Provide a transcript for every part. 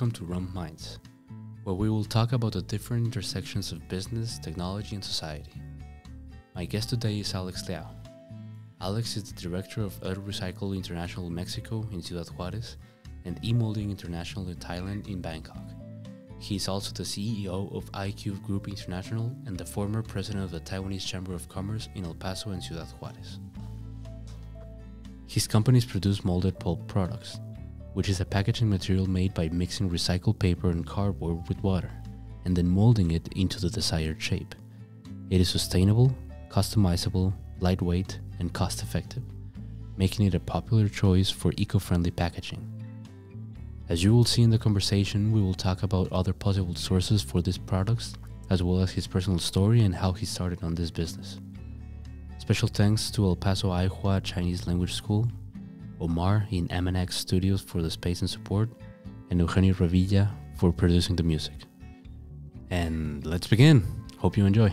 welcome to ROM Minds, where we will talk about the different intersections of business, technology, and society. My guest today is Alex Liao. Alex is the director of Earth Recycle International in Mexico in Ciudad Juarez and E-Molding International in Thailand in Bangkok. He is also the CEO of iQube Group International and the former president of the Taiwanese Chamber of Commerce in El Paso and Ciudad Juarez. His companies produce molded pulp products, which is a packaging material made by mixing recycled paper and cardboard with water and then molding it into the desired shape. It is sustainable, customizable, lightweight, and cost effective, making it a popular choice for eco friendly packaging. As you will see in the conversation, we will talk about other possible sources for these products, as well as his personal story and how he started on this business. Special thanks to El Paso Ai-Hwa Chinese Language School, Omar in MNX Studios for the space and support, and Eugenio Revilla for producing the music. And let's begin. Hope you enjoy.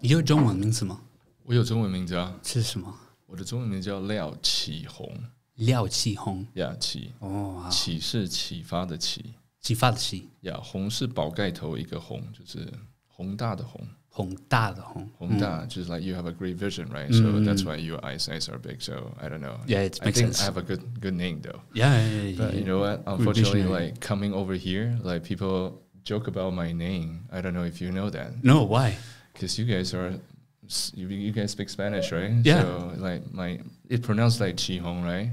你有中文名字吗？我有中文名字啊，是什么？我的中文名叫廖启宏。廖启宏，呀启哦，启是启发的启，启发的启呀，宏是宝盖头一个宏，就是宏大的宏。Mm. just like you have a great vision, right? Mm. So that's why your eyesight are big. So I don't know. Yeah, it I makes think sense. I have a good good name though. Yeah, yeah, yeah But yeah, you know what? Unfortunately, like coming over here, like people joke about my name. I don't know if you know that. No, why? Because you guys are. You, you guys speak Spanish, right? Yeah. So like my it pronounced like Chi Hong, right?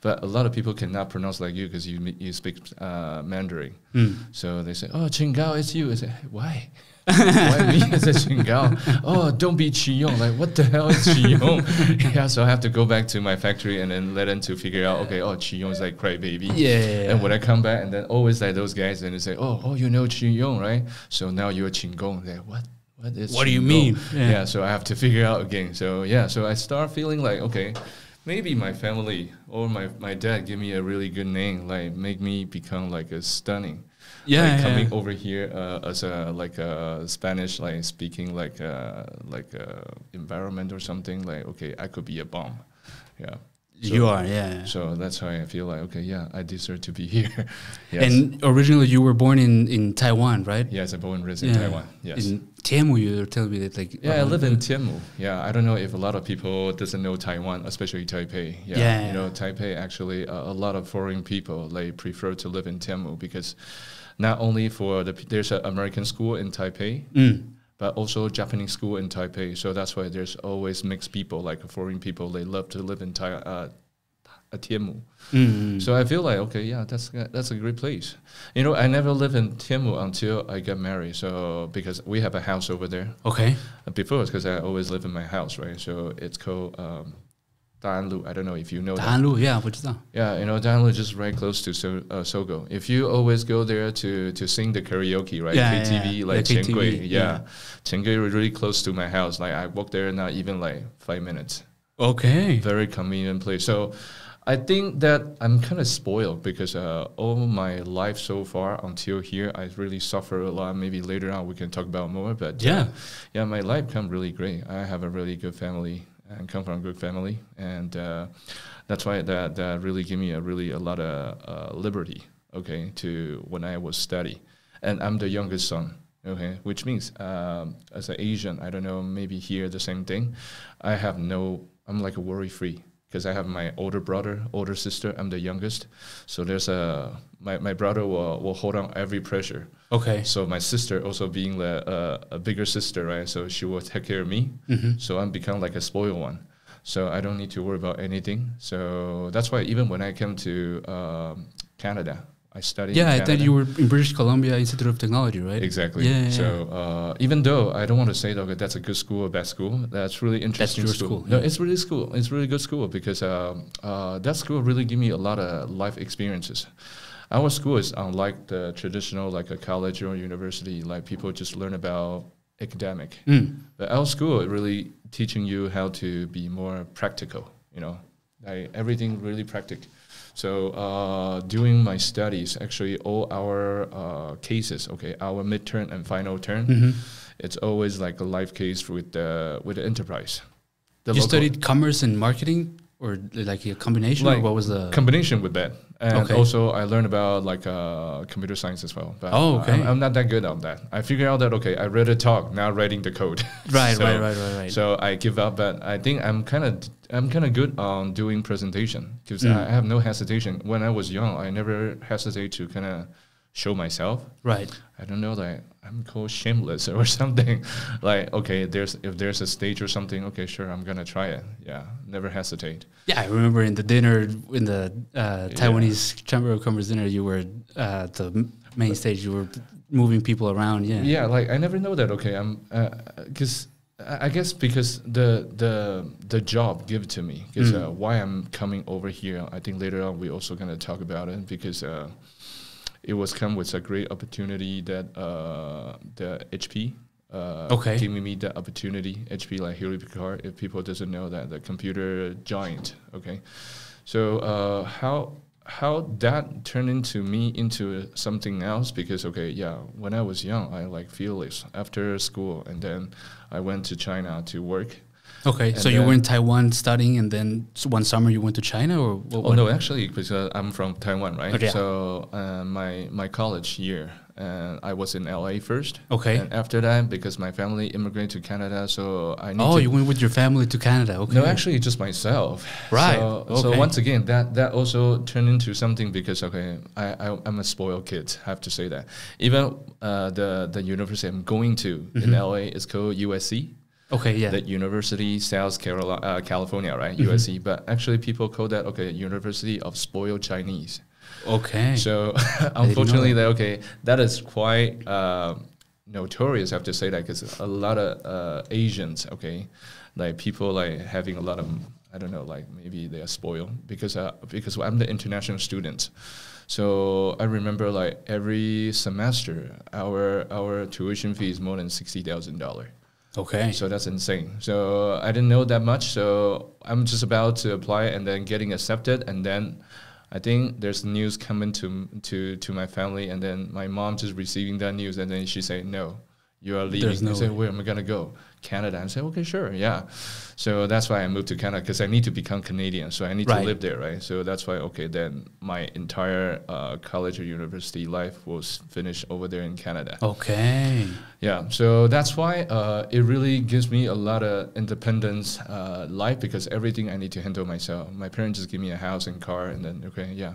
but a lot of people cannot pronounce like you because you you speak uh, Mandarin. Mm. So they say, "Oh, Chingao, it's you." I say, "Why?" Why me? I said Qingao. Oh, don't be Chi Yong. Like, what the hell is Chi Yong? yeah, so I have to go back to my factory and then let them to figure out. Okay, oh, Chi Yong is like crybaby. Yeah. And when I come back, and then always like those guys, and they say, "Oh, oh, you know Qi Yong, right? So now you're Qinggong." Like, what? What is? What do you mean? Yeah. Yeah. So I have to figure out again. So yeah. So I start feeling like okay, maybe my family or my my dad give me a really good name, like make me become like a stunning. Yeah, like yeah. coming over here uh, as a like a Spanish, like speaking like uh, like uh, environment or something. Like okay, I could be a bomb. Yeah. you are, yeah. So that's why I feel like okay, yeah, I deserve to be here. yes. And originally you were born in, in Taiwan, right? yes, I'm born and raised in Taiwan. Yes. In Tianmu, you telling me that like. yeah, I uh, live in Tianmu. Yeah, I don't know if a lot of people doesn't know Taiwan, especially Taipei. Yeah, Yeah. you know Taipei actually uh, a lot of foreign people they prefer to live in Tianmu because not only for the there's an American school in Taipei, Mm. but also Japanese school in Taipei. So that's why there's always mixed people like foreign people. They love to live in Tai uh, uh, Tianmu. Mm. So I feel like okay, yeah, that's that's a great place. You know, I never lived in Tianmu until I got married. So because we have a house over there. Okay. Before, because I always live in my house, right? So it's called um, Daanlu. I don't know if you know that. 答案路，Yeah，我知道。 Yeah, you know, Daanlu is just right close to so, uh, Sogo. If you always go there to, to sing the karaoke, right? Yeah, yeah, KTV, yeah. like Yeah, Qiangui. KTV, Yeah. yeah. Qiangui is really close to my house. Like I walk there not even like five minutes. Okay. Very convenient place. So I think that I'm kind of spoiled because uh, all my life so far until here, I really suffer a lot. Maybe later on we can talk about more. But uh, Yeah. yeah, my life come really great. I have a really good family and come from a good family, and uh, that's why that that really give me a really a lot of uh, liberty. Okay, to when I was study, and I'm the youngest son. Okay, which means um, as an Asian, I don't know, maybe here the same thing. I have no, I'm like a worry free because I have my older brother, older sister. I'm the youngest, so there's a my, my brother will, will hold on every pressure. Okay. So my sister also being the, uh, a bigger sister, right? So she will take care of me. Mm-hmm. So I'm become like a spoiled one. So I don't need to worry about anything. So that's why even when I came to um, Canada, I studied. Yeah, I thought you were in British Columbia Institute of Technology, right? Exactly. Yeah, yeah, so uh, even though I don't want to say that that's a good school or bad school, that's really interesting your school. school, No, yeah. it's really school. It's really good school because um, uh, that school really give me a lot of life experiences. Our school is unlike the traditional like a college or university. Like people just learn about academic. Mm. But our school is really teaching you how to be more practical. You know, like everything really practical. So uh, during my studies, actually, all our uh, cases, okay, our midterm and final term, Mm-hmm. it's always like a life case with the with the enterprise. The You studied commerce and marketing. Or like a combination, or what was the? combination with that and Okay. also i learned about like uh, computer science as well but Oh, okay. I'm, I'm not that good on that i figured out that okay i read a talk now writing the code right, So- right, right, right, right. so i give up but i think i'm kind of i'm kind of good on doing presentation because Mm. i have no hesitation when i was young i never hesitate to kind of show myself right. I don't know, like I'm called shameless or something. like, okay, there's if there's a stage or something, okay, sure, I'm gonna try it. Yeah, never hesitate. Yeah, I remember in the dinner in the uh, Taiwanese Chamber of Commerce dinner, you were uh, the main stage. You were moving people around. Yeah. Yeah, like I never know that. Okay, I'm because I I guess because the the the job give to me because Mm. uh, why I'm coming over here. I think later on we also gonna talk about it because. It was come with a great opportunity that uh, the HP uh, Okay. giving me the opportunity. HP like Hewlett Packard. If people doesn't know that the computer giant. Okay, so uh, how how that turned into me into something else because okay yeah when I was young I like fearless after school and then I went to China to work. Okay, And so you were in Taiwan studying, and then one summer you went to China, or what? Oh no, actually, because uh, I'm from Taiwan, right? Okay. So uh, my my college year, uh, I was in LA first. Okay. And after that, because my family immigrated to Canada, so I need Oh, you went with your family to Canada. Okay. no, actually, just myself. Right, So, so once again, that that also turned into something because okay, I, I I'm a spoiled kid. I have to say that. Even uh, the the university I'm going to in LA is called USC. Okay. Yeah. That University South Carolina, uh, California, right? Mm-hmm. USC. But actually, people call that okay, University of Spoiled Chinese. okay. So unfortunately, that. okay, that is quite uh, notorious. I have to say that because a lot of uh, Asians, okay, like people like having a lot of I don't know, like maybe they are spoiled because uh, because I'm the international student. So I remember like every semester, our our tuition fee is more than sixty thousand dollar. Okay. So that's insane. So I didn't know that much. So I'm just about to apply and then getting accepted, and then I think there's news coming to to to my family, and then my mom just receiving that news, and then she say no. You are leaving. There's no I way. where am I gonna go? Canada. and say, okay, sure, yeah. So that's why I moved to Canada because I need to become Canadian. So I need Right. to live there, right? So that's why, okay, then my entire uh, college or university life was finished over there in Canada. okay. Yeah, so that's why uh, it really gives me a lot of independence uh, life because everything I need to handle myself. My parents just give me a house and car, and then okay, yeah,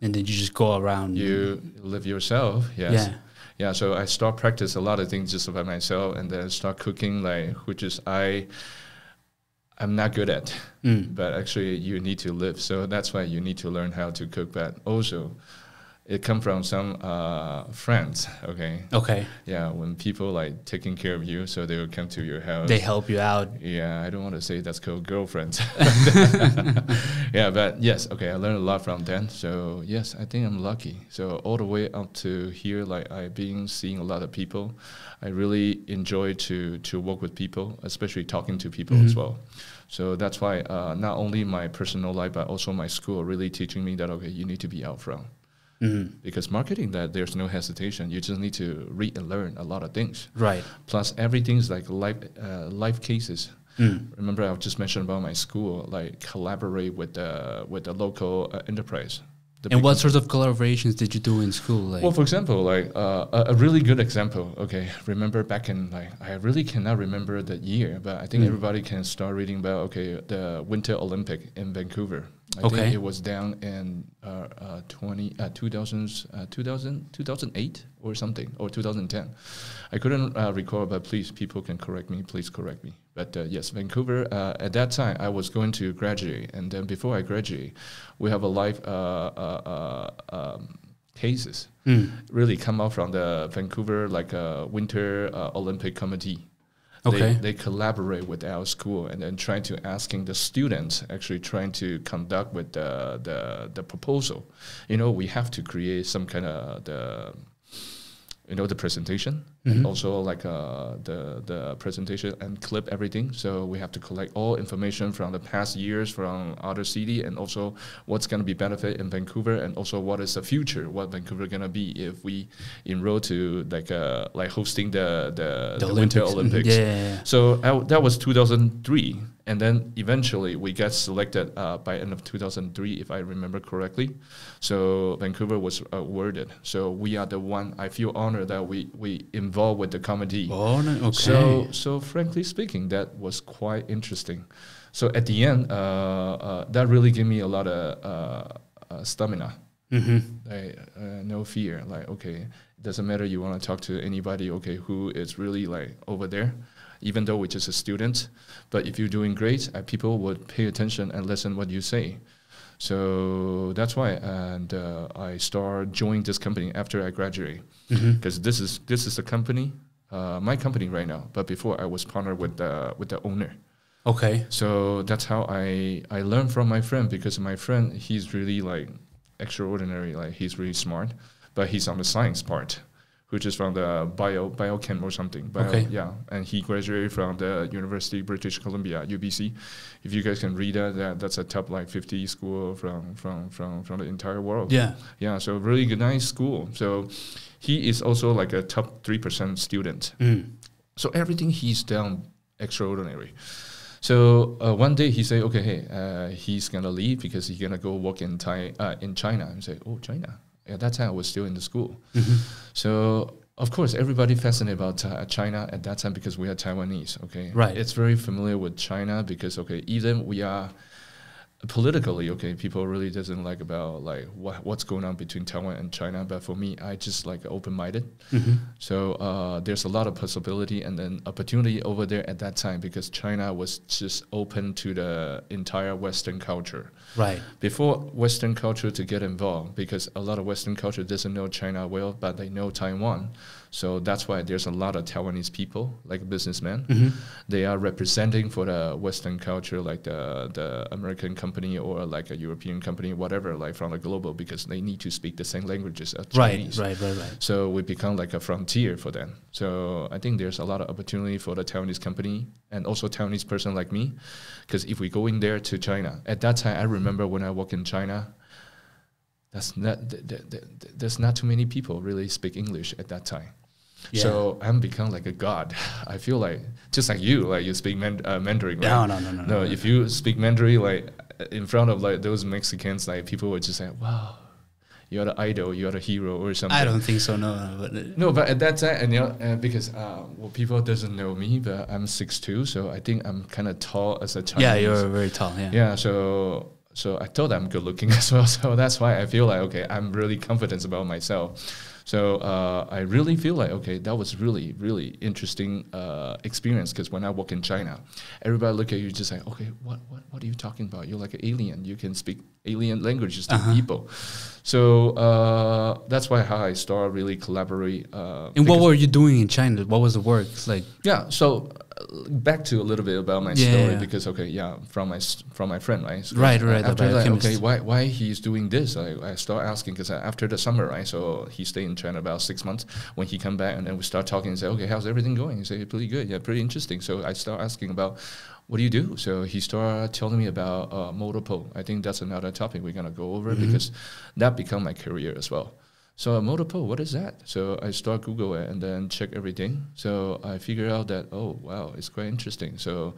And then you just go around. you live yourself. Yes. Yeah. Yeah. So I start practice a lot of things just by myself, and then start cooking like which is I. I'm not good at, Mm. but actually you need to live. So that's why you need to learn how to cook. But also, it come from some uh, friends. Okay. Okay. Yeah, when people like taking care of you, so they will come to your house. They help you out. yeah, I don't want to say that's called girlfriends. yeah, but yes, okay, I learned a lot from them. So yes, I think I'm lucky. So all the way up to here, like I've been seeing a lot of people. I really enjoy to to work with people, especially talking to people as well. So that's why uh, not only my personal life, but also my school really teaching me that okay, you need to be out front Mm. because marketing that there's no hesitation. You just need to read and learn a lot of things. Right. Plus, everything's like life uh, life cases. Mm. Remember, I just mentioned about my school, like collaborate with the with the local uh, enterprise. The And what sorts of collaborations did you do in school? Like, Well, for example, like uh, a, a really good example. Okay, remember back in like I really cannot remember the year, but I think Mm. everybody can start reading about okay the Winter Olympic in Vancouver. I Okay. think it was down in uh, uh, 20, uh, 2000s, uh, 2000, 2008 or something, or 2010. I couldn't uh, recall, but please, people can correct me. Please correct me. But uh, yes, Vancouver, uh, at that time, I was going to graduate. And then before I graduate, we have a live uh, uh, uh, um, cases Mm. really come out from the Vancouver like uh, Winter uh, Olympic Committee. Okay. They, they collaborate with our school and then trying to asking the students actually trying to conduct with the the, the proposal. You know, we have to create some kind of the you know the presentation and Mhm. also like uh, the the presentation and clip everything. So we have to collect all information from the past years from other city and also what's going to be benefit in Vancouver and also what is the future, what Vancouver going to be if we enroll to like uh, like hosting the the, the, Winter Mhm. Olympics. Yeah, yeah, yeah. So uh, that was 2003, and then eventually we got selected uh, by end of 2003, if I remember correctly. So Vancouver was awarded. So we are the one. I feel honored that we we involved with the committee. Oh, no, okay. So so frankly speaking, that was quite interesting. So at the end, uh, uh, that really gave me a lot of uh, uh, stamina hmm like uh, no fear like okay it doesn't matter you want to talk to anybody okay who is really like over there even though we're just a student but if you're doing great uh, people would pay attention and listen what you say so that's why and uh, i start joining this company after i graduate hmm because this is this is a company uh, my company right now but before i was partnered with the with the owner Okay. so that's how I I learned from my friend because my friend he's really like extraordinary. Like he's really smart, but he's on the science part, which is from the bio biochem or something. Bio, Okay. Yeah, and he graduated from the University of British Columbia (UBC). If you guys can read that, that that's a top like 50 school from from from from the entire world. Yeah. Yeah, so really good, nice school. So he is also like a top three percent student. Mm. So everything he's done extraordinary. So uh, one day he say, okay, hey, uh, he's gonna leave because he's gonna go work in Thai, uh, in China. And say, oh, China. At that time, I was still in the school. Mhm. So of course, everybody fascinated about uh, China at that time because we are Taiwanese. Okay, Right. It's very familiar with China because okay, even we are politically okay, people really doesn't like about like what what's going on between Taiwan and China. But for me, I just like open minded. Mhm. So uh, there's a lot of possibility and then opportunity over there at that time because China was just open to the entire Western culture. Right. Before Western culture to get involved, because a lot of Western culture doesn't know China well, but they know Taiwan. So that's why there's a lot of Taiwanese people, like businessmen. hmm They are representing for the Western culture, like the, the American company or like a European company, whatever, like from the global, because they need to speak the same languages as Right. Chinese. Right. Right. Right. So we become like a frontier for them. So I think there's a lot of opportunity for the Taiwanese company and also Taiwanese person like me, because if we go in there to China, at that time I remember when I work in China, that's not th- th- th- there's not too many people really speak English at that time. Yeah. So I'm become like a god. I feel like just like you, like you speak man- uh, Mandarin. Right? No, no, no, no, No, if you speak Mandarin, like in front of like those Mexicans, like people would just say, "Wow, you're the idol, you're the hero," or something. I don't think so. No, no, but uh, No, but at that time, and you know, uh, because uh, well, people doesn't know me, but I'm 6'2", so I think I'm kind of tall as a Chinese. yeah, you're very tall. Yeah. Yeah, so so I thought I'm good looking as well. So that's why I feel like okay, I'm really confident about myself. So uh, I really feel like okay, that was really really interesting uh, experience because when I work in China, everybody look at you just like okay, what what what are you talking about? You're like an alien. You can speak alien languages to Uh-huh. people. So uh, that's why how I start really collaborate. Uh, And what were you doing in China? What was the work like? yeah. So uh, back to a little bit about my Yeah, story yeah. because okay, yeah, from my from my friend, right? So Right, right, After that, okay, why why he's doing this? I, I start asking because after the summer, right? So he stayed in China about six months. When he come back, and then we start talking and say, okay, how's everything going? He say, pretty good, yeah, pretty interesting. So I start asking about. What do you do? So he started telling me about uh, molded pulp. I think that's another topic we're gonna go over Mm-hmm. because that become my career as well. So uh, molded pulp, what is that? So I start Google it and then check everything. So I figure out that oh wow, it's quite interesting. So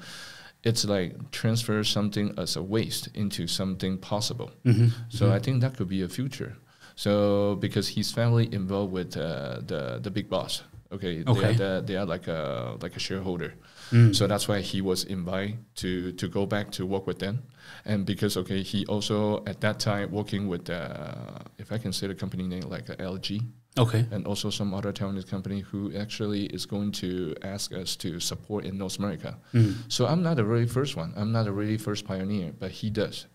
it's like transfer something as a waste into something possible. Mm-hmm. So I think that could be a future. So because his family involved with uh, the the big boss. Okay, they are the, they are like a like a shareholder. Mm. So that's why he was invited to to go back to work with them, and because okay, he also at that time working with uh, if I can say the company name like uh, LG Okay. and also some other Taiwanese company who actually is going to ask us to support in North America. Mm. So I'm not the really first one. I'm not the really first pioneer, but he does.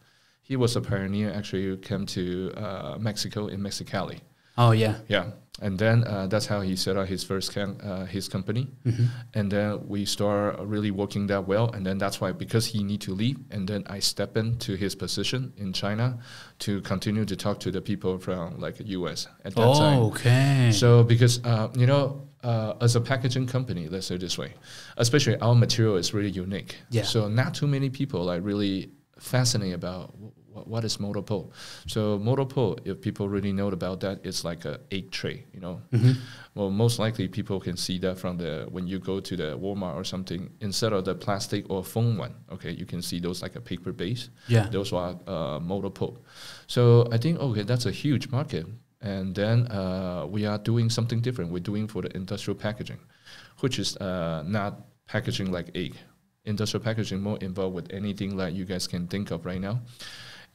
He was a pioneer actually who came to uh, Mexico in Mexicali. Oh yeah. Yeah, and then uh, that's how he set up his first can, uh, his company, Mm-hmm. and then we start really working that well, and then that's why because he need to leave, and then I step into his position in China to continue to talk to the people from like U.S. at that time. Oh, okay. So because uh, you know, uh, as a packaging company, let's say this way, especially our material is really unique. Yeah. So not too many people are really fascinated about what, is molded pulp. So molded pulp, if people really know about that, it's like a egg tray. You know, Mhm. well, most likely people can see that from the when you go to the Walmart or something. Instead of the plastic or foam one, okay, you can see those like a paper base. Yeah. Those are uh, molded pulp. So I think okay, that's a huge market. And then uh, we are doing something different. We're doing for the industrial packaging, which is uh, not packaging like egg. Industrial packaging more involved with anything like you guys can think of right now.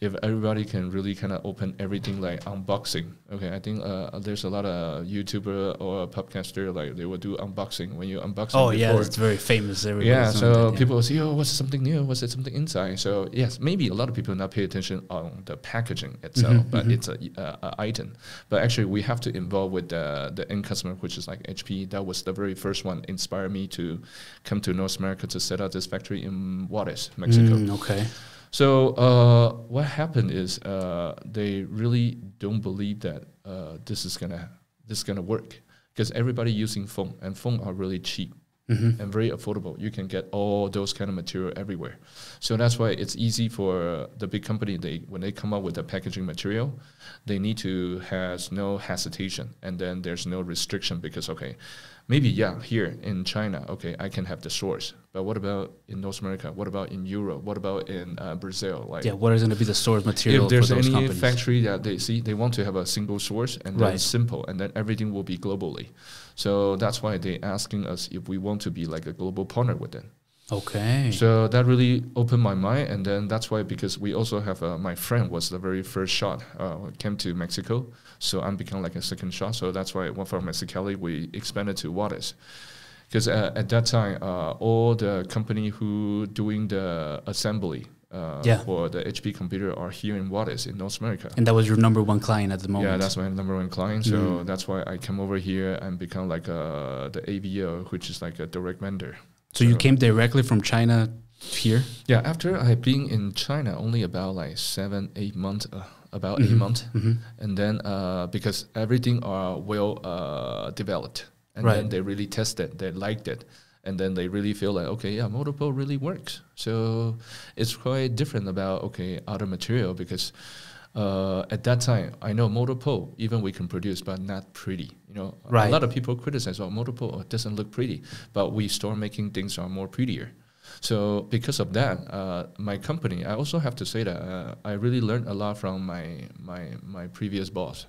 If everybody can really kind of open everything like unboxing, okay, I think uh, there's a lot of YouTuber or podcaster like they will do unboxing when you unbox. Oh yeah, it's very famous. Yeah, so that, yeah. people will say, "Oh, what's something new? What's it something inside?" So yes, maybe a lot of people not pay attention on the packaging itself, Mhm, but mhm. it's a, uh, a item. But actually, we have to involve with the the end customer, which is like HP. That was the very first one inspired me to come to North America to set up this factory in Juarez, Mexico. Mm, okay. So uh, what happened is uh, they really don't believe that uh, this is gonna this is gonna work because everybody using foam and foam are really cheap hmm and very affordable. You can get all those kind of material everywhere. So that's why it's easy for the big company. They when they come up with the packaging material, they need to has no hesitation, and then there's no restriction because okay, maybe yeah here in China, okay, I can have the source, but what about in North America? What about in Europe? What about in uh, Brazil? Like Yeah. What is going to be the source material if there's for those any companies? factory that they see they want to have a single source and Right. simple and then everything will be globally so that's why they're asking us if we want to be like a global partner with them okay. so that really opened my mind and then that's why because we also have uh, my friend was the very first shot uh, came to mexico so i'm become like a second shot so that's why from mexicali we expanded to Juarez because uh, at that time uh, all the company who doing the assembly uh, Yeah. for the HP computer are here in Juarez in North America. and that was your number one client at the moment. Yeah, that's my number one client. So Mhm. that's why I come over here and become like uh, the AVO, which is like a direct vendor. so you came directly from China here. Yeah, after I've been in China only about like seven, eight months, about eight Mhm. months, hmm and then uh, because everything are well uh, developed, and Right. then they really test it they liked it, and then they really feel like okay, yeah, molded pulp really works. So it's quite different about okay other material because. Uh, at that time, I know molded pulp, even we can produce, but not pretty. You know, Right. a lot of people criticize, "Oh, oh, doesn't look pretty," but we start making things are more prettier. So because of that, uh, my company, I also have to say that uh, I really learned a lot from my my my previous boss.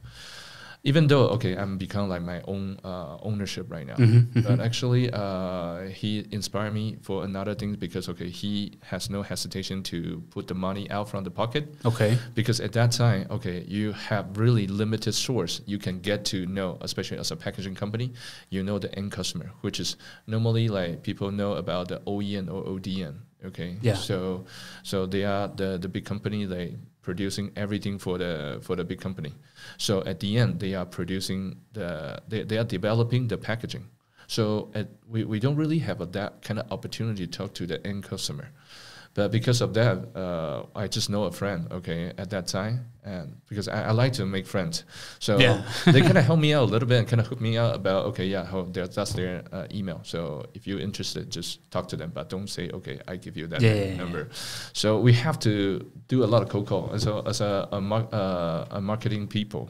Even though okay, I'm become like my own uh, ownership right now, Mhm, but mhm. actually uh, he inspired me for another thing because okay, he has no hesitation to put the money out from the pocket Okay. because at that time okay you have really limited source you can get to know especially as a packaging company you know the end customer which is normally like people know about the OEM or ODM. okay Yeah. so so they are the the big company they producing everything for the for the big company. So at the end they are producing the they, they are developing the packaging. So at, we, we don't really have a, that kind of opportunity to talk to the end customer but because of that, uh, I just know a friend, okay, at that time. And because I, I like to make friends. So Yeah. they kind of help me out a little bit and kind of hook me out about, okay, yeah, how their, that's their uh, email. So if you're interested, just talk to them, but don't say, okay, I give you that yeah. number. So we have to do a lot of cold call. And so as a, a, mar- uh, a marketing people,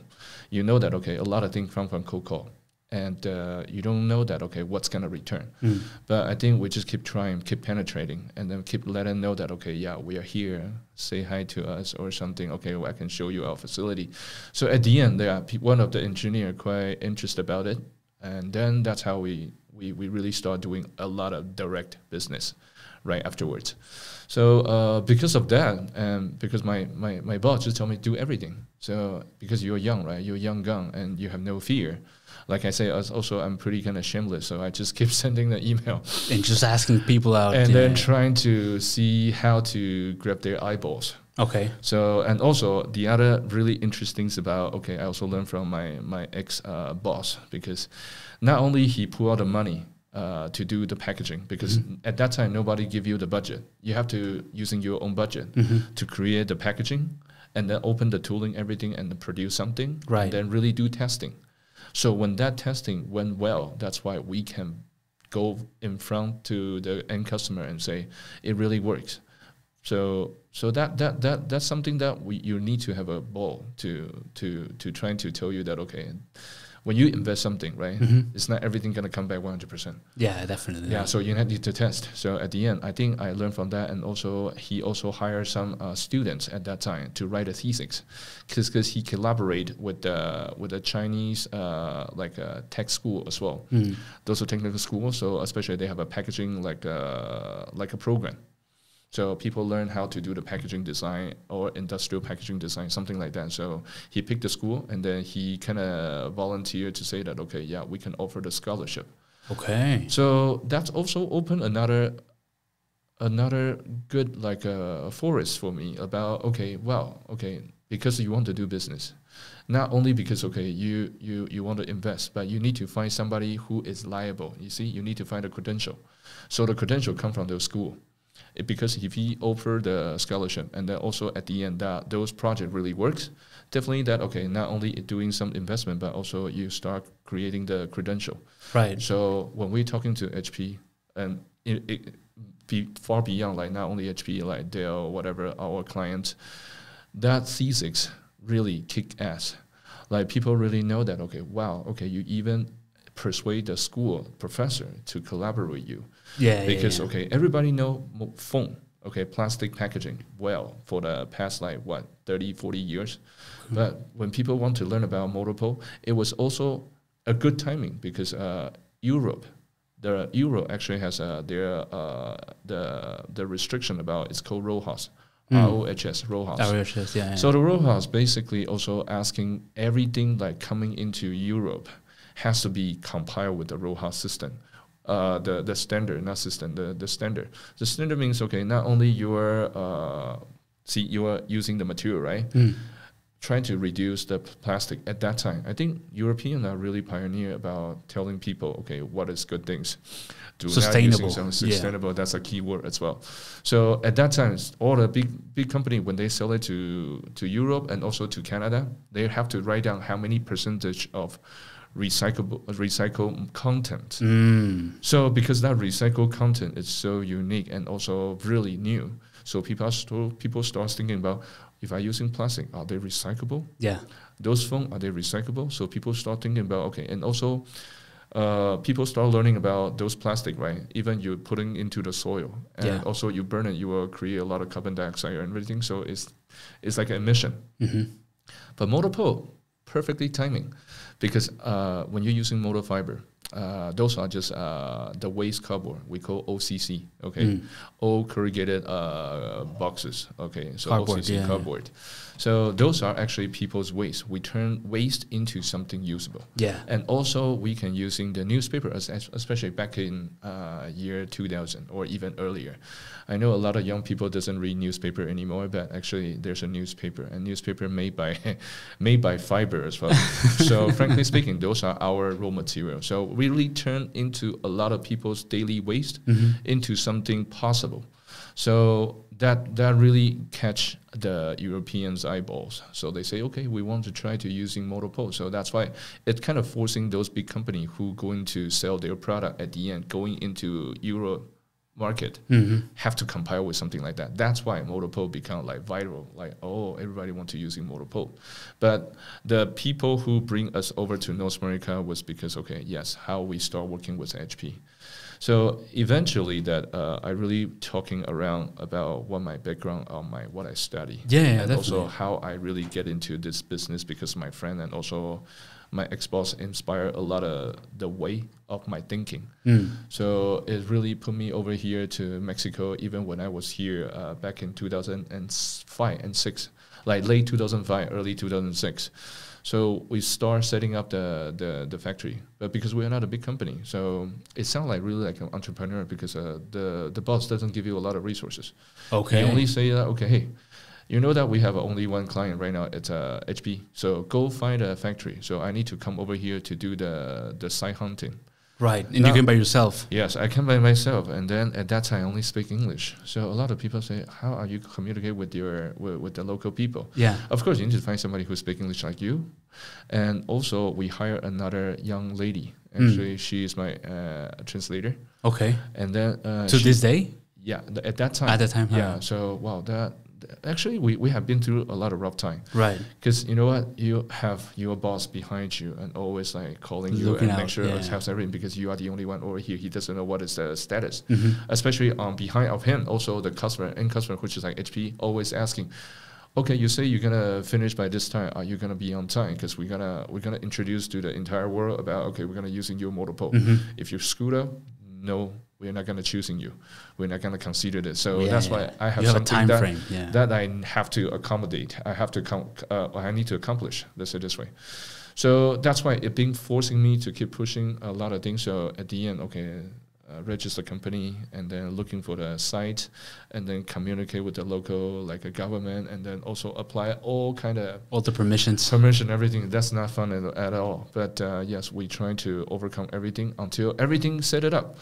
you know that, okay, a lot of things come from cold call. And uh, you don't know that, okay, what's going to return. Mm. But I think we just keep trying, keep penetrating, and then keep letting know that okay, yeah, we are here. Say hi to us or something. Okay, well, I can show you our facility. So at the end, there are one of the engineer quite interested about it, and then that's how we we we really start doing a lot of direct business right afterwards. So uh, because of that, and because my, my, my boss just told me do everything. So because you're young, right? You're young gun and you have no fear. Like I say, also I'm pretty kind of shameless, so I just keep sending the email And just asking people out. and yeah. then trying to see how to grab their eyeballs. Okay. So and also the other really interesting things about okay, I also learned from my my ex uh, boss because not only he pulled out the money uh, to do the packaging because Mm-hmm. at that time nobody give you the budget. You have to using your own budget Mm-hmm. to create the packaging and then open the tooling, everything, and produce something. Right. And then really do testing. So when that testing went well, that's why we can go in front to the end customer and say it really works. So so that that that that's something that we you need to have a ball to to to trying to tell you that okay, when you invest something right, it's not everything gonna come back one hundred percent. Yeah, definitely. Yeah, so you need to test. So at the end, I think I learned from that, and also he also hired some uh, students at that time to write a thesis, because he collaborated with the with the Chinese uh, like uh, tech school as well. Mm. Those are technical schools, so especially they have a packaging like uh, like a program. So people learn how to do the packaging design or industrial packaging design, something like that. So he picked the school, and then he kind of volunteered to say that okay, yeah, we can offer the scholarship. Okay. So that's also opened another another good like uh, forest for me about okay, well, okay, because you want to do business, not only because okay you you you want to invest, but you need to find somebody who is liable. You see, you need to find a credential. So the credential come from the school. It, because if he offer the scholarship and then also at the end that those project really works, definitely that okay not only doing some investment but also you start creating the credential. Right. So when we're talking to HP, and it, it be far beyond like not only HP, like Dell, whatever our clients, that thesis really kick ass. Like people really know that okay, wow, okay, you even persuade the school professor to collaborate with you Yeah. yeah, because yeah. okay, everybody know phone, okay, plastic packaging well for the past like what 30, 40 years. But when people want to learn about molded pulp, it was also a good timing because uh, Europe, the Euro actually has uh, their uh, the the restriction about it's called RoHS, Mm. ROHS, RoHS. RHS, yeah. yeah. So the RoHS basically also asking everything like coming into Europe has to be compiled with the RoHS system. Uh, the the standard, not system, the, the standard. The standard means okay, not only you're uh, see you are using the material, right? Mm. Trying to reduce the plastic at that time. I think Europeans are really pioneer about telling people, okay, what is good things. Do using Sustainable, yeah. sustainable. That's a key word as well. So at that time, all the big big company when they sell it to to Europe and also to Canada, they have to write down how many percentage of recyclable recycled content. Mm. So because that recycled content is so unique and also really new, so people start people start thinking about if I using plastic, are they recyclable? Yeah. Those phones are they recyclable? So people start thinking about okay, and also. Uh, people start learning about those plastic, right? Even you putting into the soil, and Yeah. also you burn it, you will create a lot of carbon dioxide and everything. So it's it's like an emission. hmm But molded pulp, perfectly timing, because uh, when you're using molded fiber, uh, those are just uh, the waste cardboard we call OCC. Okay, Mm. all corrugated uh, boxes. Okay, so Cardboard, OCC yeah, yeah. So those are actually people's waste. We turn waste into something usable. Yeah. And also, we can using the newspaper, as, as- especially back in uh, year 2000 or even earlier. I know a lot of young people doesn't read newspaper anymore, but actually, there's a newspaper, and newspaper made by made by fiber as well. so, frankly speaking, those are our raw material. So, we really turn into a lot of people's daily waste hmm into something possible. So that that really catch the Europeans' eyeballs. So they say, okay, we want to try to using molded pulp. So that's why it's kind of forcing those big company who going to sell their product at the end, going into Euro market, hmm have to compile with something like that. That's why molded pulp become like viral. Like, oh, everybody want to using molded pulp. But the people who bring us over to North America was because, okay, yes, how we start working with HP. So eventually, that uh, I really talking around about what my background on my what I study, Yeah, and definitely. also how I really get into this business because my friend and also my ex boss inspire a lot of the way of my thinking. Mm. So it really put me over here to Mexico, even when I was here uh, back in 2005 and six, like late 2005, early 2006. So we start setting up the, the, the factory, but because we are not a big company, so it sounds like really like an entrepreneur because uh, the the boss doesn't give you a lot of resources. Okay. He only say that okay, hey, you know that we have only one client right now. It's uh, HP. So go find a factory. So I need to come over here to do the the site hunting. Right, and Now- you came by yourself. Yes, I came by myself, and then at that time I only speak English. So a lot of people say, "How are you communicate with your with, with the local people?" Yeah. Of course, you need to find somebody who speaks English like you, and also we hire another young lady. Mm. Actually, she is my uh, translator, Okay. and then uh, To this day, yeah, th- at that time, at that time. huh? yeah. So wow, that th- actually we, we have been through a lot of rough time Right. because you know what, you have your boss behind you and always like calling you Looking and make sure yeah. it has everything because you are the only one over here. He doesn't know what is the status hmm especially on behind of him, also the customer and customer, which is like HP, always asking, okay, you say you're gonna finish by this time. Are you gonna be on time? Because we're gonna we're gonna introduce to the entire world about okay, we're gonna using your molded pulp. hmm If you screwed up, no, we're not gonna choosing you. We're not gonna consider this. So Yeah, that's yeah. why I have You have a something time that frame. Yeah. that I have to accommodate. I have to com- uh, I need to accomplish. Let's say this way. So that's why it being forcing me to keep pushing a lot of things. So at the end, okay, uh, register company and then looking for the site and then communicate with the local like a government and then also apply all kind of All the permissions. permission everything that's not fun at, at all but uh, yes we try to overcome everything until everything set it up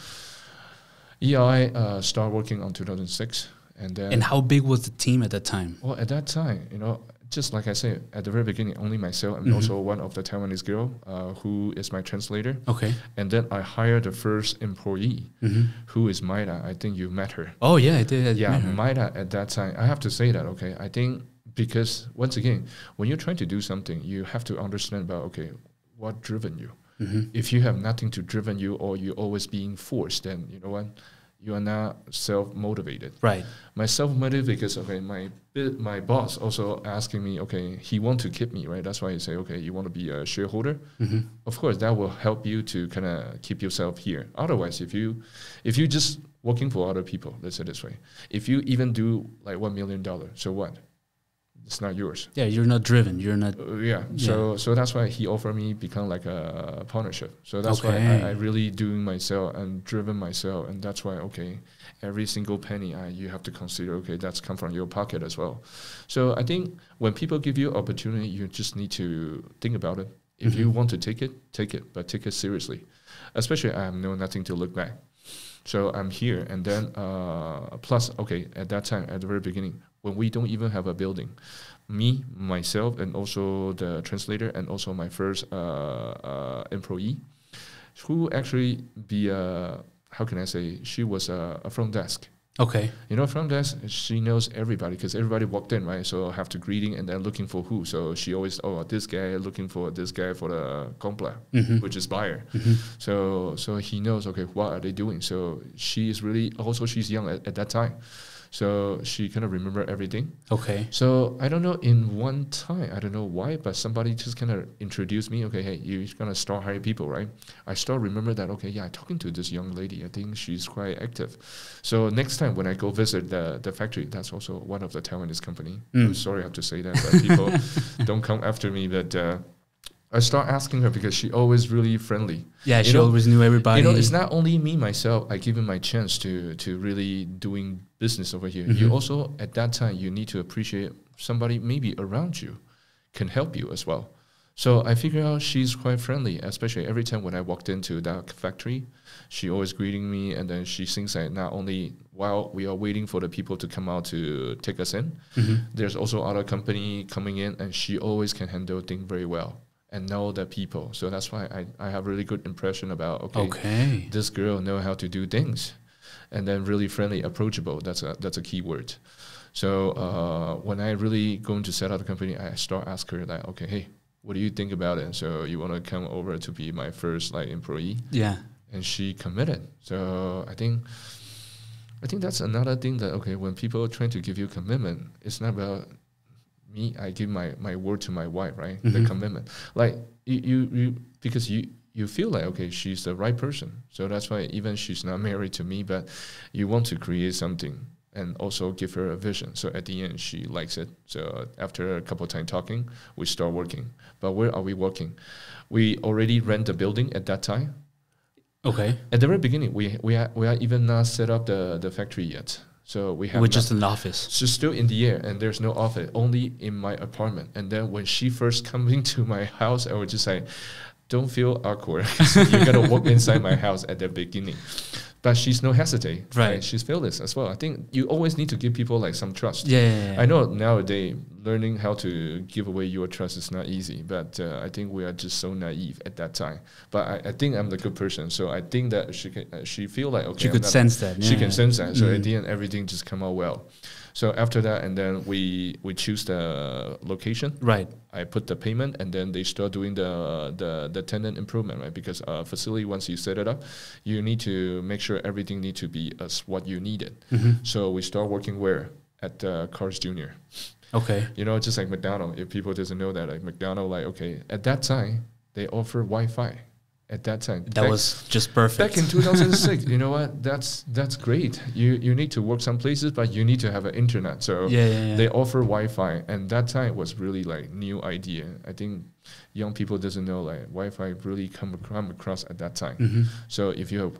ei uh, start working on 2006 and then And how big was the team at that time? well, at that time, you know, just like I said at the very beginning, only myself and Mhm. also one of the Taiwanese girl uh, who is my translator. Okay. And then I hired the first employee hmm who is Maida. I think you met her. Oh yeah, I did. I yeah. Maida at that time. I have to say that, okay. I think because once again, when you're trying to do something, you have to understand about okay, what driven you. Mhm. If you have nothing to driven you or you're always being forced, then you know what? You are not self motivated Right. my self motive because okay my my boss also asking me okay he want to keep me right? That's why he say okay you want to be a shareholder? Hmm of course that will help you to kind of keep yourself here. Otherwise if you if you just working for other people let's say this way. If you even do like one million dollar so what it's not yours Yeah, you're not driven. You're not. uh, yeah. So so that's why he offered me become like a partnership. So that's why I, I really doing myself and driven myself, and that's why okay, every single penny I you have to consider okay that's come from your pocket as well. So I think when people give you opportunity, you just need to think about it. If you Mhm. want to take it, take it, but take it seriously. Especially I have no nothing to look back. So I'm here, and then uh, plus okay at that time at the very beginning when we don't even have a building me, myself, and also the translator, and also my first uh, uh, employee, who actually be uh, how can I say she was a, a front desk. Okay. You know, front desk, she knows everybody because everybody walked in, right? So have to greeting and then looking for who. So she always, oh, this guy looking for this guy for the compla, hmm which is buyer. hmm So so he knows okay what are they doing. So she is really also she's young at, at that time, so she kind of remember everything. Okay. So I don't know. In one time, I don't know why, but somebody just kind of introduced me. Okay, hey, you're gonna start hiring people, right? I start remember that. Okay, yeah, talking to this young lady. I think she's quite active. So next time when I go visit the the factory, that's also one of the Taiwanese company. Mm. I'm sorry I have to say that, but people don't come after me. But uh, I start asking her because she always really friendly. Yeah, You she know- always knew everybody. You know, it's not only me myself. I give him my chance to to really doing business over here. You Mhm. also at that time you need to appreciate somebody maybe around you can help you as well. So I figure out she's quite friendly, especially every time when I walked into that factory, she always greeting me, and then she thinks that not only while we are waiting for the people to come out to take us in, Mhm. there's also other company coming in, and she always can handle things very well and know the people. So that's why I, I have really good impression about okay, Okay. this girl know how to do things and then really friendly approachable that's a that's a key word so uh, when i really going to set up the company i start ask her that okay hey what do you think about it so you want to come over to be my first like employee Yeah. and she committed so i think i think that's another thing that okay when people are trying to give you commitment it's not about me i give my my word to my wife right? The Mhm. commitment. Like you, you you because you you feel like okay she's the right person. So that's why even she's not married to me but you want to create something and also give her a vision. So at the end she likes it. So after a couple of time talking we start working. But where are we working? We already rent the building at that time. Okay. at the very beginning we we are, we are even not set up the the factory yet So we have We're just in the office. She's still in the air, and there's no office, only in my apartment. And then when she first comes into my house, I would just say, "Don't feel awkward. You're gonna walk inside my house at the beginning." But she's no hesitate. Right. She's fearless as well. I think you always need to give people like some trust. Yeah, yeah, yeah. I know nowadays learning how to give away your trust is not easy, but uh, I think we are just so naive at that time. But I, I think I'm the good person, so I think that she can, uh, she feel like okay, She I'm could not- sense that. she yeah. can sense that. So Mm. at the end, everything just come out well. So after that, and then we we choose the location. Right. I put the payment, and then they start doing the the the tenant improvement, right? Because uh, facility once you set it up, you need to make sure everything need to be as what you needed. Mhm. So we start working where at uh, Carl's Junior. Okay. You know, just like McDonald. If people doesn't know that, like McDonald, like okay, at that time they offer Wi-Fi. At that time, That Back- was just perfect. Back in 2006, you know what? That's that's great. You you need to work some places, but you need to have an internet. So yeah, yeah, yeah. they offer Wi-Fi, and that time was really like new idea. I think young people doesn't know like Wi-Fi really come, come across at that time. Mhm. So if you have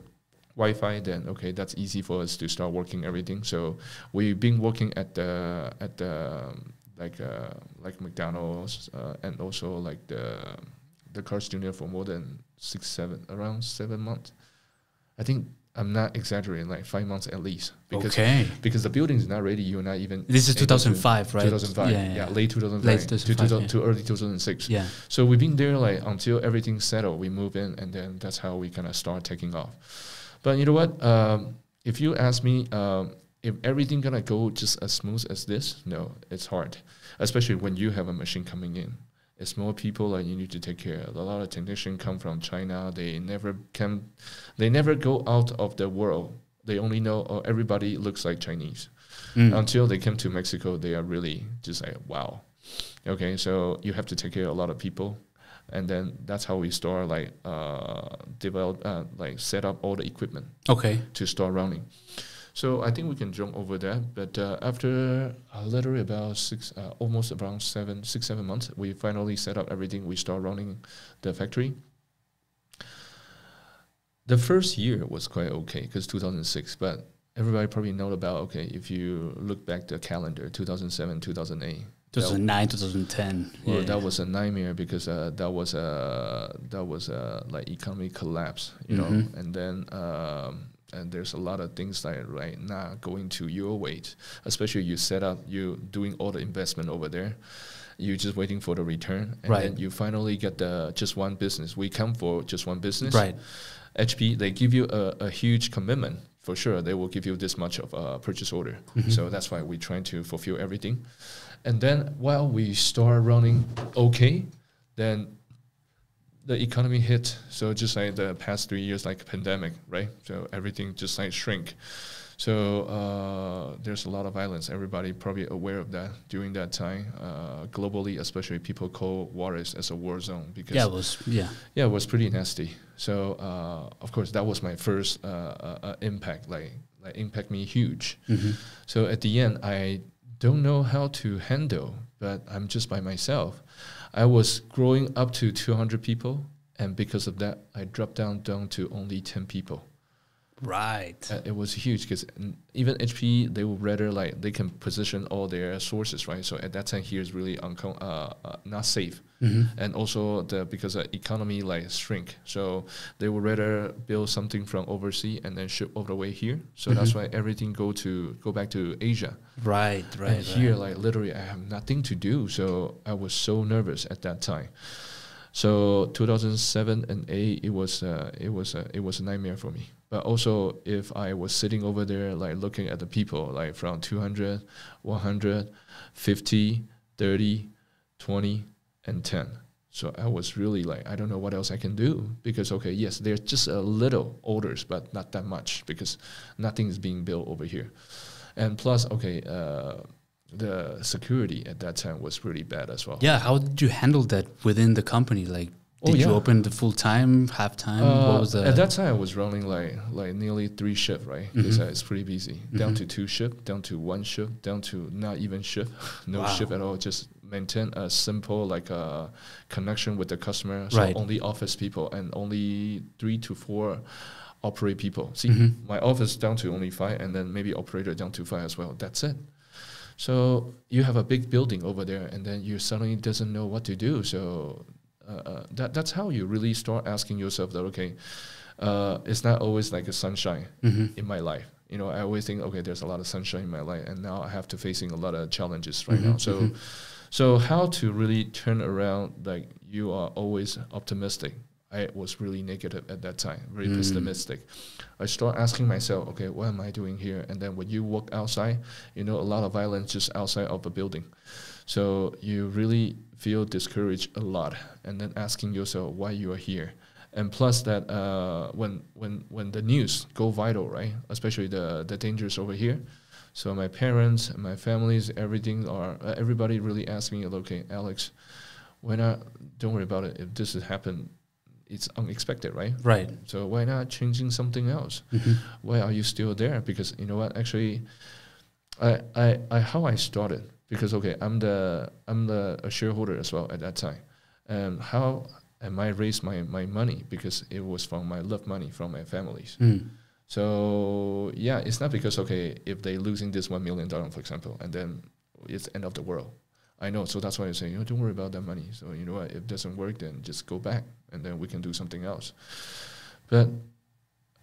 Wi-Fi, then okay, that's easy for us to start working everything. So we've been working at the at the like uh, like McDonald's uh, and also like the the Carl's Junior for more than six seven around seven months. I think I'm not exaggerating, like five months at least because okay. because the building is not ready. You're not even This is able to- 2005, right? 2005, Yeah, yeah, yeah. late 2005, Late to, 2000 yeah. to early 2006. Yeah. So we've been there like until everything's settled. We move in, and then that's how we kind of start taking off. But you know what? Um, if you ask me, um, if everything gonna go just as smooth as this, no, it's hard, especially when you have a machine coming in. It's more people that you need to take care of. A lot of technicians come from China. They never can, they never go out of the world. They only know oh, everybody looks like Chinese Mm. until they came to Mexico, they are really just like wow. Okay, so you have to take care of a lot of people, and then that's how we start like uh, develop uh, like set up all the equipment okay. to start running. So I think we can jump over that. But uh, after uh, literally about six, uh, almost around seven, six, seven months, we finally set up everything. We start running the factory. The first year was quite okay because 2006, but everybody probably know about okay. If you look back the calendar, 2007, 2008, 2009 2010 well, yeah. that was a nightmare because uh, that was a that was a like economic collapse, you know, Mhm. and then um, and there's a lot of things that right not going to your weight, especially you set up you doing all the investment over there. You're just waiting for the return, and Right. then you finally get the just one business. We come for just one business, right. HP, they give you a, a huge commitment. For sure, they will give you this much of a purchase order. Mhm. So that's why we're trying to fulfill everything. And then while we start running okay, then the economy hit. So just like the past three years, like pandemic, right? So everything just like shrink. So uh, there's a lot of violence. Everybody probably aware of that during that time. Uh, globally, especially people call Juarez as a war zone because Yeah, it was. Yeah. yeah, it was pretty nasty. So uh, of course that was my first uh, uh, uh, impact, like like impact me huge. hmm So at the end, I don't know how to handle, but I'm just by myself. I was growing up to 200 people, and because of that, I dropped down down to only 10 people. Right. Uh, it was huge because even HP they would rather like they can position all their sources right. So at that time here is really uncom- uh, uh, not safe hmm and also the because the economy like shrink so they would rather build something from overseas and then ship all the way here so that's Mhm. why everything go to go back to asia Right. Right. and here right. like literally i have nothing to do so i was so nervous at that time so 2007 and 8 it was uh, it was uh, it was a nightmare for me but also if i was sitting over there like looking at the people like from 200 100 50 30 20 and 10 so i was really like i don't know what else i can do because okay yes there's just a little orders but not that much because nothing is being built over here and plus okay uh, the security at that time was really bad as well Yeah. How did you handle that within the company? Like, Oh, did you open the full time, half time? Uh, what was the? at that time, I was running like like nearly three shift, right? Because Mhm. uh, it's pretty busy. Down Mhm. to two shift, down to one shift, down to not even shift, no Wow. shift at all. Just maintain a simple like uh, connection with the customer. So Right. only office people and only three to four operate people. See, Mhm. my office down to only five, and then maybe operator down to five as well. That's it. So you have a big building over there, and then you suddenly doesn't know what to do. So that that's how you really start asking yourself that okay, uh, it's not always like a sunshine Mhm. in my life. You know, I always think okay, there's a lot of sunshine in my life, and now I have to facing a lot of challenges right now. Mhm, So, mhm. so how to really turn around? Like you are always optimistic. I was really negative at that time, very Mm. pessimistic. I start asking myself, okay, what am I doing here? And then when you walk outside, you know, a lot of violence just outside of a building. So you really feel discouraged a lot, and then asking yourself why you are here. And plus that, uh, when when when the news go viral, right? Especially the the dangers over here. So my parents, my families, everything are uh, everybody really asks me, okay, Alex, why not? Don't worry about it. If this has happened, it's unexpected, right? Right. So why not changing something else? Mhm. why are you still there? Because you know what, actually, I, I, I how I started because okay, I'm the I'm the a shareholder as well at that time, and how am I raise my my money because it was from my love money from my families. Mm. So yeah, it's not because okay, if they losing this one million dollar, for example, and then it's end of the world. I know, so that's why I say, you know, don't worry about that money. So you know what, if it doesn't work, then just go back, and then we can do something else. But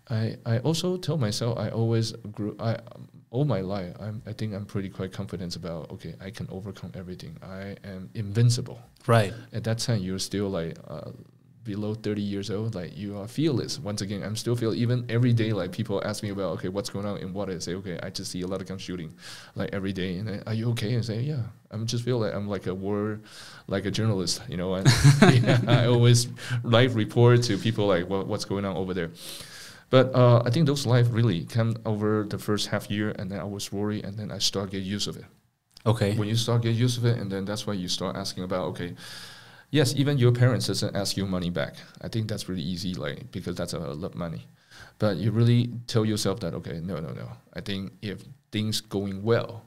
I I also tell myself I always grew I um, all my life I'm I think I'm pretty quite confident about okay I can overcome everything. I am invincible. Right. at that time you're still like uh, below 30 years old like you are fearless. Once again i'm still feel even every day like people ask me about okay what's going on in what i say okay i just see a lot of gun shooting like every day. And then, are you okay? And I say yeah. I'm just feel like i'm like a war like a journalist you know and yeah, i always live report to people like what, what's going on over there but uh, I think those life really came over the first half year, and then I was worried, and then I start get used of it. Okay. when you start get used of it and then that's why you start asking about okay yes even your parents doesn't ask you money back. I think that's really easy like because that's a lot of money. But you really tell yourself that okay no no no. I think if things going well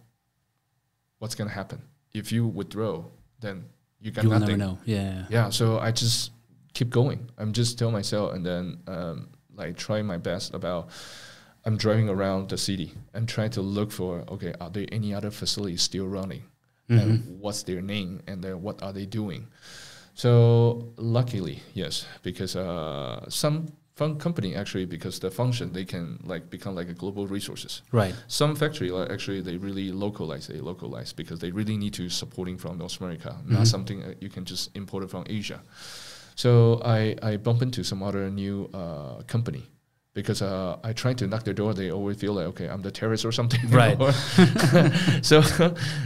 what's going to happen? If you withdraw then you got you will nothing. never know. Yeah. yeah so i just keep going. I'm just tell myself and then um, like trying my best about i'm driving around the city and trying to look for okay are there any other facilities still running Mhm. and what's their name and then what are they doing so luckily yes because uh, some fun company actually because the function they can like become like a global resources Right. some factory like actually they really localize they localize because they really need to supporting from north america Mhm. not something that you can just import it from asia so i i bump into some other new uh, company because uh, I try to knock their door, they always feel like okay, I'm the terrorist or something. Right. so,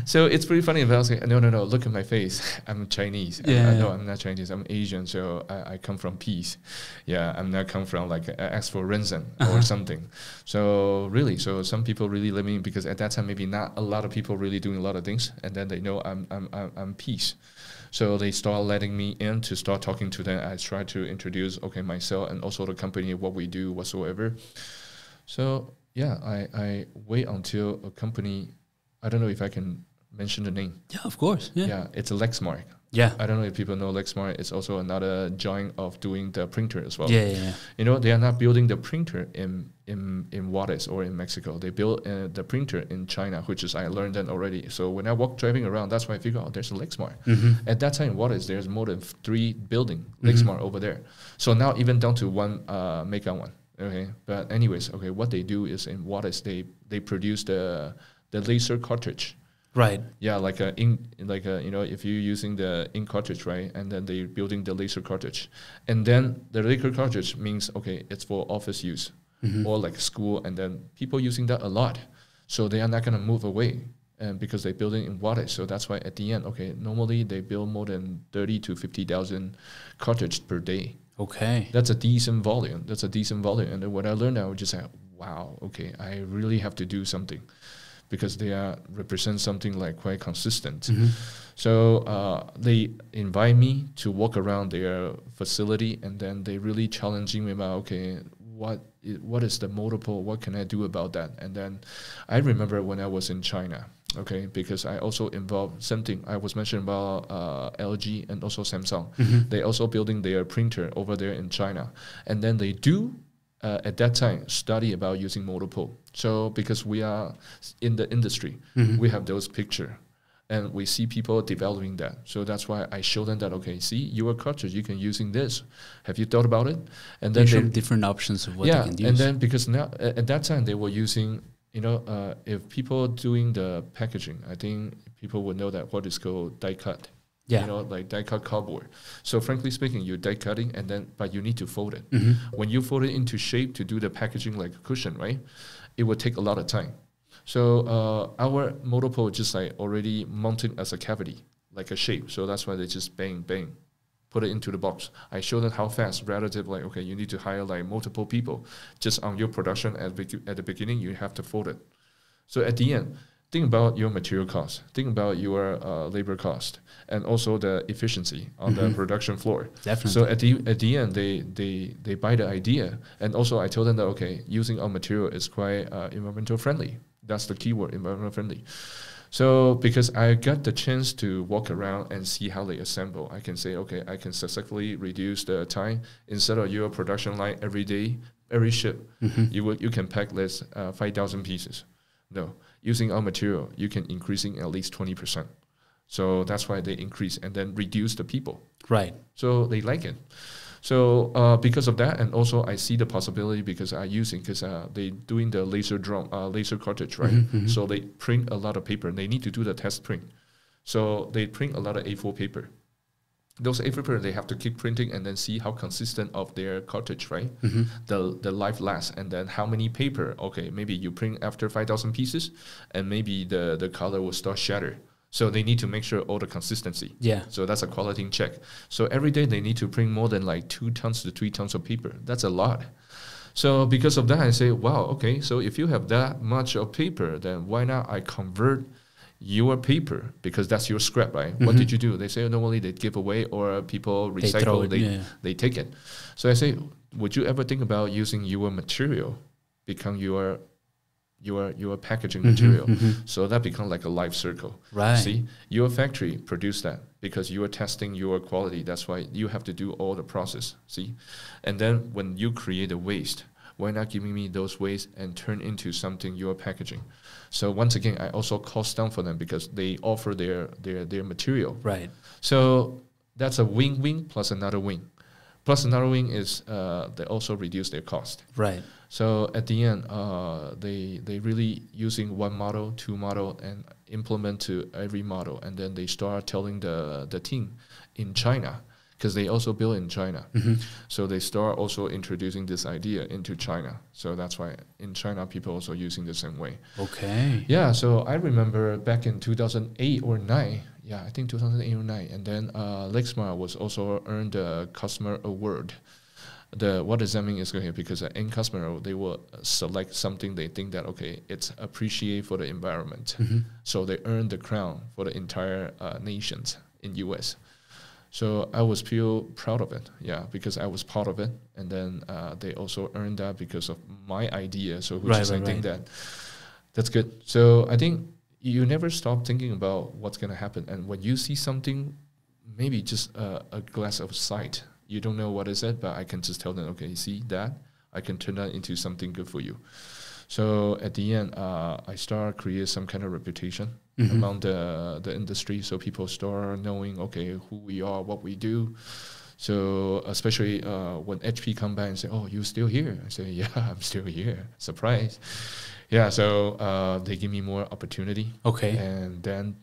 so it's pretty funny. But I was like, no, no, no, look at my face. I'm Chinese. I- I, Yeah. no, I'm not Chinese. I'm Asian. So I, I come from peace. Yeah, I'm not come from like uh, ask for ransom Uh-huh. or something. So really, so some people really let me in because at that time maybe not a lot of people really doing a lot of things, and then they know I'm I'm I'm, I'm peace. So they start letting me in to start talking to them. I try to introduce okay myself and also the company, what we do, whatsoever. So yeah, I I wait until a company. I don't know if I can mention the name. Yeah, of course. Yeah. Yeah, it's a Lexmark. Yeah. I don't know if people know Lexmark. It's also another giant of doing the printer as well. Yeah, yeah, yeah. You know, they are not building the printer in in in Juarez or in Mexico. They build uh, the printer in China, which is I learned that already. So when I walk driving around, that's why I figure out there's a Lexmark. Mhm. At that time, in Juarez, there's more than three building. Lexmark over there. So now even down to one uh, Mega one. Okay, but anyways, okay, what they do is in Juarez, they they produce the the laser cartridge. Right. Yeah, like a ink, like a you know, if you're using the ink cartridge, right, and then they're building the laser cartridge, and then the laser cartridge means okay, it's for office use Mhm. or like school, and then people using that a lot, so they are not gonna move away, and because they build it in Juarez, so that's why at the end, okay, normally they build more than thirty to fifty thousand cartridge per day. Okay. That's a decent volume. That's a decent volume. And then what I learned, I was just like, wow, okay, I really have to do something because they are represent something like quite consistent. Mhm. So uh, they invite me to walk around their facility, and then they really challenging me about okay, what i- what is the molded pulp? What can I do about that? And then I remember when I was in China, okay, because I also involved something I was mentioning about uh, LG and also Samsung. Mhm. They also building their printer over there in China, and then they do uh, at that time study about using molded pulp. So because we are in the industry, Mhm. we have those picture and we see people developing that. So that's why I show them that okay, see your cartridge you can using this. Have you thought about it? And then they different options of what yeah, they can use. and then because now at, at that time they were using, you know, uh, if people doing the packaging, I think people would know that what is called die cut. yeah. You know, like die cut cardboard. So frankly speaking, you're die cutting, and then but you need to fold it. Mhm. When you fold it into shape to do the packaging like a cushion, right? It will take a lot of time. So uh, our molded pulp just like already mounted as a cavity, like a shape. So that's why they just bang bang, put it into the box. I show them how fast relative like okay, you need to hire like multiple people just on your production at at the beginning. You have to fold it. So at the end, think about your material cost, think about your uh, labor cost, and also the efficiency on the Mhm. production floor. Definitely. So at the at the end, they they they buy the idea, and also I told them that okay, using our material is quite uh, environmental friendly. That's the keyword, environmental friendly. So because I got the chance to walk around and see how they assemble, I can say okay, I can successfully reduce the time instead of your production line every day, every ship, Mhm. you would you can pack less uh, five thousand pieces. No, using our material, you can increasing at least twenty percent. So that's why they increase and then reduce the people. Right. So they like it. So uh, because of that, and also I see the possibility because I using because uh, they doing the laser drum, uh, laser cartridge, right? Mhm, mhm. So they print a lot of paper. and They need to do the test print. So they print a lot of A4 paper. Those A4 paper they have to keep printing and then see how consistent of their cartridge, right? Mhm. The the life lasts, and then how many paper? Okay, maybe you print after five thousand pieces, and maybe the the color will start shatter. So they need to make sure all the consistency. Yeah. So that's a quality check. So every day they need to print more than like two tons to three tons of paper. That's a lot. So because of that, I say, wow, okay. So if you have that much of paper, then why not I convert your paper because that's your scrap, right? What Mhm. did you do? They say normally they give away or people They recycle. it. They yeah. they take it. So I say, would you ever think about using your material become your your your packaging Mhm, material? mhm. So that become like a life circle. Right. See, your factory produce that because you are testing your quality. That's why you have to do all the process. See, and then when you create a waste, why not giving me those waste and turn into something you are packaging? So once again, I also cost down for them because they offer their their their material. Right. So that's a win-win plus another win. Plus another win is uh, they also reduce their cost. Right. So at the end, uh, they they really using one model, two model, and implement to every model, and then they start telling the the team in China because they also build in China. Mhm. So they start also introducing this idea into China. So that's why in China people also using the same way. Okay. Yeah, so I remember back in 2008 or 9, yeah, I think 2008 or 9, and then uh, Lexmark was also earned a customer award. The what does that mean is okay because the end customer they will select something they think that okay it's appreciate for the environment, Mhm. so they earn the crown for the entire uh, nations in U.S. So I was feel proud of it, yeah, because I was part of it, and then uh, they also earned that because of my idea. So which Right, is right, I think right. that that's good. So I think you never stop thinking about what's gonna happen, and when you see something, maybe just a, a glass of sight, you don't know what is it, but I can just tell them, okay, see that, I can turn that into something good for you. So at the end, uh, I start create some kind of reputation Mhm. among the the industry, so people start knowing, okay, who we are, what we do. So especially uh, when HP come back and say, "Oh, you still here?" I say, "Yeah, I'm still here." Surprise. Yeah. So uh, they give me more opportunity, Okay. and then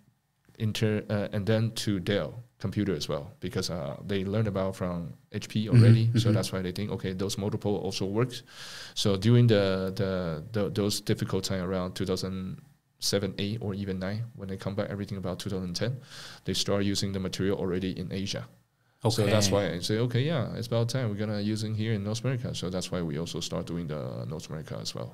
inter uh, and then to Dell computer as well because uh, they learned about from HP already. So mhm. that's why they think, okay, those molded pulp also works. So during the the, the those difficult time around 2007, 8, or even 9, when they come back everything about 2010, they start using the material already in Asia. Okay. So that's why I say, okay, yeah, it's about time we're gonna using here in North America. So that's why we also start doing the North America as well.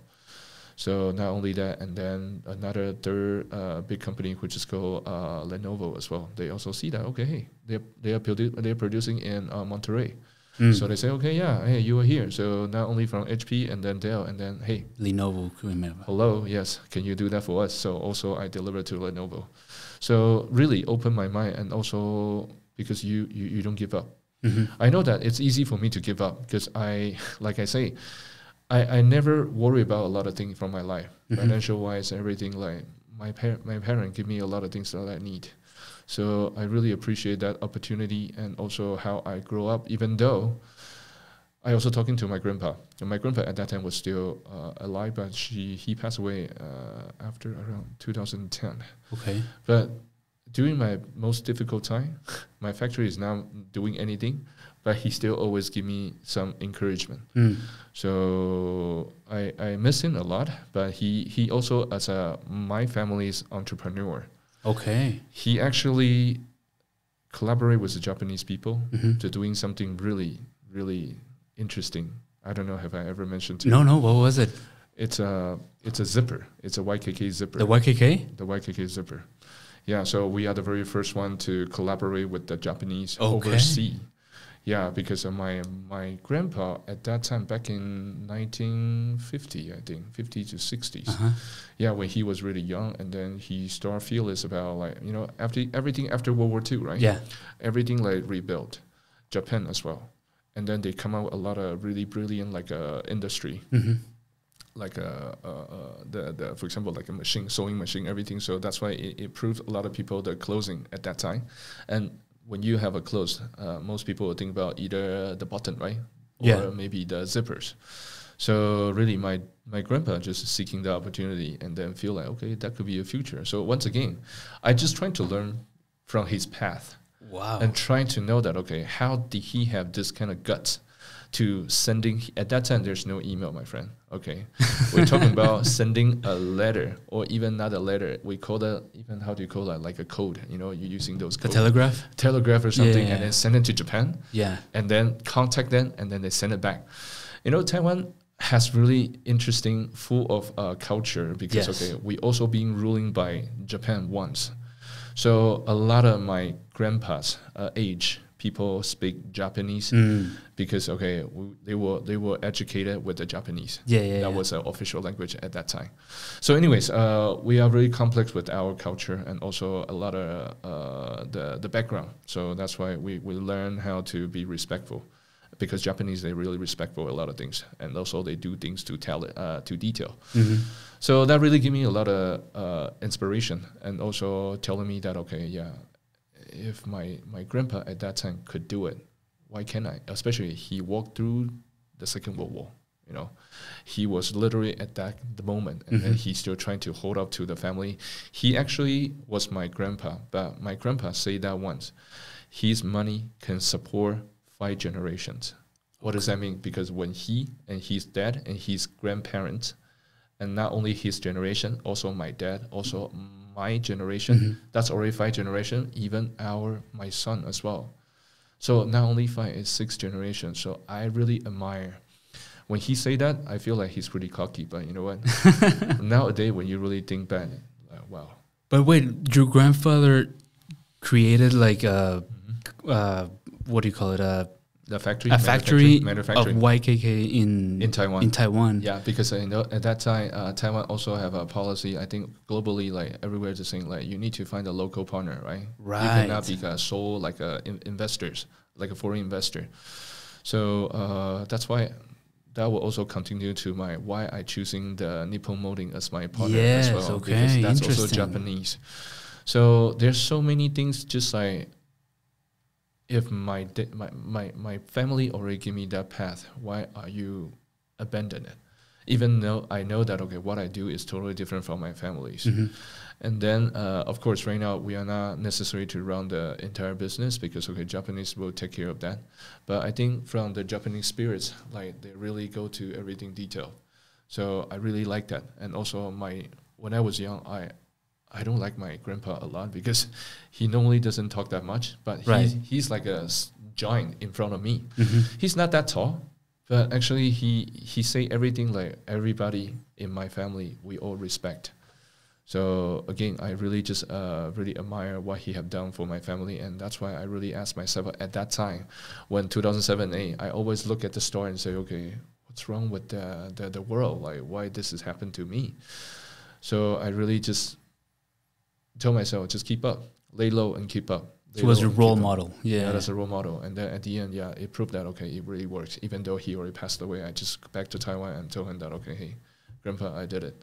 So not only that, and then another third uh, big company which is called uh, Lenovo as well. They also see that okay, hey, they they are produ- they're producing in uh, Monterrey. Mm. So they say, okay, yeah, hey, you are here. So not only from HP and then Dell, and then hey, Lenovo remember. hello, yes, can you do that for us? So also I deliver to Lenovo. So really open my mind, and also because you you, you don't give up. Mhm. I know that it's easy for me to give up because I, like I say, I, I never worry about a lot of things from my life, Mhm. financial wise, everything. Like my par- my parent give me a lot of things that I need, so I really appreciate that opportunity and also how I grow up. Even though I also talking to my grandpa, and my grandpa at that time was still uh, alive, but she he passed away uh, after around 2010. Okay. But during my most difficult time, my factory is not doing anything, but he still always give me some encouragement. Mm. So I, I miss him a lot, but he, he also as a my family's entrepreneur, Okay. he actually collaborate with the Japanese people Mhm. to doing something really really interesting. I don't know have I ever mentioned to No, you. no. No, what was it? It's a it's a zipper. It's a YKK zipper. The YKK? the YKK zipper. Yeah, so we are the very first one to collaborate with the Japanese Okay. overseas. Yeah, because of my my grandpa at that time back in 1950, I think 50 to 60s. Uh-huh. Yeah, when he was really young, and then he started fearless about like you know after everything after World War II, right? Yeah. everything like rebuilt, Japan as well, and then they come out a lot of really brilliant like uh, industry hmm like uh, uh, uh, the, the for example like a machine sewing machine everything so that's why it, it proved a lot of people the closing at that time and when you have a clothes uh, most people will think about either the button right or Yeah. maybe the zippers so really my my grandpa just seeking the opportunity and then feel like okay that could be a future so once again i just trying to learn from his path Wow. and trying to know that okay how did he have this kind of guts to sending at that time there's no email my friend okay we're talking about sending a letter or even not a letter we call that even how do you call that like a code you know you're using those the code, telegraph? telegraph or something Yeah. and then send it to japan Yeah. and then contact them and then they send it back you know taiwan has really interesting full of uh, culture because Yes. okay we also being ruling by japan once so a lot of my grandpa's uh, age people speak japanese Mm. because okay w- they were they were educated with the japanese Yeah, yeah. that yeah. was an official language at that time. So, anyways, uh, we are very complex with our culture and also a lot of uh, the the background. So that's why we, we learn how to be respectful, because Japanese they really respectful a lot of things, and also they do things to tell it uh, to detail. Mhm. So that really gave me a lot of uh, inspiration, and also telling me that okay, yeah, if my my grandpa at that time could do it, why can't I? Especially he walked through the Second World War. You know, he was literally at that the moment, and Mhm. he's still trying to hold up to the family. He actually was my grandpa, but my grandpa said that once, his money can support five generations. What does that mean? Because when he and his dad and his grandparents, and not only his generation, also my dad, also my generation, Mhm. that's already five generation. Even our my son as well. So not only five, it's six generations. So I really admire. When he say that, I feel like he's pretty cocky. But you know what? Nowadays, when you really think back, like, wow. But wait, your grandfather created like a, uh, what do you call it? A, The factory, a factory of. YKK in In Taiwan. In Taiwan. Yeah, because I know at that time, uh, Taiwan also have a policy. I think globally, like everywhere, just saying like you need to find a local partner, right? Right. You cannot be a sole like a in- investors, like a foreign investor. So uh, that's why that will also continue to my why I choosing the Nippon Molding as my partner Yes, as well okay, because that's also. Japanese. So there's so many things. Just like if my my my my family already give me that path, why are you abandon it? Even though I know that okay, what I do is totally different from my family's. Mhm. And then, uh, of course, right now we are not necessary to run the entire business because okay, Japanese will take care of that. But I think from the Japanese spirits, like they really go to everything detail. So I really like that. And also, my when I was young, I I don't like my grandpa a lot because he normally doesn't talk that much. But Right. he's he's like a giant in front of me. Mhm. He's not that tall, but actually he he say everything like everybody in my family we all respect. So again, I really just uh, really admire what he have done for my family, and that's why I really asked myself at that time, when 2007 8, I always look at the story and say, okay, what's wrong with the, the the world? Like why this has happened to me? So I really just tell myself, just keep up, lay low and keep up. It was your role model. Yeah. Yeah, that's a role model. And then at the end, yeah, it proved that okay, it really works. Even though he already passed away, I just go back to Taiwan and told him that okay, hey, Grandpa, I did it.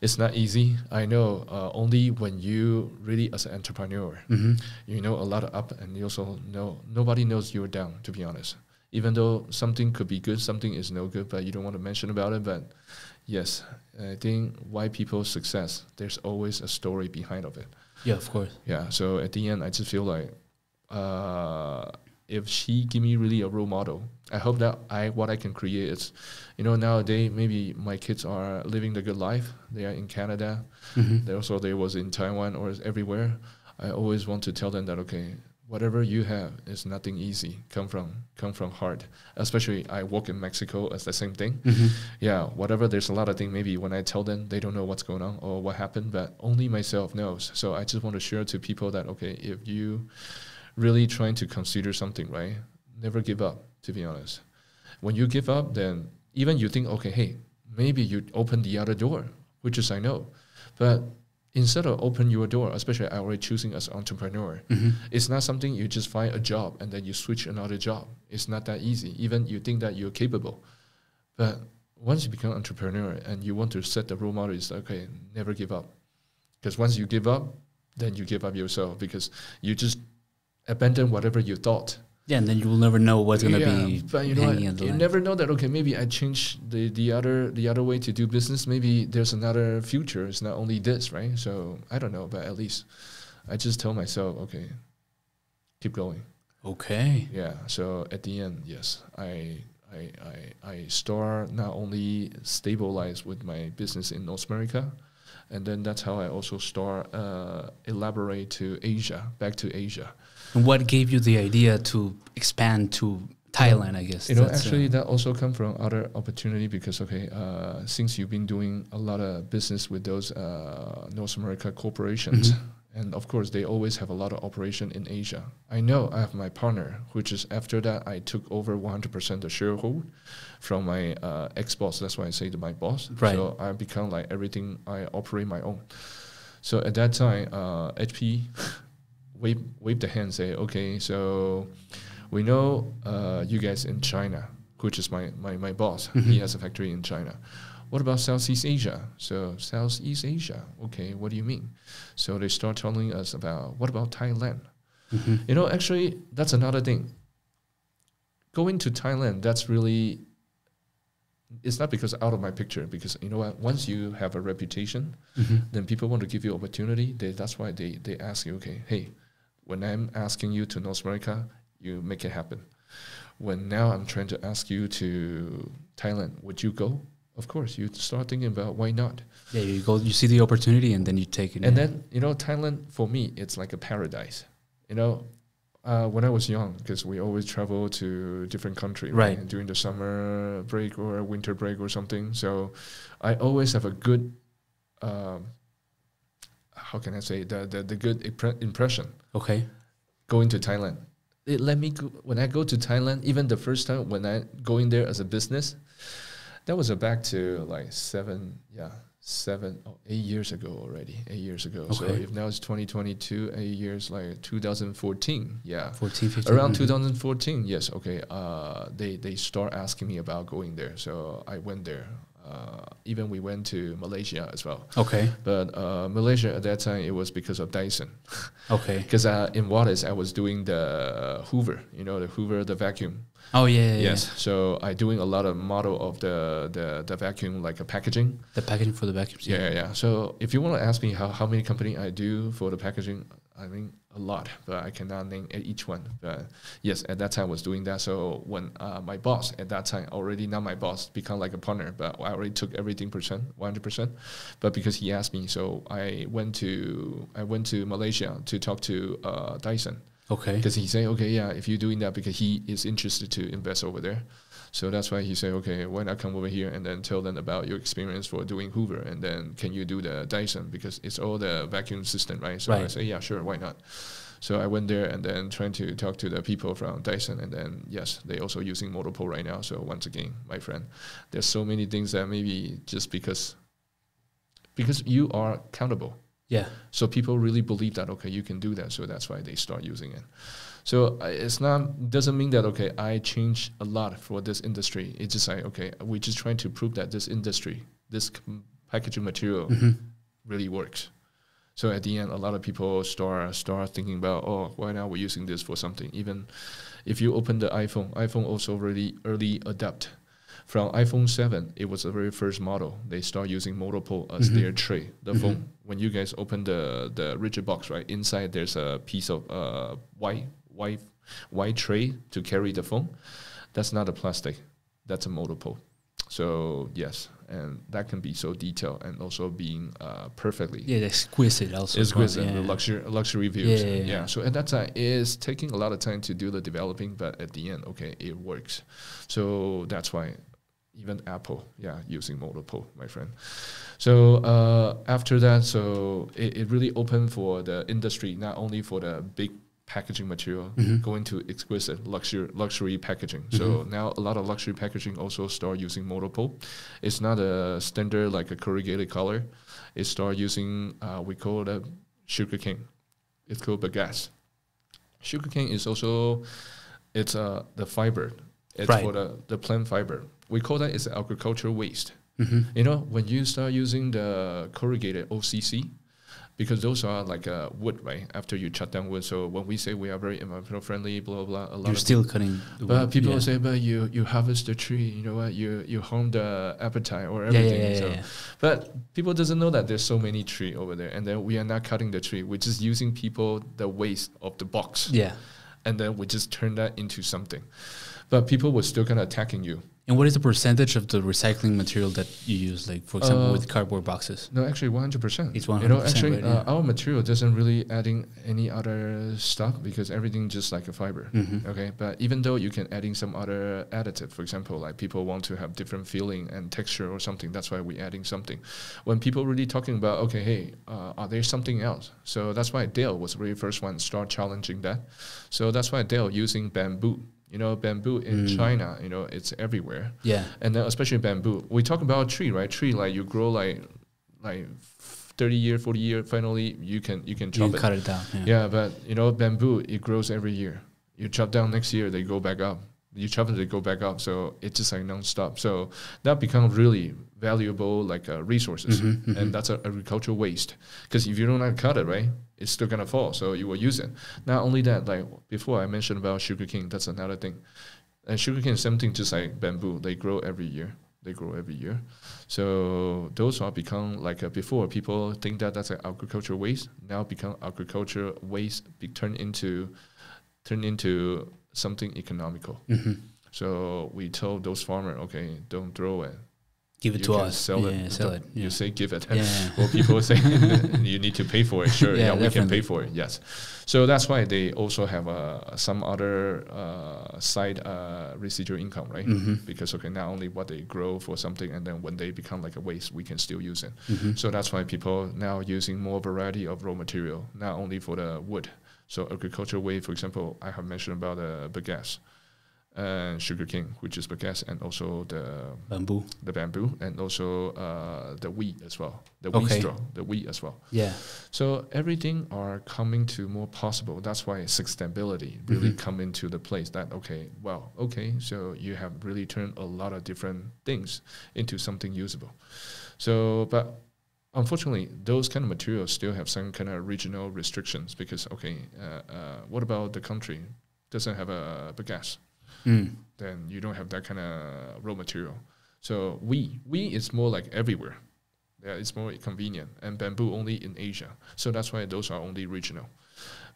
It's not easy. I know. Uh, only when you really, as an entrepreneur, hmm you know a lot of up, and you also know nobody knows you're down. To be honest, even though something could be good, something is no good, but you don't want to mention about it. But yes, I think why people success, there's always a story behind of it. Yeah, of course. Yeah. So at the end, I just feel like uh, if she give me really a role model, I hope that I what I can create is, you know, nowadays maybe my kids are living the good life. They are in Canada. hmm They also they was in Taiwan or everywhere. I always want to tell them that okay, whatever you have is nothing easy. Come from come from hard. Especially I work in Mexico as the same thing hmm yeah, whatever. There's a lot of things. Maybe when I tell them, they don't know what's going on or what happened, but only myself knows. So I just want to share to people that okay, if you really trying to consider something, right, never give up. To be honest, when you give up, then even you think, okay, hey, maybe you open the other door, which is I know, but instead of open your door, especially I already choosing as entrepreneur, hmm it's not something you just find a job and then you switch another job. It's not that easy. Even you think that you're capable, but once you become entrepreneur and you want to set the role model, it's okay, never give up. Because once you give up, then you give up yourself because you just abandon whatever you thought. Yeah, and then you will never know what's gonna Yeah, be but you know what? You line. never know that. Okay, maybe I change the the other the other way to do business. Maybe there's another future. It's not only this, right? So I don't know, but at least I just tell myself, okay, keep going. Okay. Yeah. So at the end, yes, I I I I start not only stabilize with my business in North America, and then that's how I also start uh, elaborate to Asia, back to Asia. And what gave you the idea to expand to Thailand? I guess You know, uh, actually, that also come from other opportunity because okay, uh, since you've been doing a lot of business with those uh, North America corporations, Mhm. and of course they always have a lot of operation in Asia. I know I have my partner, which is after that I took over 100% the sharehold from my uh, ex boss. That's why I say to my boss. Right. So I become like everything. I operate my own. So at that time, uh, HP wave wave the hand, say, okay, so we know uh, you guys in China, which is my, my, my boss. He Mhm. has a factory in China. What about Southeast Asia? So Southeast Asia, okay, what do you mean? So they start telling us about what about Thailand? mhm. You know, actually, that's another thing. Going to Thailand, that's really, it's not because out of my picture, because you know what? Once you have a reputation, Mhm. then people want to give you opportunity. They, that's why they, they ask you, okay, hey, when I'm asking you to North America, you make it happen. When now I'm trying to ask you to Thailand, would you go? Of course, you start thinking about why not. Yeah, you go, you see the opportunity, and then you take it. And then, you know, Thailand, for me, it's like a paradise. You know, uh, when I was young, because we always travel to different country Right. during the summer break or winter break or something. So I always have a good, um, how can I say, the, the, the good impre- impression okay. going to Thailand. It let me go, when I go to Thailand, even the first time when I go in there as a business, that was a back to like seven, yeah, seven, oh, eight years ago already, eight years ago. Okay. So if now it's 2022, eight years like 2014, yeah. 14, 15. Around mhm. 2014, yes, okay. Uh, they they start asking me about going there, so I went there. Uh, even we went to Malaysia as well. Okay. But uh, Malaysia at that time it was because of Dyson. Okay. Because uh, in Juarez, I was doing the Hoover, you know, the Hoover, the vacuum. Oh yeah, yeah, Yes. So I doing a lot of model of the the, the vacuum, like a packaging. The packaging for the vacuums. Yeah, yeah, yeah. So if you want to ask me how, how many company I do for the packaging, I mean a lot, but I cannot name each one. But yes, at that time I was doing that. So when uh, my boss at that time already not my boss, become like a partner, but I already took everything percent, one hundred percent. But because he asked me, so I went to I went to Malaysia to talk to uh, Dyson Okay. because he say, okay, yeah, if you're doing that because he is interested to invest over there. So that's why he said, okay, why not come over here and then tell them about your experience for doing Hoover, and then can you do the Dyson because it's all the vacuum system, right? So I said, yeah, sure, why not? So I went there and then trying to talk to the people from Dyson, and then yes, they also using molded pulp right now. So once again, my friend, there's so many things that maybe just because because you are accountable. Yeah. So people really believe that okay, you can do that. So that's why they start using it. So it's not doesn't mean that okay, I change a lot for this industry. It's just like okay, we're just trying to prove that this industry, this packaging material, Mm-hmm. really works. So at the end, a lot of people start start thinking about oh, why now we're using this for something. Even if you open the iPhone, iPhone also really early adapt. From iPhone 7, it was the very first model. They start using molded pulp as Mhm. their tray. The Mhm. phone, when you guys open the the rigid box, right inside there's a piece of uh, white white white tray to carry the phone. That's not a plastic. That's a molded pulp. So yes, and that can be so detailed and also being uh, perfectly Yeah, exquisite also. exquisite, Yeah. the luxury luxury views. Yeah, Yeah, yeah. So at that time, is taking a lot of time to do the developing, but at the end, okay, it works. So that's why even Apple, yeah, using molded pulp, my friend. So uh, after that, so it, it really opened for the industry, not only for the big packaging material, Mhm. going to exquisite luxury luxury packaging. So Mhm. now a lot of luxury packaging also start using molded pulp. It's not a standard like a corrugated color. It start using uh, we call it sugar cane. It's called bagasse. Sugar cane is also it's uh the fiber. It's Right. for the, the plant fiber. We call that it's agricultural waste. Mhm. You know, when you start using the corrugated OCC, because those are like uh, wood, right? After you chop down wood. So when we say we are very environmental friendly, blah, blah, blah, a lot You're of still cutting. the but wood, people yeah. say, but you, you harvest the tree, you know what, you, you harm the appetite or Yeah, yeah, everything. yeah, so. yeah, yeah. But people doesn't know that there's so many tree over there. And then we are not cutting the tree. We're just using people, the waste of the box. Yeah. And then we just turn that into something. But people were still kind of attacking you. And what is the percentage of the recycling material that you use? Like, for example, Uh, with cardboard boxes. No, actually, one hundred percent. It's You know, 100%, actually, right, uh, yeah. our material doesn't really adding any other stuff because everything just like a fiber. Mhm. Okay, but even though you can adding some other additive, for example, like people want to have different feeling and texture or something, that's why we adding something. When people really talking about, okay, hey, uh, are there something else? So that's why Dell was really first one start challenging that. So that's why Dell using bamboo. You know, bamboo in Mm. China, you know, it's everywhere Yeah. and then especially bamboo. We talk about tree, right? Tree like you grow like like thirty year, forty year. Finally, you can you can You chop can it. cut it down. Yeah. Yeah, but you know bamboo it grows every year. You chop down next year, they go back up. You chop it, they go back up. So it's just like non-stop. So that becomes really valuable like uh, resources, Mhm, mhm. and that's a agricultural waste. Because if you don't cut it right, it's still gonna fall. So you will use it. Not only that, like before I mentioned about sugarcane, that's another thing. And sugarcane same thing, just like bamboo. They grow every year. They grow every year. So those are become like uh, before people think that that's an agricultural waste. Now become agricultural waste be turned into turn into something economical. Mhm. So we told those farmers, okay, don't throw it. Give it You to us. Sell yeah, it. sell it. You say give it. yeah. well, people say you need to pay for it. Sure, Yeah, yeah, we can pay for it. Yes, so that's why they also have uh, some other uh, side uh, residual income, right? Mhm. Because okay, not only what they grow for something, and then when they become like a waste, we can still use it. Mhm. So that's why people now using more variety of raw material, not only for the wood. So agricultural way, for example, I have mentioned about the bagasse and sugarcane, which is bagasse, and also the Bamboo. the bamboo, and also uh, the wheat as well, the wheat Okay. straw, the wheat as well. Yeah. So everything are coming to more possible. That's why sustainability really Mhm. come into the place. That okay, well, okay, so you have really turned a lot of different things into something usable. So, but unfortunately, those kind of materials still have some kind of regional restrictions because okay, uh, uh, what about the country doesn't have a bagasse? Mm. then you don't have that kind of raw material. So we we is more like everywhere. Yeah, it's more convenient, and bamboo only in Asia. So that's why those are only regional.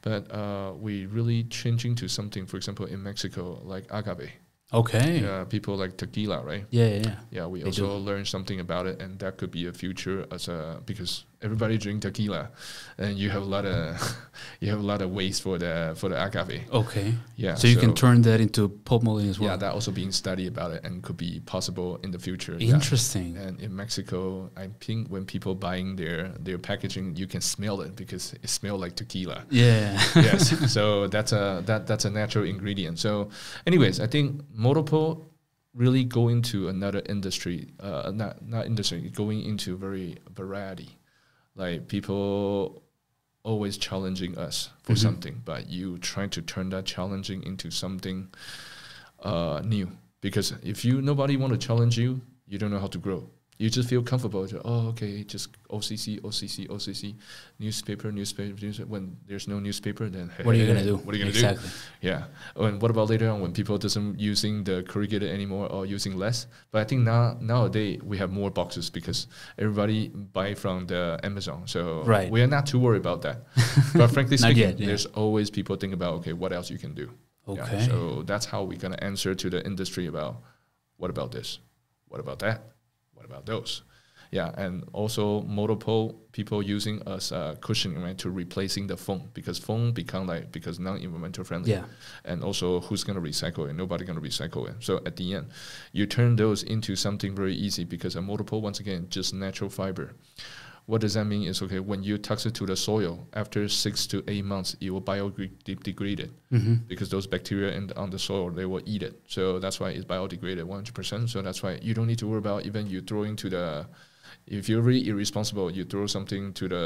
But uh, we really changing to something. For example, in Mexico, like agave. Okay. Yeah. Yeah, people like tequila, right? Yeah. Yeah. Yeah, we They also learn something about it, and that could be a future as a because everybody drink tequila, and you have a lot of you have a lot of waste for the for the agave. Okay. Yeah, so you can turn that into pulp molding as well. yeah, that also being studied about it and could be possible in the future. yeah. Interesting. And in Mexico, I think when people buying their their packaging, you can smell it because it smells like tequila. Yeah. yes, so that's a that that's a natural ingredient. So, anyways, I think molded pulp really go into another industry, uh, not not industry, going into very variety. Like people always challenging us for Mhm. something, but you try to turn that challenging into something uh, new. Because if you nobody want to challenge you, you don't know how to grow. You just feel comfortable. to, oh, okay, just OCC, OCC, OCC, newspaper, newspaper, newspaper. When there's no newspaper, then What are you gonna do? What are you gonna do? exactly. Yeah. And what about later on when people doesn't using the corrugated anymore or using less? But I think now nowadays we have more boxes because everybody buy from the Amazon. So Right. we are not too worried about that. but frankly speaking, yet, yeah. there's always people think about okay, what else you can do. Yeah, Okay. so that's how we're gonna answer to the industry about what about this? What about that? What about those? Yeah, and also multiple people using as uh, cushioning right to replacing the foam because foam become like because non-environmental friendly yeah. and also who's going to recycle it nobody going to recycle it so at the end you turn those into something very easy because a molded pulp once again just natural fiber what does that mean is okay when you toss it to the soil after six to eight months it will biodegrade it. Hmm because those bacteria in the, on the soil they will eat it. So that's why it's biodegraded 100% so that's why you don't need to worry about even you throw into the if you're really irresponsible you throw something to the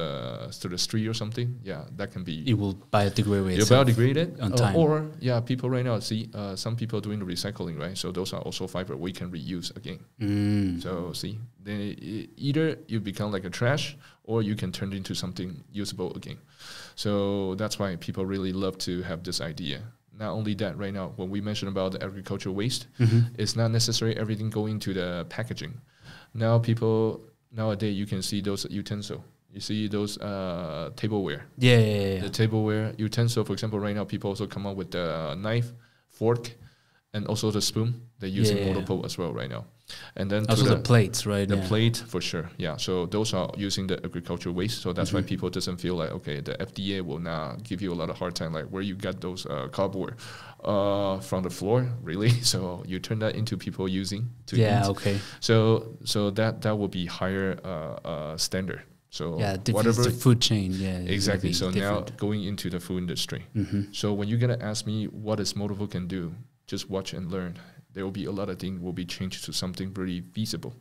to the street or something yeah that can be It will biodegrade you itself. biodegrade it on time. or yeah people right now see uh, some people doing the recycling right so those are also fiber we can reuse again Mm. so see then it, it- either you become like a trash or you can turn it into something usable again so that's why people really love to have this idea not only that right now when we mentioned about the agricultural waste Mhm. it's not necessary everything going to the packaging now people nowadays you can see those utensil you see those uh, tableware Yeah, yeah, yeah, the tableware utensil, for example, right now people also come up with the knife, fork, and also the spoon. They're using Yeah, molded pulp as well right now. And then Also the, the, plates, right? the yeah. plate for sure, yeah. So those are using the agricultural waste. So that's why Mhm. people doesn't feel like okay, the FDA will not give you a lot of hard time, like where you got those uh, cardboard uh, from the floor, really. So you turn that into people using to Yeah, eat. okay. So so that that will be higher uh, uh, standard. So Yeah, whatever the food chain. Yeah, exactly. So be now going into the food industry. Mhm. So when you're gonna ask me what is Motivo can do, just watch and learn. There will be a lot of things will be changed to something pretty feasible.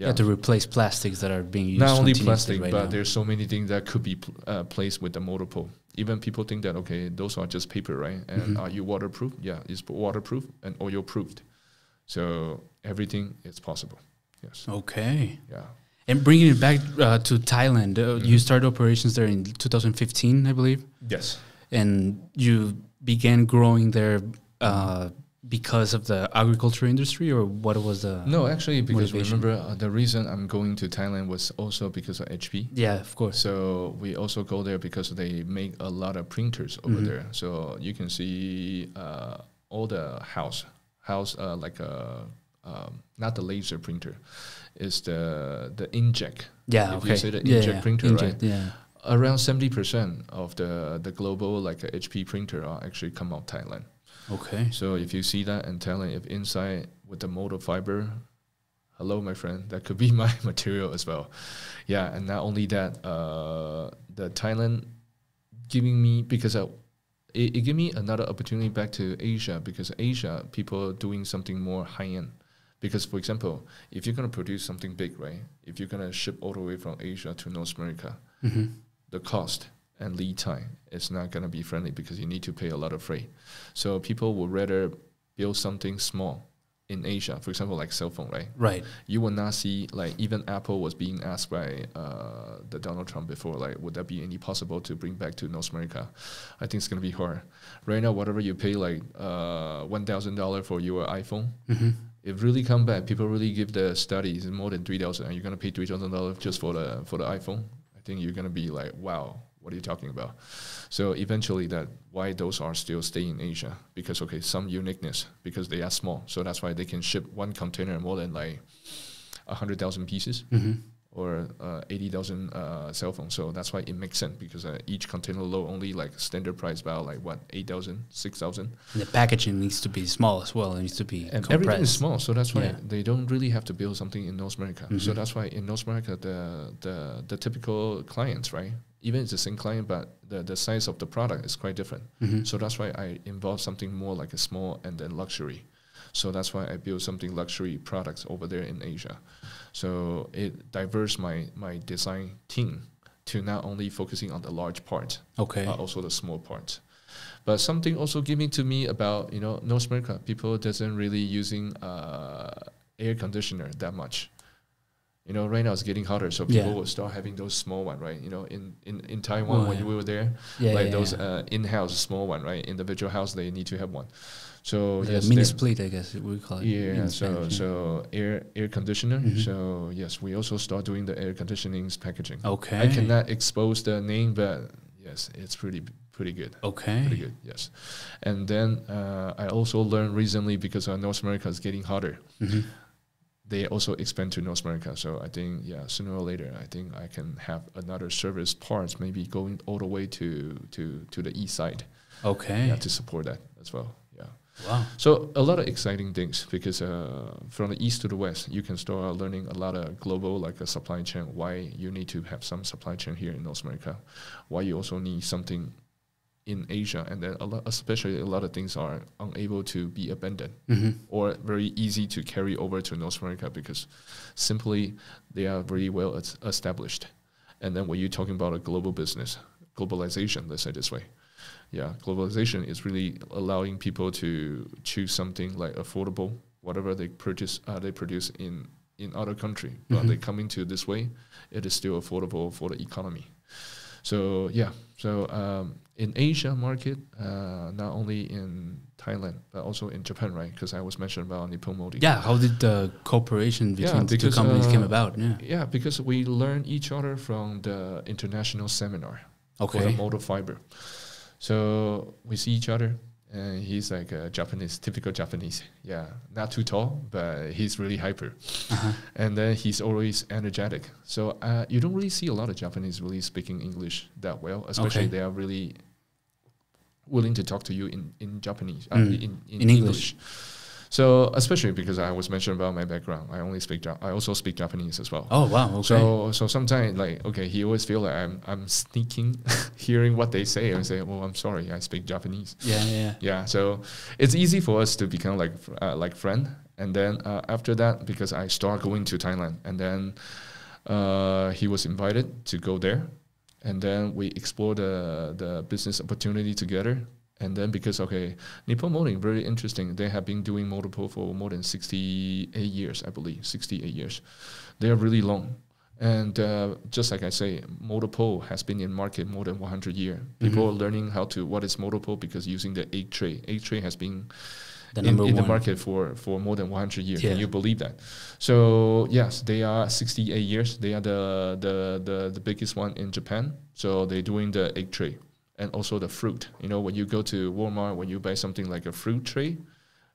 Yeah. to replace plastics that are being used. Not only plastic, right but now. there's so many things that could be pl- uh, placed with the molded pulp. Even people think that okay, those are just paper, right? And Mhm. are you waterproof? Yeah, it's waterproof and oil proofed. So everything is possible. Yes. Okay. Yeah. And bringing it back uh, to Thailand, uh, you Mhm. started operations there in 2015, I believe, Yes. and you began growing there uh, because of the agriculture industry, or what was the? No, actually, because motivation. remember uh, the reason I'm going to Thailand was also because of HP. Yeah, of course. So we also go there because they make a lot of printers over Mhm. there. So you can see uh, all the house, house uh, like a um, not the laser printer, is the the inkjet. Yeah. if you okay. say the yeah, inkjet yeah. printer, Inkjet, right? Yeah. Around seventy percent of the the global like HP printer are actually come out Thailand. Okay. So if you see that and Thailand, if inside with the molded fiber, hello, my friend, that could be my material as well. Yeah, and not only that, uh, the Thailand giving me because uh, it, it gave me another opportunity back to Asia because Asia people are doing something more high end. Because for example, if you're gonna produce something big, right? If you're gonna ship all the way from Asia to North America, hmm the cost and lead time is not going to be friendly because you need to pay a lot of freight. So people would rather build something small in Asia, for example, like cell phone, right? Right. You will not see like even Apple was being asked by uh, the Donald Trump before, like, would that be any possible to bring back to North America? I think it's going to be hard. Right now, whatever you pay like uh, one thousand dollar for your iPhone, hmm if really come back, people really give the studies more than three thousand, and you're gonna pay three thousand dollars just for the for the iPhone. I think you're gonna be like, wow, what are you talking about? So eventually, that why those are still stay in Asia because okay, some uniqueness because they are small, so that's why they can ship one container more than like a hundred thousand pieces hmm or uh, 80,000 uh, cell phones. So that's why it makes sense because uh, each container load only like standard price about like what 8,000, 6,000. The packaging needs to be small as well. It needs to be and compressed. everything is small so that's why Yeah. they don't really have to build something in north america so Mhm. that's why in north america the, the the typical clients right even it's the same client but the, the size of the product is quite different Mhm. so that's why i involve something more like a small and then luxury so that's why i build something luxury products over there in asia so it diverse my my design team to not only focusing on the large part, Okay. but also the small part. But something also giving to me about you know North America people doesn't really using uh, air conditioner that much. You know, right now it's getting hotter, so people Yeah. will start having those small one, right? You know, in in, in Taiwan Oh, when yeah. we were there, yeah, like those uh, in-house small one, right? Individual house they need to have one. So Like yes, mini split, I guess we call it. yeah, so Spanish, so air air conditioner. Mhm. So yes, we also start doing the air conditioning's packaging. Okay. I cannot expose the name, but yes, it's pretty pretty good. Okay. Pretty good, yes. And then uh, I also learned recently because uh, North America is getting hotter. Mhm. They also expand to North America. So I think yeah, sooner or later, I think I can have another service parts maybe going all the way to to to the east side. Okay. Yeah, to support that as well. Yeah. wow. So a lot of exciting things because uh, from the east to the west, you can start learning a lot of global like a supply chain. Why you need to have some supply chain here in North America, why you also need something in Asia, and then a lot, especially a lot of things are unable to be abandoned hmm or very easy to carry over to North America because simply they are very well es- established. And then when you're talking about a global business, globalization, let's say this way, yeah, globalization is really allowing people to choose something like affordable, whatever they purchase, uh, they produce in in other country, but Mhm. they coming to this way, it is still affordable for the economy. So yeah, so um, in Asia market, uh, not only in Thailand but also in Japan, right? Because I was mentioned about Nippon Molding. Yeah. How did the cooperation Yeah, between the two because, companies came uh, about? Yeah. Yeah, because we learn each other from the international seminar for the Okay. molded fiber. So we see each other, and he's like a Japanese, typical Japanese. Yeah, not too tall, but he's really hyper. Uh-huh. And then he's always energetic. So uh, you don't really see a lot of Japanese really speaking English that well, especially Okay. they are really willing to talk to you in, in Japanese, uh, Mm. in, in, In English. English. So especially because I was mentioned about my background, I only speak. I also speak Japanese as well. Oh wow. Okay. So so sometimes like okay, he always feel like I'm I'm sneaking, hearing what they say and say, well, I'm sorry, I speak Japanese. yeah. Yeah. Yeah, so it's easy for us to become like uh, like friend, and then uh, after that, because I start going to Thailand, and then uh, he was invited to go there, and then we explore the the business opportunity together. And then because okay, Nippon Molding very interesting. They have been doing molded pulp for more than sixty eight years, I believe, sixty eight years. They are really long. And uh, just like I say, molded pulp has been in market more than 100 years. People Mhm. are learning how to what is molded pulp because using the egg tray. Egg tray has been The in, in the market for, for more than 100 years. Yeah. Can you believe that? So yes, they are 68 years. They are the, the, the, the biggest one in Japan. So they're doing the egg tray and also the fruit. You know, when you go to Walmart, when you buy something like a fruit tray,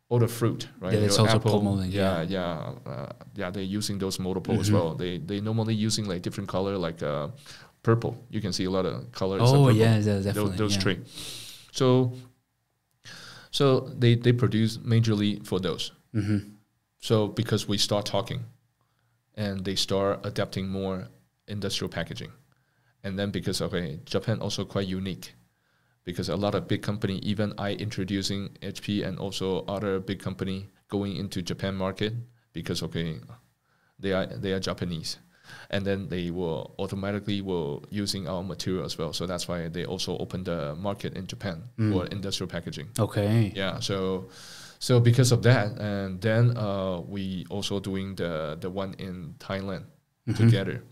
or the fruit, right? Yeah, it's also pulp molding, Yeah, yeah, uh, yeah. They're using those molded pulp as Mhm. well. They they normally using like different color, like uh, purple. You can see a lot of colors. of Oh purple yeah, yeah, definitely. those, those yeah. three. So, so they they produce majorly for those. Mm-hmm. So because we start talking, and they start adapting more industrial packaging, and then because okay, Japan also quite unique, because a lot of big company, even I introducing HP and also other big company going into Japan market because okay, they are they are Japanese, and then they will automatically will using our material as well. So that's why they also open the market in Japan Mm. for industrial packaging. Okay. Yeah, so so because of that, and then uh, we also doing the the one in Thailand Mhm. together,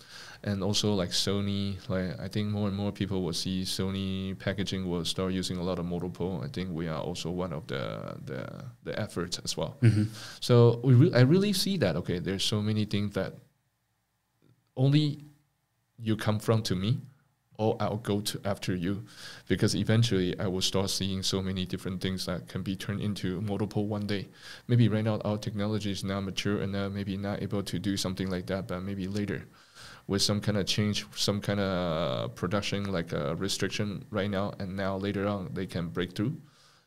and also like Sony, like I think more and more people will see Sony packaging will start using a lot of molded pulp. I think we are also one of the the the efforts as well. Mhm. So we re- I really see that okay, there's so many things that only you come from to me, or I'll go to after you, because eventually I will start seeing so many different things that can be turned into molded pulp one day. Maybe right now our technology is not mature enough, maybe not able to do something like that, but maybe later. With some kind of change, some kind of production like a restriction right now, and now later on they can break through.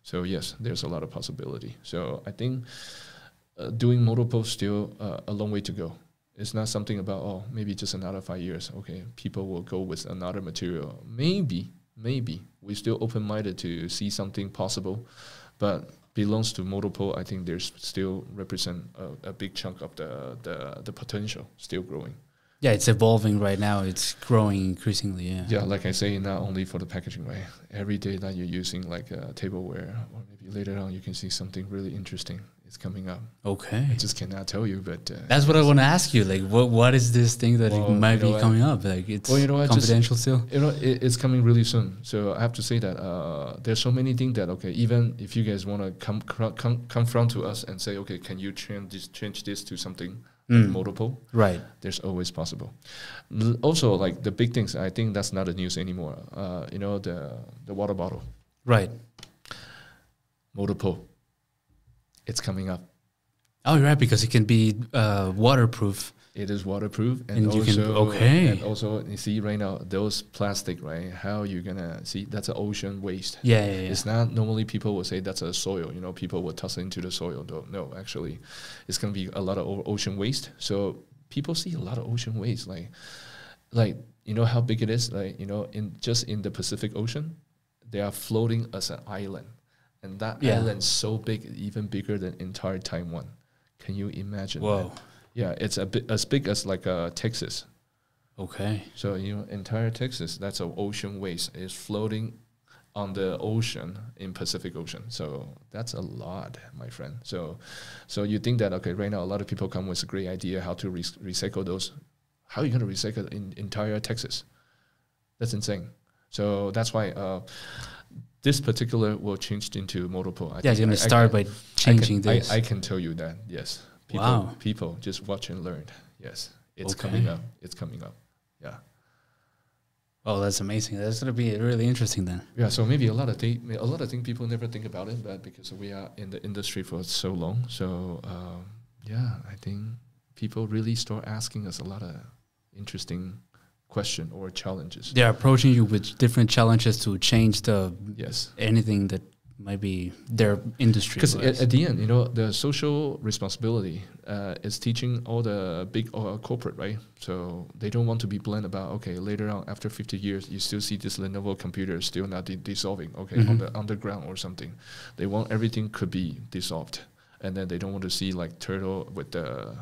So yes, there's a lot of possibility. So I think uh, doing molded pulp still uh, a long way to go. It's not something about oh maybe just another five years. Okay, people will go with another material. Maybe maybe we still open minded to see something possible, but belongs to molded pulp. I think there's still represent a, a big chunk of the, the the potential still growing. Yeah, it's evolving right now. It's growing increasingly. Yeah. Yeah, like I say, not only for the packaging, right? Every day that you're using like uh, tableware, or maybe later on you can see something really interesting is coming up. Okay. I just cannot tell you, but uh, That's what I want to ask you. Like, what what is this thing that Well, might you know be coming up? Like, it's Well, you know what, just- confidential still. you know it, it's coming really soon. So I have to say that uh, there's so many things that okay, even if you guys want to come come come front to us and say okay, can you change this change this to something Mm. molded pulp? Right. there's always possible. L- Also, like the big things, I think that's not the news anymore. Uh, you know, the the water bottle, Right. molded pulp. It's coming up. Oh, you're right, because it can be uh, waterproof. It is waterproof, and, And you also can- okay. And also, you see right now those plastic, right? How you gonna see? That's an ocean waste. Yeah, yeah, yeah. It's not normally people will say that's a soil. You know, people will toss it into the soil. No, no, actually, it's gonna be a lot of ocean waste. So people see a lot of ocean waste. Like, like you know how big it is. Like you know, in just in the Pacific Ocean, they are floating as an island, and that Yeah. island's so big, even bigger than entire Taiwan. Can you imagine? that? Yeah, it's a bit as big as like uh, Texas. Okay. So you know, entire Texas, that's an ocean waste is floating on the ocean in Pacific Ocean. So that's a lot, my friend. So, so you think that okay, right now a lot of people come with a great idea how to re- recycle those. How are you going to recycle in entire Texas? That's insane. So that's why uh, this particular will change into molded pulp. I Yeah, think going to I start by changing I can, this. I, I can tell you that. Yes. People, Wow. People just watch and learn. Yes. It's Okay. coming up. It's coming up. Yeah. oh, that's amazing. That's going to be really interesting then. Yeah, so maybe a lot of thing, a lot of things people never think about it, but because we are in the industry for so long, so um, yeah, I think people really start asking us a lot of interesting question or challenges. They're approaching you with different challenges to change the Yes, anything that might be their industry. because at, at the end, you know, the social responsibility uh, is teaching all the big uh, corporate, right? So they don't want to be blunt about okay, later on after 50 years, you still see this Lenovo computer still not de- dissolving, okay, on Mhm. the underground or something. They want everything could be dissolved, and then they don't want to see like turtle with the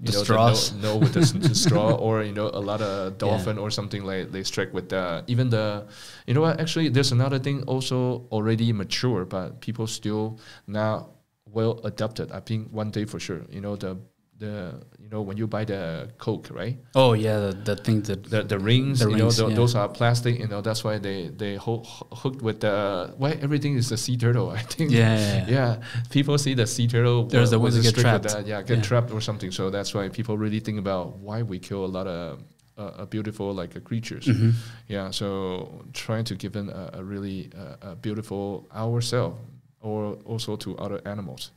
you know straws. no with the, straw or you know a lot of dolphin or something like they strike with the even the you know what actually there's another thing also already mature but people still not well adapted i think one day for sure you know the the you know when you buy the coke right oh yeah, the, the thing that the the rings The you rings, know tho- yeah. those are plastic you know that's why they they ho- hooked with the why everything is a sea turtle i think yeah, yeah, yeah. yeah, people see the sea turtle. There's the ones that get trapped. That. Yeah, get trapped or something. So that's why people really think about why we kill a lot of uh, beautiful like uh, creatures. Mhm. Yeah, so trying to give them a, a really uh, a beautiful ourselves or also to other animals,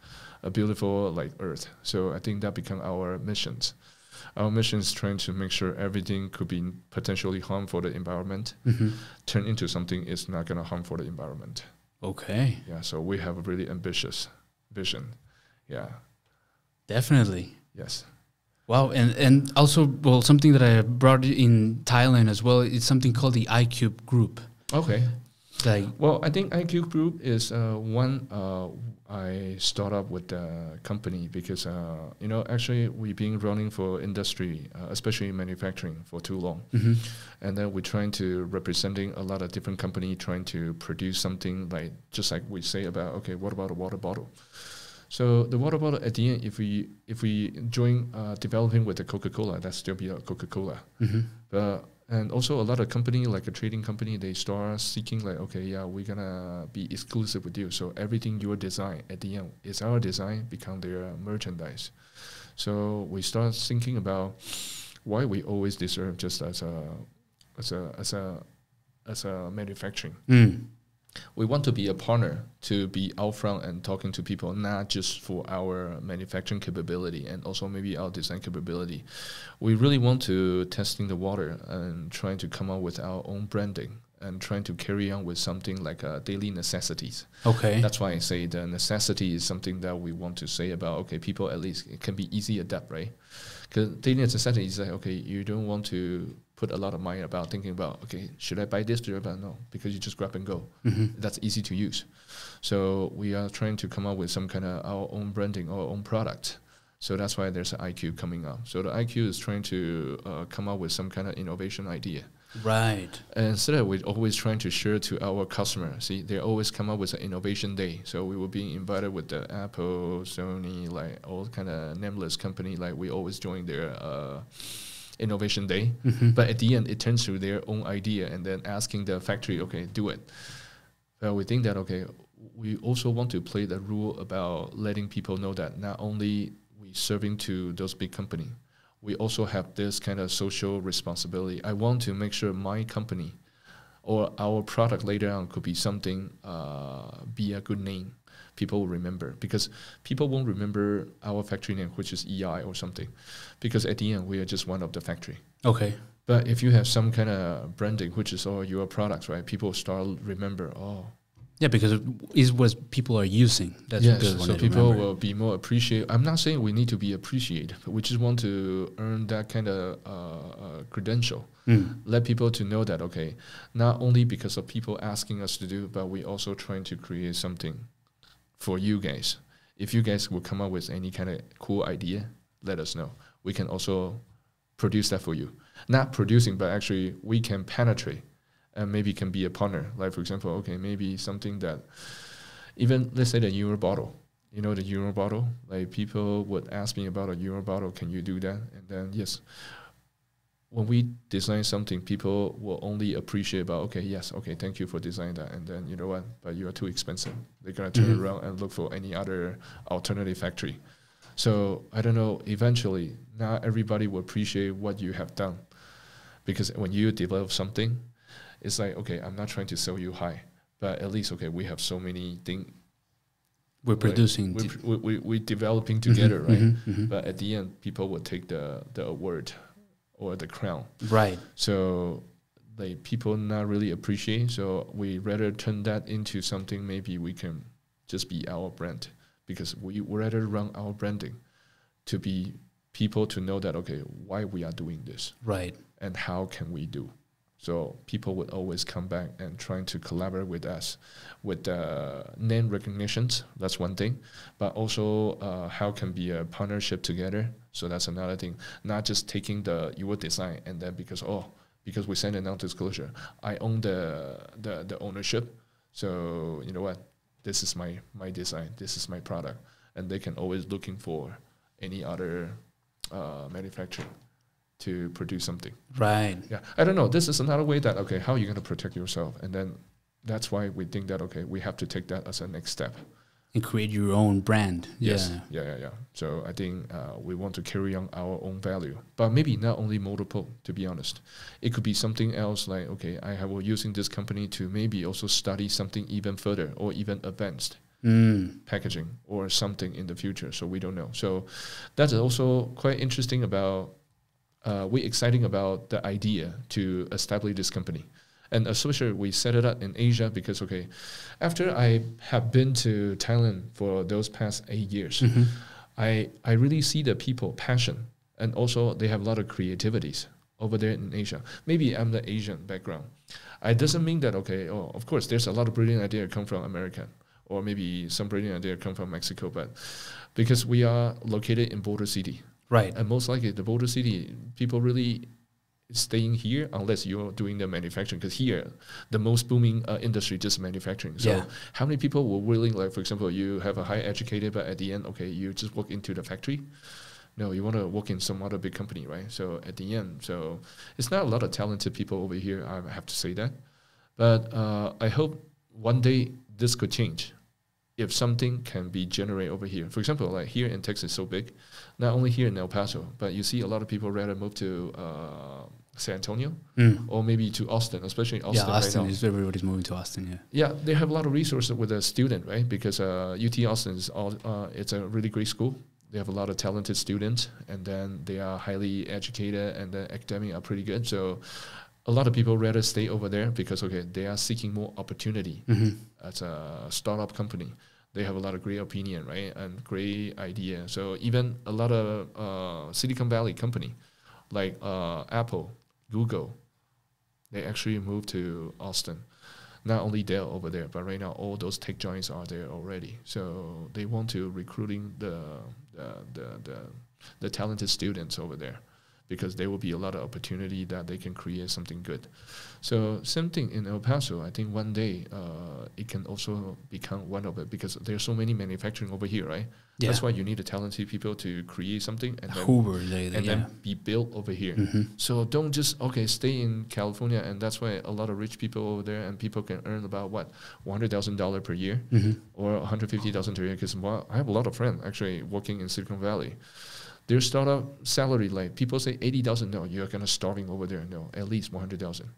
a beautiful like earth. So I think that become our missions. Our mission is trying to make sure everything could be potentially harm for the environment Mhm. turn into something is not going to harm for the environment. Okay, Yeah, so we have a really ambitious vision. Yeah, definitely. yes. Wow, and and also well, something that I brought in Thailand as well. It's something called the iQube Group. Okay. Like Well, I think IQ Group is uh, one uh, I start up with the company because uh, you know actually we've been running for industry, uh, especially manufacturing, for too long, mhm. and then we're trying to representing a lot of different company trying to produce something like just like we say about okay, what about a water bottle? So the water bottle at the end, if we if we join uh, developing with the Coca Cola, that still be a Coca Cola. Mhm. But and also a lot of company like a trading company they start seeking like okay yeah we're gonna be exclusive with you. So everything your design at the end is our design become their merchandise. So we start thinking about why we always deserve just as a as a as a as a manufacturing. Mm. We want to be a partner to be out front and talking to people, not just for our manufacturing capability and also maybe our design capability. We really want to testing the water and trying to come up with our own branding and trying to carry on with something like uh, daily necessities. Okay. That's why I say the necessity is something that we want to say about okay, people at least it can be easy adapt, right? Because daily necessity is like okay, you don't want to put a lot of mind about thinking about okay, should I buy this? Should I buy no? Because you just grab and go. Mhm. That's easy to use. So we are trying to come up with some kind of our own branding, our own product So that's why there's an IQ coming up. So the IQ is trying to uh, come up with some kind of innovation idea. Right. And instead of we're always trying to share to our customer, see, they always come up with an innovation day. So we were being invited with the Apple, Sony, like all kind of nameless company. Like we always join their uh, innovation day. Mhm. But at the end, it turns to their own idea and then asking the factory, okay, do it. But we think that, okay, we also want to play the rule about letting people know that not only we serving to those big company, we also have this kind of social responsibility. I want to make sure my company or our product later on could be something, uh, be a good name. People will remember because people won't remember our factory name, which is EI or something, because at the end we are just one of the factory. Okay. But if you have some kind of branding, which is all your products, right? People start remember. Oh, Yeah, because it is what people are using. That's yes. So people remember. will be more appreciate. I'm not saying we need to be appreciated, but we just want to earn that kind of uh, uh, credential. Mm. Let people to know that okay, not only because of people asking us to do, but we also trying to create something for you guys. If you guys will come up with any kind of cool idea, let us know. We can also produce that for you. Not producing, but actually we can penetrate and maybe can be a partner. Like for example, okay, maybe something that even let's say the Euro bottle. You know the Euro bottle? Like people would ask me about a Euro bottle, can you do that? And then yes. When we design something, people will only appreciate about okay, yes, okay, thank you for designing that. And then you know what? But you are too expensive. They're gonna turn Mhm. around and look for any other alternative factory. So I don't know. Eventually, not everybody will appreciate what you have done, because when you develop something, it's like okay, I'm not trying to sell you high, but at least okay, we have so many things. We're producing. we di- we we we developing together, right? mhm, mhm. But at the end, people will take the the award or the crown. right. So like people not really appreciate. So we rather turn that into something maybe we can just be our brand because we rather run our branding to be people to know that okay why we are doing this Right. and how can we do. So people would always come back and trying to collaborate with us with the name recognitions. That's one thing, but also uh, how can be a partnership together. So that's another thing. Not just taking the your design and then because oh because we send a non-disclosure, I own the the the ownership. So you know what, this is my my design. This is my product, and they can always looking for any other uh, manufacturer to produce something. Right. Yeah, I don't know. This is another way that okay, how are you going to protect yourself? And then that's why we think that okay, we have to take that as a next step. And create your own brand. Yes. Yeah. Yeah, yeah, yeah. So I think uh, we want to carry on our own value, but maybe not only molded pulp. To be honest, it could be something else. Like okay, I have will using this company to maybe also study something even further or even advanced Mm. packaging or something in the future. So we don't know. So that's also quite interesting about. Uh, we exciting about the idea to establish this company, and especially we set it up in Asia because okay, after I have been to Thailand for those past eight years, Mhm. I I really see the people passion and also they have a lot of creativities over there in Asia. Maybe I'm the Asian background. It doesn't mean that okay. Oh, of course, there's a lot of brilliant idea come from America, or maybe some brilliant idea come from Mexico, but because we are located in border city, Right. and most likely the border city people really staying here unless you're doing the manufacturing because here the most booming uh, industry just manufacturing. So Yeah. how many people were willing like for example you have a high educated but at the end okay you just walk into the factory? No you want to work in some other big company right? So at the end so it's not a lot of talented people over here i have to say that. But uh, i hope one day this could change if something can be generated over here. For example like here in texas so big not only here in el paso but you see a lot of people rather move to uh, san antonio Mm. or maybe to austin especially austin yeah, right Austin now. is everybody's moving to Austin. Yeah. Yeah, they have a lot of resources with a student, right? Because uh, UT Austin is all, uh, it's a really great school. They have a lot of talented students, and then they are highly educated, and the academic are pretty good. So, a lot of people rather stay over there because okay, they are seeking more opportunity hmm as a startup company. They have a lot of great opinion, right, and great idea. So even a lot of uh, Silicon Valley company, like uh, Apple, Google, they actually moved to Austin. not only Dell over there, but right now all those tech giants are there already. So they want to recruiting the the the the, the talented students over there because there will be a lot of opportunity that they can create something good. So same thing in El Paso. I think one day uh, it can also become one of it because there's so many manufacturing over here, right? Yeah. That's why you need the talented people to create something and then Hoover, they, and yeah. then be built over here. hmm So don't just okay stay in California, and that's why a lot of rich people over there, and people can earn about what one hundred thousand dollar per year hmm or one hundred fifty thousand per year. Because well, I have a lot of friends actually working in Silicon Valley. Their startup salary, like people say eighty thousand. No, you're gonna starving over there. No, at least one hundred thousand.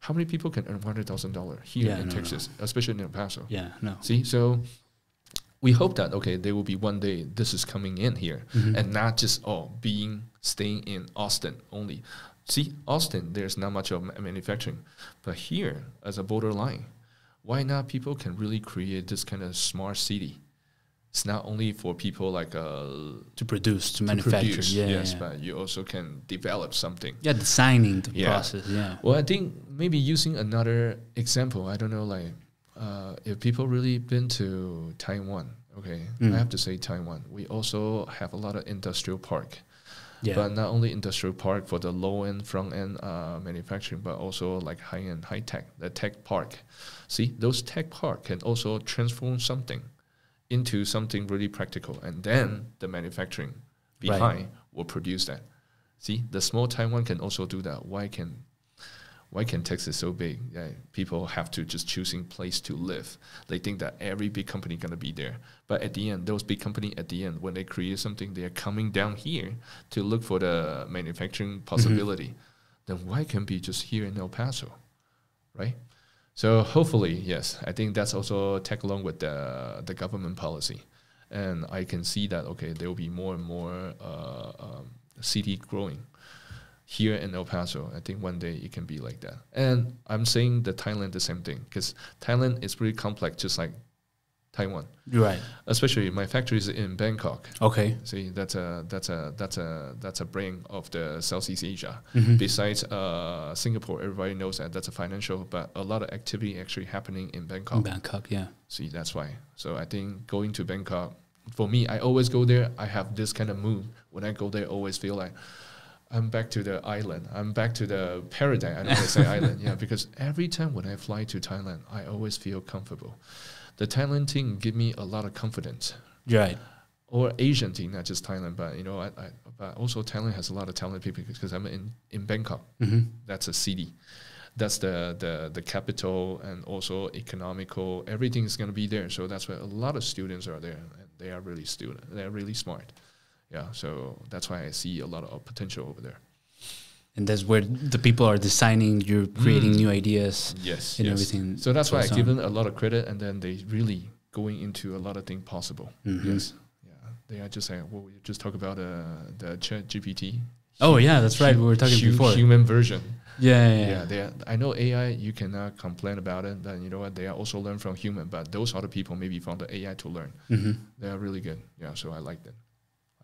How many people can earn one hundred thousand dollar here Yeah, in no, Texas, especially in El Paso? Yeah, no. See, so we hope that okay, there will be one day this is coming in here Mhm. and not just oh being staying in Austin only. See, Austin, there's not much of manufacturing, but here as a borderline, why not people can really create this kind of smart city? It's not only for people like uh, to produce, to to manufacture. produce, yeah, yes, yeah. but you also can develop something. yeah, designing the Yeah. process. Yeah. Well, I think maybe using another example, I don't know, like uh, if people really been to Taiwan, okay, Mm. I have to say Taiwan. We also have a lot of industrial park, Yeah. but not only industrial park for the low end, front end uh, manufacturing, but also like high end, high tech, the tech park. See, those tech park can also transform something into something really practical, and then the manufacturing Right. behind will produce that. See, the small Taiwan can also do that. Why can why can Texas so big? Yeah, people have to just choosing place to live. They think that every big company gonna be there, but at the end, those big company at the end, when they create something, they are coming down here to look for the manufacturing mm-hmm. possibility. Then why can't be just here in El Paso, right? So hopefully, yes, I think that's also tag along with the the government policy, and I can see that okay, there will be more and more uh, um, city growing here in El Paso. I think one day it can be like that. And I'm saying the Thailand the same thing because Thailand is pretty complex, just like Taiwan. right. Especially my factory is in Bangkok. Okay. See, that's a that's a that's a that's a brain of the Southeast Asia. Mhm. Besides uh, Singapore, everybody knows that that's a financial, but a lot of activity actually happening in Bangkok. In Bangkok. Yeah. See, that's why. So I think going to Bangkok, for me, I always go there. I have this kind of mood. When I go there, I always feel like I'm back to the island. I'm back to the paradise. I don't want to say island, yeah, because every time when I fly to Thailand, I always feel comfortable. The Thailand team give me a lot of confidence Right. or Asian team, not just Thailand, but you know, I, I, but also Thailand has a lot of talented people because I'm in, in Bangkok. hmm That's a city. That's the, the, the capital and also economical. Everything is going to be there. So that's why a lot of students are there and they are really student. They're really smart. Yeah. So that's why I see a lot of potential over there. And that's where the people are designing. You're creating Mm. new ideas Yes. and yes. everything. So that's why I give them a lot of credit and then they really going into a lot of things possible. Mhm. Yes. Yeah. They are just saying, well, we just talk about uh, the chat GPT. Oh yeah, that's right. We were talking Hu- before. Human version. yeah, yeah, Yeah, yeah. they are, I know AI. You cannot complain about it. But you know what? They are also learn from human. But those other people maybe found the AI to learn. hmm They are really good. Yeah, so I like them.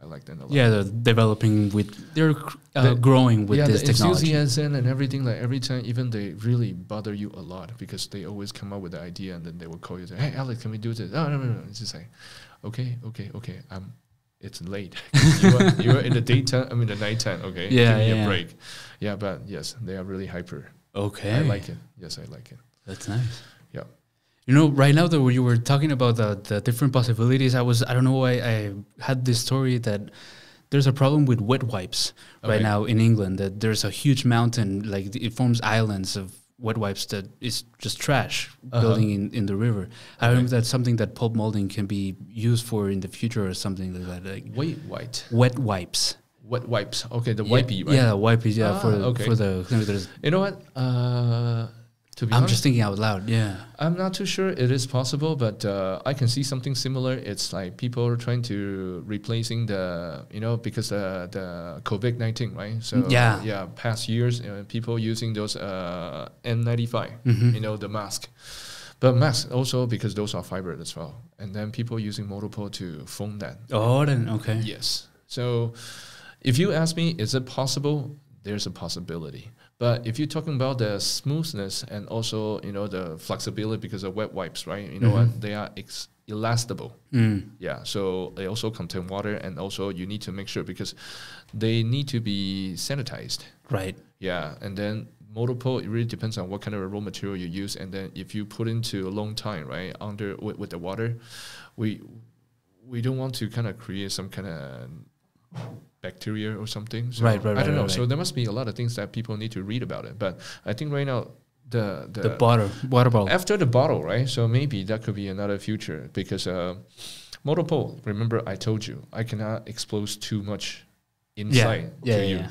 I like them a lot. Yeah, they're developing with. They're uh, The- growing with yeah, this the technology. enthusiasm and everything. Like every time, even they really bother you a lot because they always come up with the idea and then they will call you. Say, hey, Alex, can we do this? Oh no, no, no. It's just like, okay, okay, okay. I'm. It's late. you, are, you are in the daytime. I mean the nighttime. Okay. Yeah, Give me yeah. a break. Yeah, but yes, they are really hyper. Okay, I like it. Yes, I like it. That's nice. You know, right now that you were talking about the, the different possibilities, I was I don't know why I had this story that there's a problem with wet wipes right now in England. That there's a huge mountain, like it forms islands of wet wipes that is just trash Uh-huh. building in, in the river. I Okay. remember that's something that pulp molding can be used for in the future or something like that. Like Wait, white. wet wipes. Wet wipes. Okay, the Yeah, wipey, right? Yeah, wipey. Yeah, Ah, for okay. for the. there's- You know what? Uh, to be I'm honest, just thinking out loud. Yeah. I'm not too sure it is possible, but uh, I can see something similar. It's like people are trying to replacing the, you know, because uh, the COVID nineteen, right? So Yeah. yeah, past years, uh, people using those uh, N95, Mhm. you know, the mask. But masks also because those are fiber as well, and then people using molded pulp to foam that. Oh, then okay. Yes. So if you ask me, is it possible? There's a possibility. But if you're talking about the smoothness and also you know the flexibility because of wet wipes, right? You know Mhm. what? They are ex- elastable. Mm. Yeah, so they also contain water, and also you need to make sure because they need to be sanitized. Right. Yeah, and then molded pulp. It really depends on what kind of raw material you use, and then if you put into a long time, right, under with, with the water, we we don't want to kind of create some kind of bacteria or something. So Right, right, I don't know. right, So there must be a lot of things that people need to read about it. But I think right now the the, The water water bottle. after the bottle, right? So maybe that could be another future because uh, monopole. Remember, I told you I cannot expose too much inside Yeah. to Yeah. you. yeah.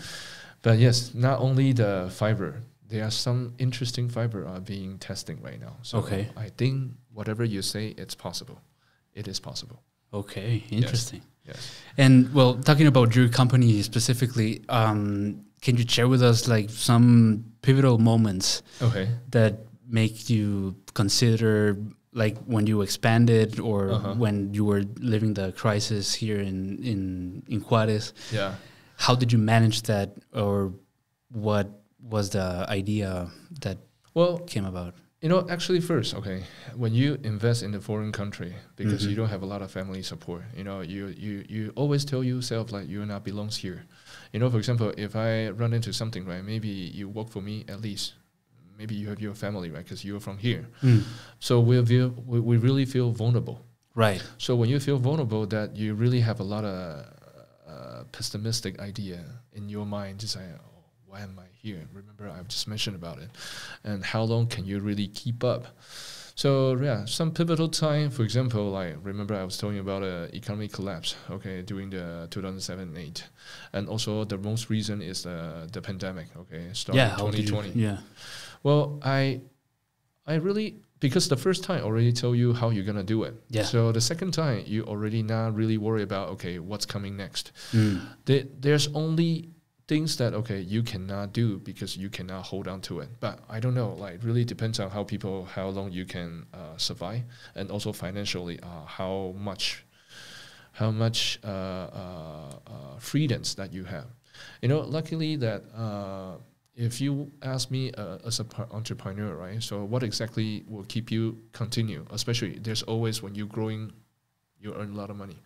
But yes, not only the fiber, there are some interesting fiber are being testing right now. So Okay. I think whatever you say, it's possible. It is possible. Okay. Interesting. Yes. And well, talking about your company specifically, um, can you share with us like some pivotal moments Okay. that make you consider like when you expanded or Uh-huh. when you were living the crisis here in in in Juarez? Yeah. How did you manage that, or what was the idea that Well, came about? You know, actually, first, okay, when you invest in a foreign country because Mhm. you don't have a lot of family support, you know, you, you, you always tell yourself like you're not belongs here. You know, for example, if I run into something, right, maybe you work for me at least, maybe you have your family, right, because you're from here. So we feel we, we really feel vulnerable. Right. So when you feel vulnerable, that you really have a lot of uh, pessimistic idea in your mind, just like, oh, why am I here? Remember, I've just mentioned about it, and how long can you really keep up? So yeah, some pivotal time, for example, like remember I was telling you about a economic collapse, okay, during the 2007 and 8, and also the most recent is the the pandemic, okay, starting yeah. how did you- 2020. Yeah. Well, I I really because the first time already tell you how you're gonna do it. Yeah. So the second time you already not really worry about okay what's coming next. Mm. There, there's only things that okay you cannot do because you cannot hold on to it. But I don't know. Like really depends on how people how long you can uh, survive and also financially uh, how much how much uh, uh, uh, freedoms that you have. You know, luckily that uh, if you ask me as an entrepreneur, right? So what exactly will keep you continue? Especially there's always when you're growing, you earn a lot of money.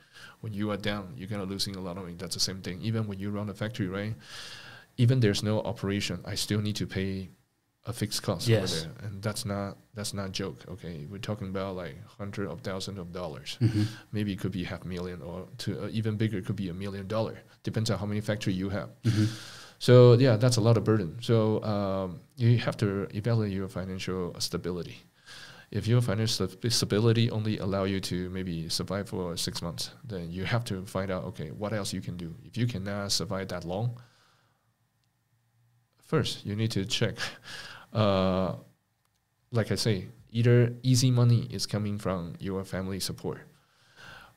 When you are down, you're gonna losing a lot of money. That's the same thing. Even when you run a factory, right? Even there's no operation, I still need to pay a fixed cost Yes. over there, and that's not that's not joke. Okay, we're talking about like hundred of thousands of dollars Mhm. maybe it could be half million or to uh, even bigger it could be a million dollar depends on how many factory you have Mhm. so yeah that's a lot of burden so um, you have to evaluate your financial stability if your financial sta- stability only allow you to maybe survive for six months then you have to find out okay what else you can do. If you cannot survive that long first you need to check uh, like i say either easy money is coming from your family support.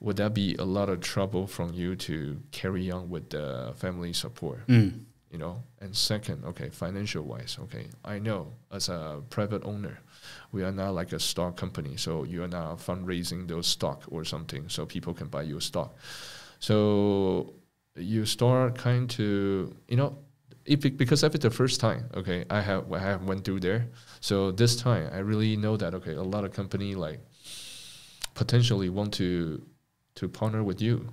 Would that be a lot of trouble from you to carry on with the family support? Mm. you know and second okay financial wise okay i know as a private owner we are not like a stock company so you are now fundraising those stock or something so people can buy your stock so you start kind to you know if it, because it the first time okay i have i have went through there so this time i really know that okay a lot of company like potentially want to to partner with you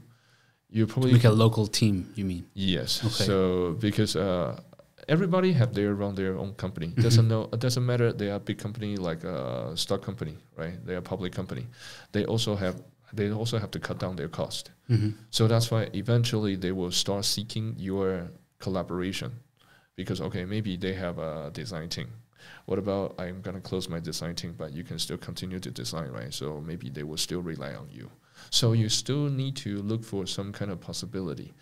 you probably Like a local team, you mean? Yes. Okay. So because uh, everybody have their run their own company. Doesn't know. It doesn't matter. They are big company like a stock company, right? They are public company. They also have they also have to cut down their cost. Mm-hmm. So that's why eventually they will start seeking your collaboration, because okay maybe they have a design team. What about I'm gonna close my design team, but you can still continue to design, right? So maybe they will still rely on you. So you still need to look for some kind of possibility.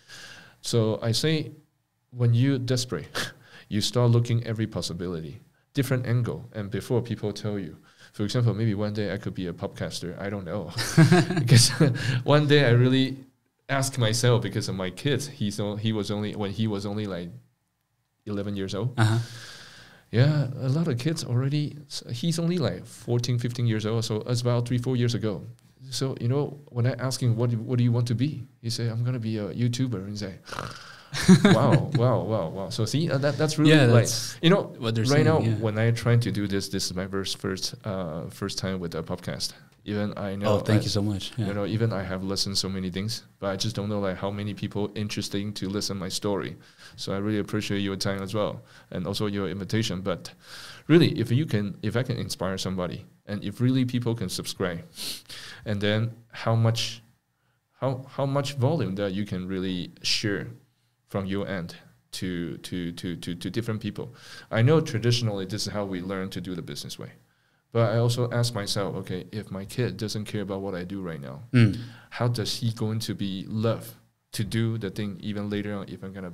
So I say, when you're desperate, you start looking every possibility, different angle, and before people tell you. For example, maybe one day I could be a podcaster. I don't know, because one day I really ask myself because of my kids. He's o- he was only when he was only like eleven years old. Uh huh. Yeah, a lot of kids already. He's only like 14, 15 years old, so it's about three, four years ago. So you know, when I ask him what do- what do you want to be, he say I'm gonna be a YouTuber. And like, wow, wow, wow, wow. So see, uh, that that's really Yeah, like that's you know what they're right saying, now yeah. when I trying to do this, this is my first first uh first time with a podcast. Even I know. oh, thank I- you so much. Yeah. You know, even I have listened so many things, but I just don't know like how many people interesting to listen my story. So I really appreciate your time as well, and also your invitation. But really, if you can, if I can inspire somebody, and if really people can subscribe, and then how much, how how much volume that you can really share from your end to to to to to different people. I know traditionally this is how we learn to do the business way. But I also ask myself, okay, if my kid doesn't care about what I do right now, Mm. how does he going to be love to do the thing even later on if I'm gonna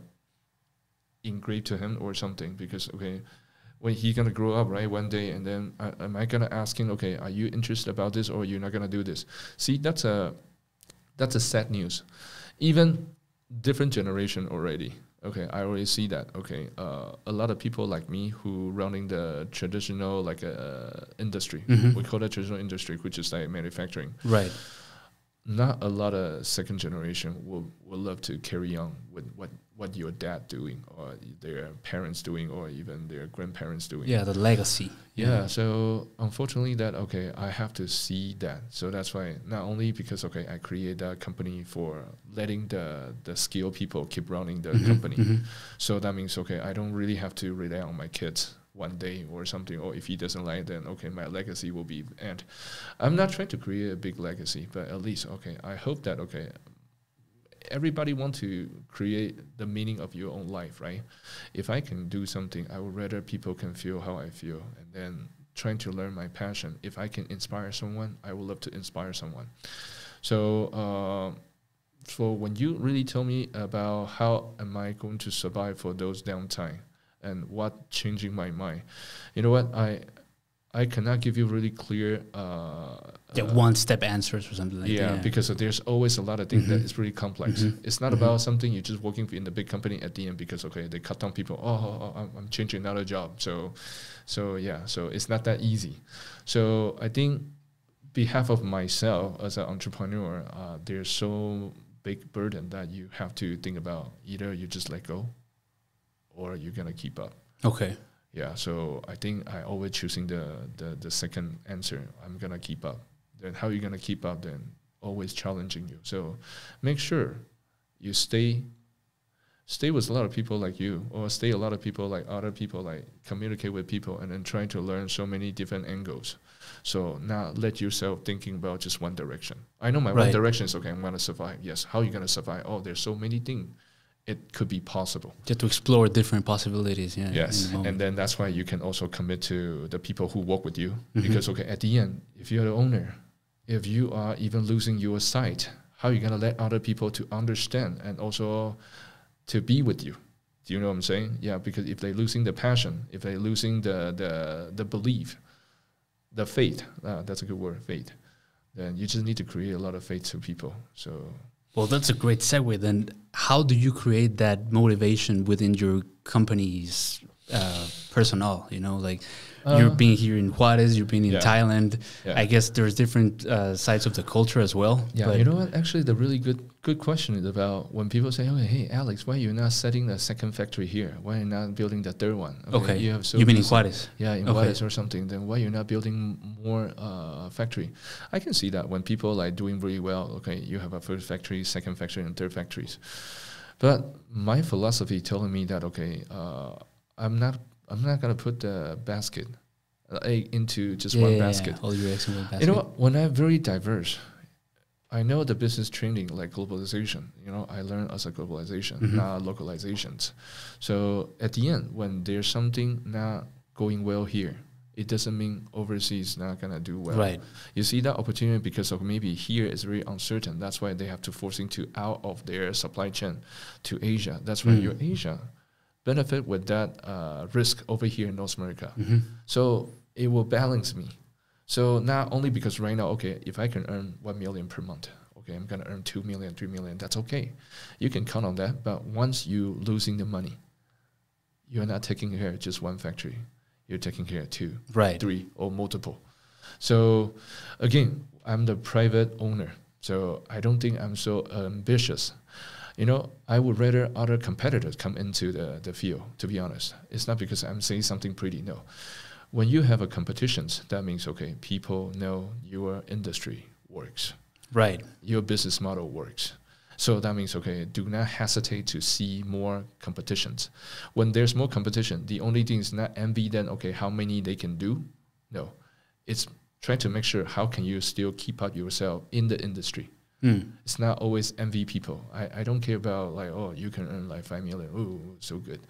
engrave to him or something? Because okay, when he gonna grow up, right, one day, and then uh, am I gonna ask him, okay, are you interested about this or you're not gonna do this? See, that's a that's a sad news. Even different generation already. Okay, I already see that. Okay, uh, a lot of people like me who running the traditional like uh, industry. Mhm. We call that traditional industry, which is like manufacturing Right. not a lot of second generation will, will love to carry on with what, what your dad doing or their parents doing or even their grandparents doing. Yeah, the legacy. Yeah. So unfortunately that okay, I have to see that. So that's why not only because okay, I create that company for letting the the skilled people keep running the Mhm, company. mhm. So that means okay, I don't really have to rely on my kids one day or something. Or if he doesn't like, then okay, my legacy will be end. I'm not trying to create a big legacy, but at least okay, I hope that okay, everybody want to create the meaning of your own life, right? If I can do something, I would rather people can feel how I feel, and then trying to learn my passion. If I can inspire someone, I would love to inspire someone. So. Uh, so when you really tell me about how am I going to survive for those downtime and what changing my mind, you know what I I cannot give you really clear uh, Yeah, one step answers or something like yeah, that. Yeah, because there's always a lot of things that Mhm. is really complex. Mhm. It's not Mhm. about something you're just working in the big company at the end because okay they cut down people. Oh, oh, oh, I'm, I'm changing another job. So, so yeah, so it's not that easy. So I think behalf of myself as an entrepreneur, uh, there's so big burden that you have to think about. Either you just let go, or you're gonna keep up. Okay. Yeah, so I think I always choosing the, the the second answer. I'm gonna keep up. Then how you gonna keep up? Then always challenging you. So make sure you stay stay with a lot of people like you, or stay a lot of people like other people. Like communicate with people, and then trying to learn so many different angles. So not let yourself thinking about just one direction. I know my one Right. direction is okay. I'm gonna survive. Yes. How are you gonna survive? Oh, there's so many things. It could be possible. Just to explore different possibilities. Yeah. Yes, the and then that's why you can also commit to the people who work with you Mhm. because okay, at the end, if you're the owner, if you are even losing your sight, how are you gonna let other people to understand and also to be with you? Do you know what I'm saying? Yeah, because if they're losing the passion, if they're losing the the the belief, the faith, uh, that's a good word, faith. Then you just need to create a lot of faith to people. So Well, that's a great segue. Then, how do you create that motivation within your company's uh, personnel? You know, like you're Uh, being here in Juarez, you're being in yeah. Thailand. yeah. I guess there's different uh, sides of the culture as well. Yeah, but you know what? Actually, the really good good question is about when people say, "Okay, hey, Alex, why are you're not setting the second factory here? Why are you're not building the third one?" Okay, you have so you mean in Juarez? Yeah, in Okay. Juarez or something. Then why you're not building more uh, factory? I can see that when people like doing really well. Okay, you have a first factory, second factory, and third factories. But my philosophy telling me that okay, uh, I'm not I'm not gonna put the basket uh, egg into just one basket. All your eggs in one basket. You know what? When I'm very diverse, I know the business training like globalization. You know, I learn as a globalization, Mhm. not localizations. So at the end, when there's something not going well here, it doesn't mean overseas not gonna do well. Right. You see that opportunity because of maybe here is very uncertain. That's why they have to forcing to out of their supply chain to Asia. That's why Mm. your Asia benefit with that uh, risk over here in North America. hmm So it will balance me. So not only because right now, okay, if I can earn one million per month, okay, I'm gonna earn two million, three million. That's okay. You can count on that. But once you losing the money, you're not taking care of just one factory. You're taking care of two, Right. three, or multiple. So again, I'm the private owner. So I don't think I'm so ambitious. You know, I would rather other competitors come into the, the field, to be honest. It's not because I'm saying something pretty, no. When you have a competitions, that means, okay, people know your industry works, Right. your business model works. So that means, okay, do not hesitate to see more competitions. When there's more competition, the only thing is not envy then, okay, how many they can do. No, it's trying to make sure how can you still keep up yourself in the industry. Mm. It's not always envy people. I, I don't care about like, oh, you can earn like five million. Ooh, so good.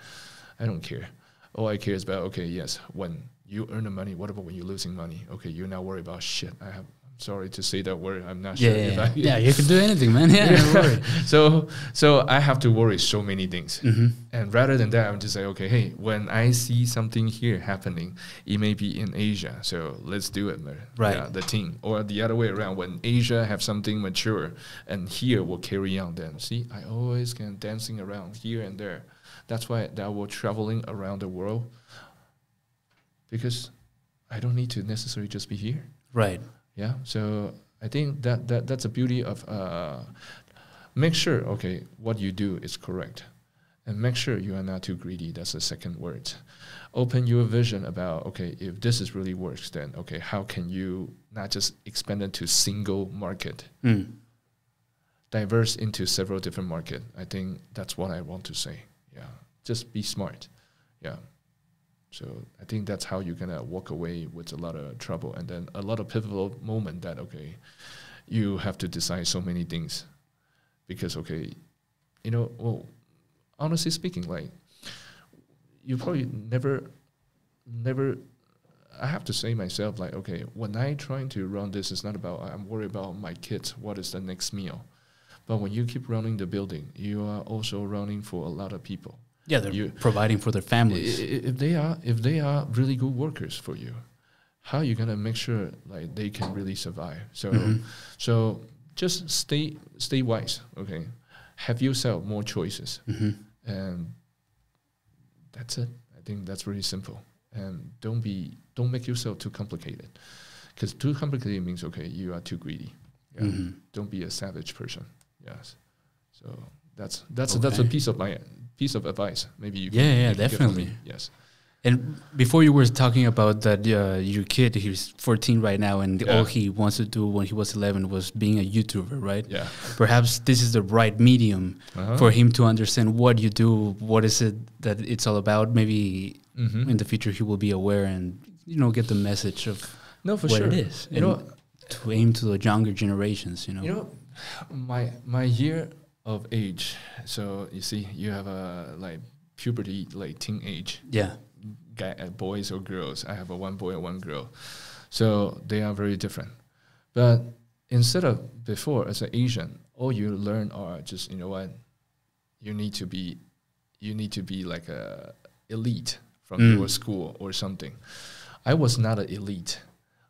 I don't care. All I care is about, okay, yes, when you earn the money, what about when you're losing money? Okay, you're not worried about shit. I have sorry to say that word. I'm not Yeah, sure yeah, if yeah. I yeah, you can do anything, man. Yeah, don't so so I have to worry so many things. hmm And rather than that, I'm just like, okay, hey, when I see something here happening, it may be in Asia, so let's do it, man. Right. Yeah, the team, or the other way around. When Asia have something mature, and here will carry on. Then see, I always can dancing around here and there. That's why that we're traveling around the world, because I don't need to necessarily just be here. Right. Yeah. So I think that, that that's the beauty of uh, make sure okay what you do is correct, and make sure you are not too greedy. That's the second word. Open your vision about okay if this is really works then okay how can you not just expand it to single market, Mm. diverse into several different market. I think that's what I want to say. Yeah. Just be smart. Yeah. So I think that's how you're gonna walk away with a lot of trouble and then a lot of pivotal moment that okay, you have to decide so many things because okay, you know, well, honestly speaking, like you probably never, never. I have to say myself like okay, when I trying to run this, it's not about I'm worried about my kids. What is the next meal? But when you keep running the building, you are also running for a lot of people. Yeah, they're You- providing for their families. If they are, if they are really good workers for you, how are you gonna make sure like they can really survive? So, Mhm. so just stay stay wise. Okay, have yourself more choices, hmm and that's it. I think that's really simple. And don't be don't make yourself too complicated, because too complicated means okay you are too greedy. Yeah. Mhm. Don't be a savage person. Yes. So that's that's that's a piece of my piece of advice. Maybe you Yeah, can, yeah, you can get from me. definitely. Yes. And before you were talking about that, uh, your kid, he's 14 right now, and Yeah. all he wants to do when he was 11 was being a YouTuber, right? Yeah. Perhaps this is the right medium Uh-huh. for him to understand what you do, what is it that it's all about. Maybe Mhm. in the future he will be aware and you know get the message of no, for what sure. it is. You know, to aim to the younger generations, you know. you know, my my year of age. So you see, you have a like puberty, like teenage yeah. guy, uh, boys or girls. I have a one boy and one girl, so they are very different. But instead of before, as an Asian, all you learn are just you know what, you need to be, you need to be like a elite from Mm. your school or something. I was not an elite.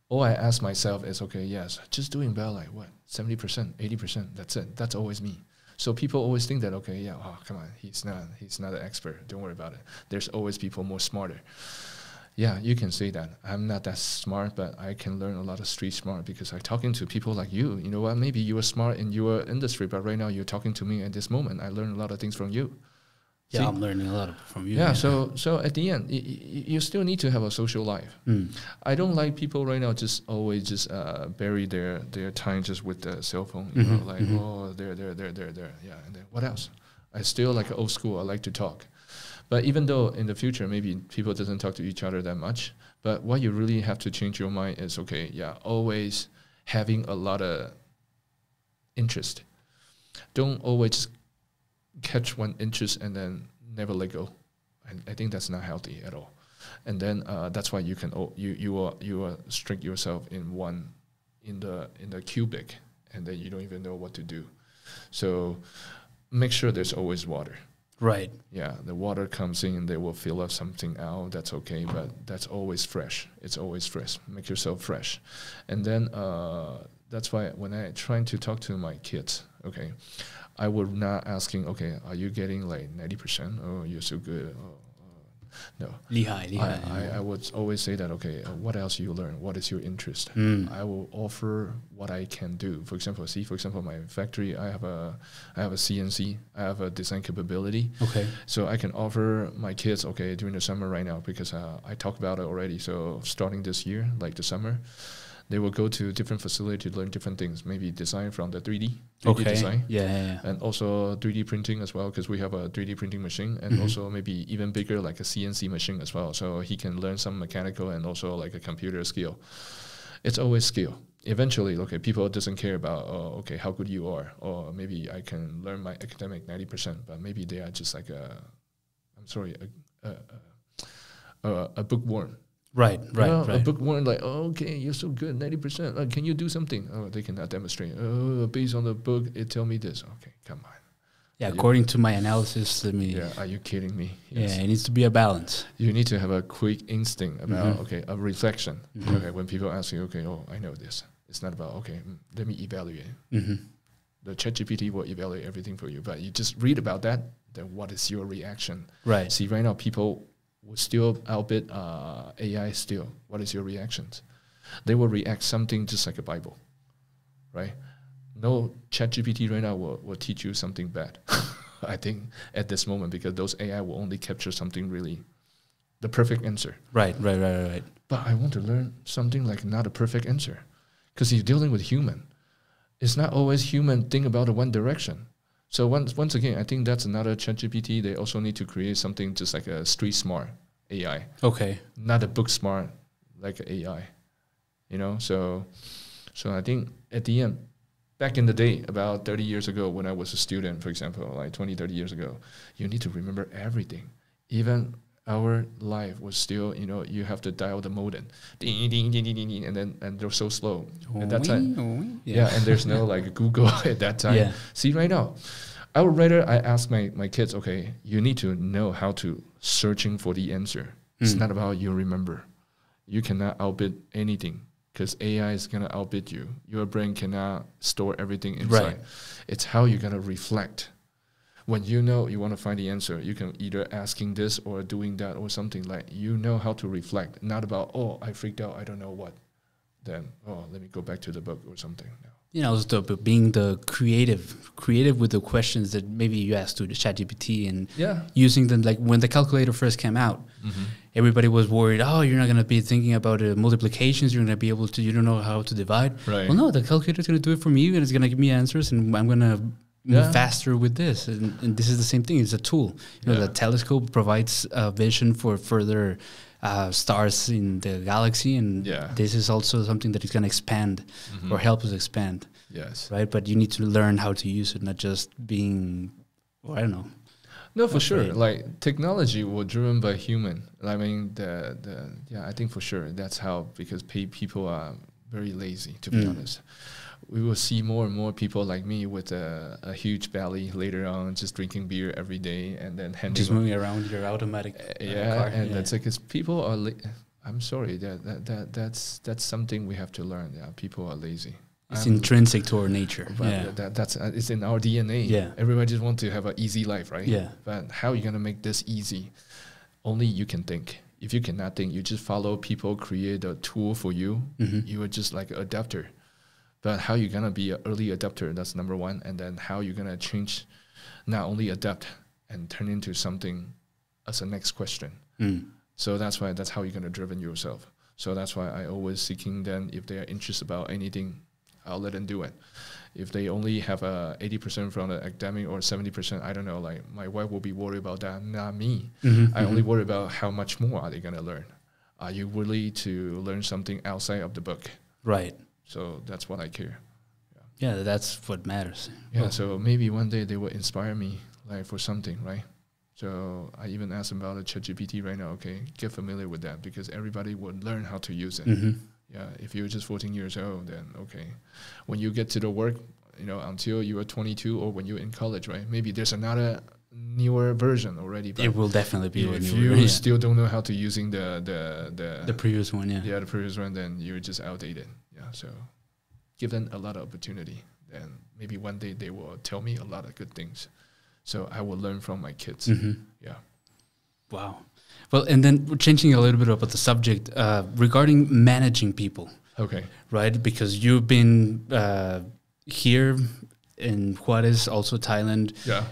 All I asked myself is, okay, yes, just doing well, like what, seventy percent, eighty percent. That's it. That's always me. So people always think that, okay, yeah, oh, come on, he's not, he's not an expert. Don't worry about it. There's always people more smarter. Yeah, you can say that. I'm not that smart, but I can learn a lot of street smart because I'm talking to people like you. You know what? Maybe you are smart in your industry, but right now you're talking to me at this moment. I learn a lot of things from you. Yeah, See? I'm learning a lot from you. Yeah. So so at the end, y- y- you still need to have a social life. Mm. I don't like people right now just always just uh, bury their their time just with the cell phone. You know, Mhm, like mhm. oh, there, there, there, there, there. Yeah, and then what else? I still like old school. I like to talk, but even though in the future maybe people doesn't talk to each other that much, but what you really have to change your mind is okay. Yeah, always having a lot of interest. Don't always just catch one interest and then never let go. I, I think that's not healthy at all. And then uh, that's why you can o- you you are you are strict yourself in one in the in the cubic and then you don't even know what to do. So make sure there's always water. Right. yeah the water comes in and they will fill up something out that's okay but that's always fresh. It's always fresh. Make yourself fresh. And then uh, that's why when i trying to talk to my kids okay I would not asking, okay, are you getting like 90%? Oh, you're so good. Oh, oh no. Lihai. I, I, I, would always say that, okay, uh, what else you learn? What is your interest? Mm. I will offer what I can do. For example, see, for example, my factory, I have a, I have a CNC, I have a design capability. Okay. So I can offer my kids, okay, during the summer right now, because uh, I talked about it already. So starting this year, like the summer, they will go to different facility to learn different things. Maybe design from the 3D, 3D OK，design, yeah yeah yeah。and also 3D printing as well because we have a 3D printing machine and Mhm. also maybe even bigger like a CNC machine as well. So he can learn some mechanical and also like a computer skill. It's always skill. Eventually, okay, people doesn't care about oh, okay how good you are or maybe I can learn my academic ninety percent, but maybe they are just like a, I'm sorry, a a, a, a, a bookworm. Right You right know, A right。bookworm like oh, okay, you're so good, ninety percent. Uh, can you do something? Oh, they cannot demonstrate. Oh, based on the book, it tell me this. Okay, come on. Yeah, Yeah. according to my analysis, let me. Yeah, are you kidding me? Yeah, it needs to be a balance. You need to have a quick instinct about Mhm. okay, a reflection. Mhm. Okay, when people ask you, okay, oh, I know this. It's not about okay, mm, let me evaluate. hmm The ChatGPT will evaluate everything for you, but you just read about that. Then what is your reaction? Right. See, right now people will still outbid uh, AI. Still, what is your reactions? They will react something just like a Bible, right? No ChatGPT right now will, will teach you something bad. I think at this moment because those AI will only capture something really, the perfect answer. Right. Right. Right. Right. But I want to learn something like not a perfect answer, because you're dealing with human. It's not always human think about the one direction. So once once again, I think that's another ChatGPT. They also need to create something just like a street smart AI, Okay. not a book smart like AI. You know, so so I think at the end, back in the day, about 30 years ago, when I was a student, for example, like 20, 30 years ago, you need to remember everything. Even our life was still, you know, you have to dial the modem, ding, ding, ding, ding, ding, ding, and then and they're so slow at that time. Yeah, and there's no like Google at that time. Yeah. See, right now, I would rather I ask my, my kids, okay, you need to know how to searching for the answer. It's Mm. not about you remember. You cannot outbid anything because AI is gonna outbid you. Your brain cannot store everything inside. Right. It's how you're gonna reflect. When you know you want to find the answer, you can either asking this or doing that or something like you know how to reflect. Not about oh I freaked out, I don't know what. Then oh let me go back to the book or something. No. You know, being the creative, creative with the questions that maybe you asked to the ChatGPT and Yeah. using them like when the calculator first came out, everybody was worried. Oh, you're not going to be thinking about uh, multiplications. You're going to be able to. You don't know how to divide. Right. Well, no, the calculator's going to do it for me, and it's going to give me answers, and I'm going to Yeah. faster with this. And, and this is the same thing. It's a tool. You know, the telescope provides a vision for further uh, stars in the galaxy, and Yeah. this is also something that is going to expand Mhm. or help us expand, Yes. right? But you need to learn how to use it, not just being, well, I don't know. No, for sure. right. Like technology was driven by human. I mean, the the yeah, I think for sure that's how because pay people are very lazy. To be Mm. honest, we will see more and more people like me with a, a huge belly later on, just drinking beer every day and then handing. Just moving around your automatic Uh, yeah, car. and yeah. that's like 'cause people are. I'm sorry that, that that that's that's something we have to learn. Yeah, people are lazy. it's I'm- intrinsic to our nature. but yeah. that, that's uh, it's in our DNA. Yeah. everybody just want to have an easy life, right? Yeah. But how are you gonna make this easy? Only you can think. If you cannot think, you just follow people create a tool for you. Mhm. You are just like an adapter. But how you gonna be an early adapter? That's number one. And then how you gonna change, not only adapt and turn into something as a next question. Mm. So that's why that's how you're gonna driven yourself. So that's why I always seeking them if they are interested about anything, I'll let them do it. If they only have a eighty percent from the academic or seventy percent, I don't know. Like my wife will be worried about that, not me. Mhm, I only mhm. worry about how much more are they gonna learn. Are you willing to learn something outside of the book? Right. So that's what I care. Yeah, that's what matters. Yeah. Well, So maybe one day they will inspire me, like for something, right? So I even asked them about the ChatGPT right now. Okay, get familiar with that because everybody would learn how to use it. mhm. Yeah, if you're just 14 years old, then okay. When you get to the work, you know, until you are 22 or when you're in college, right? Maybe there's another newer version already. But It will definitely be. if you yeah. still don't know how to using the the the, the previous one, yeah. yeah the previous one, then you're just outdated. Yeah, so give them a lot of opportunity. And maybe one day they will tell me a lot of good things. So I will learn from my kids. Mhm. Yeah. Wow. Well, and then we're changing a little bit about the subject uh, regarding managing people, Okay. right? Because you've been uh, here in Juarez, also Thailand. Yeah.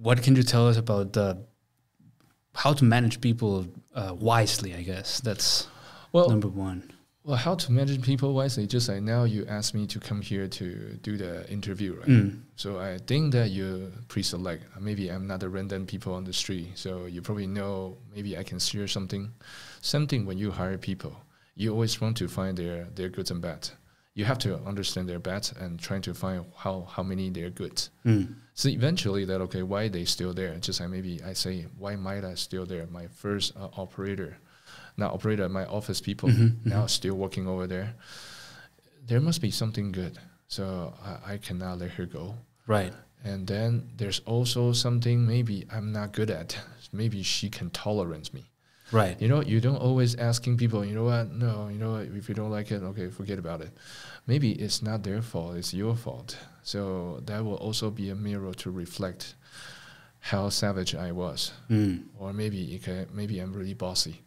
What can you tell us about the how to manage people uh, wisely? I guess that's Well, number one. Well, how to manage people wisely? Just like now, you asked me to come here to do the interview, right? Mm. So I think that you pre-select. Maybe I'm not a random people on the street, so you probably know. Maybe I can share something. Something when you hire people, you always want to find their their goods and bads. You have to understand their bads and trying to find how how many they're good. Mm. So eventually, that okay, why they still there? Just like maybe I say, why might I still there? My first uh, operator, not operator, my office people Mhm, now mhm. still working over there. There must be something good, so I, I cannot let her go. Right. And then there's also something maybe I'm not good at. Maybe she can tolerate me. Right. You know, you don't always asking people, you know what? No, you know what? If you don't like it, okay, forget about it. Maybe it's not their fault, it's your fault. So that will also be a mirror to reflect how savage I was. Mm. Or maybe can, maybe I'm really bossy.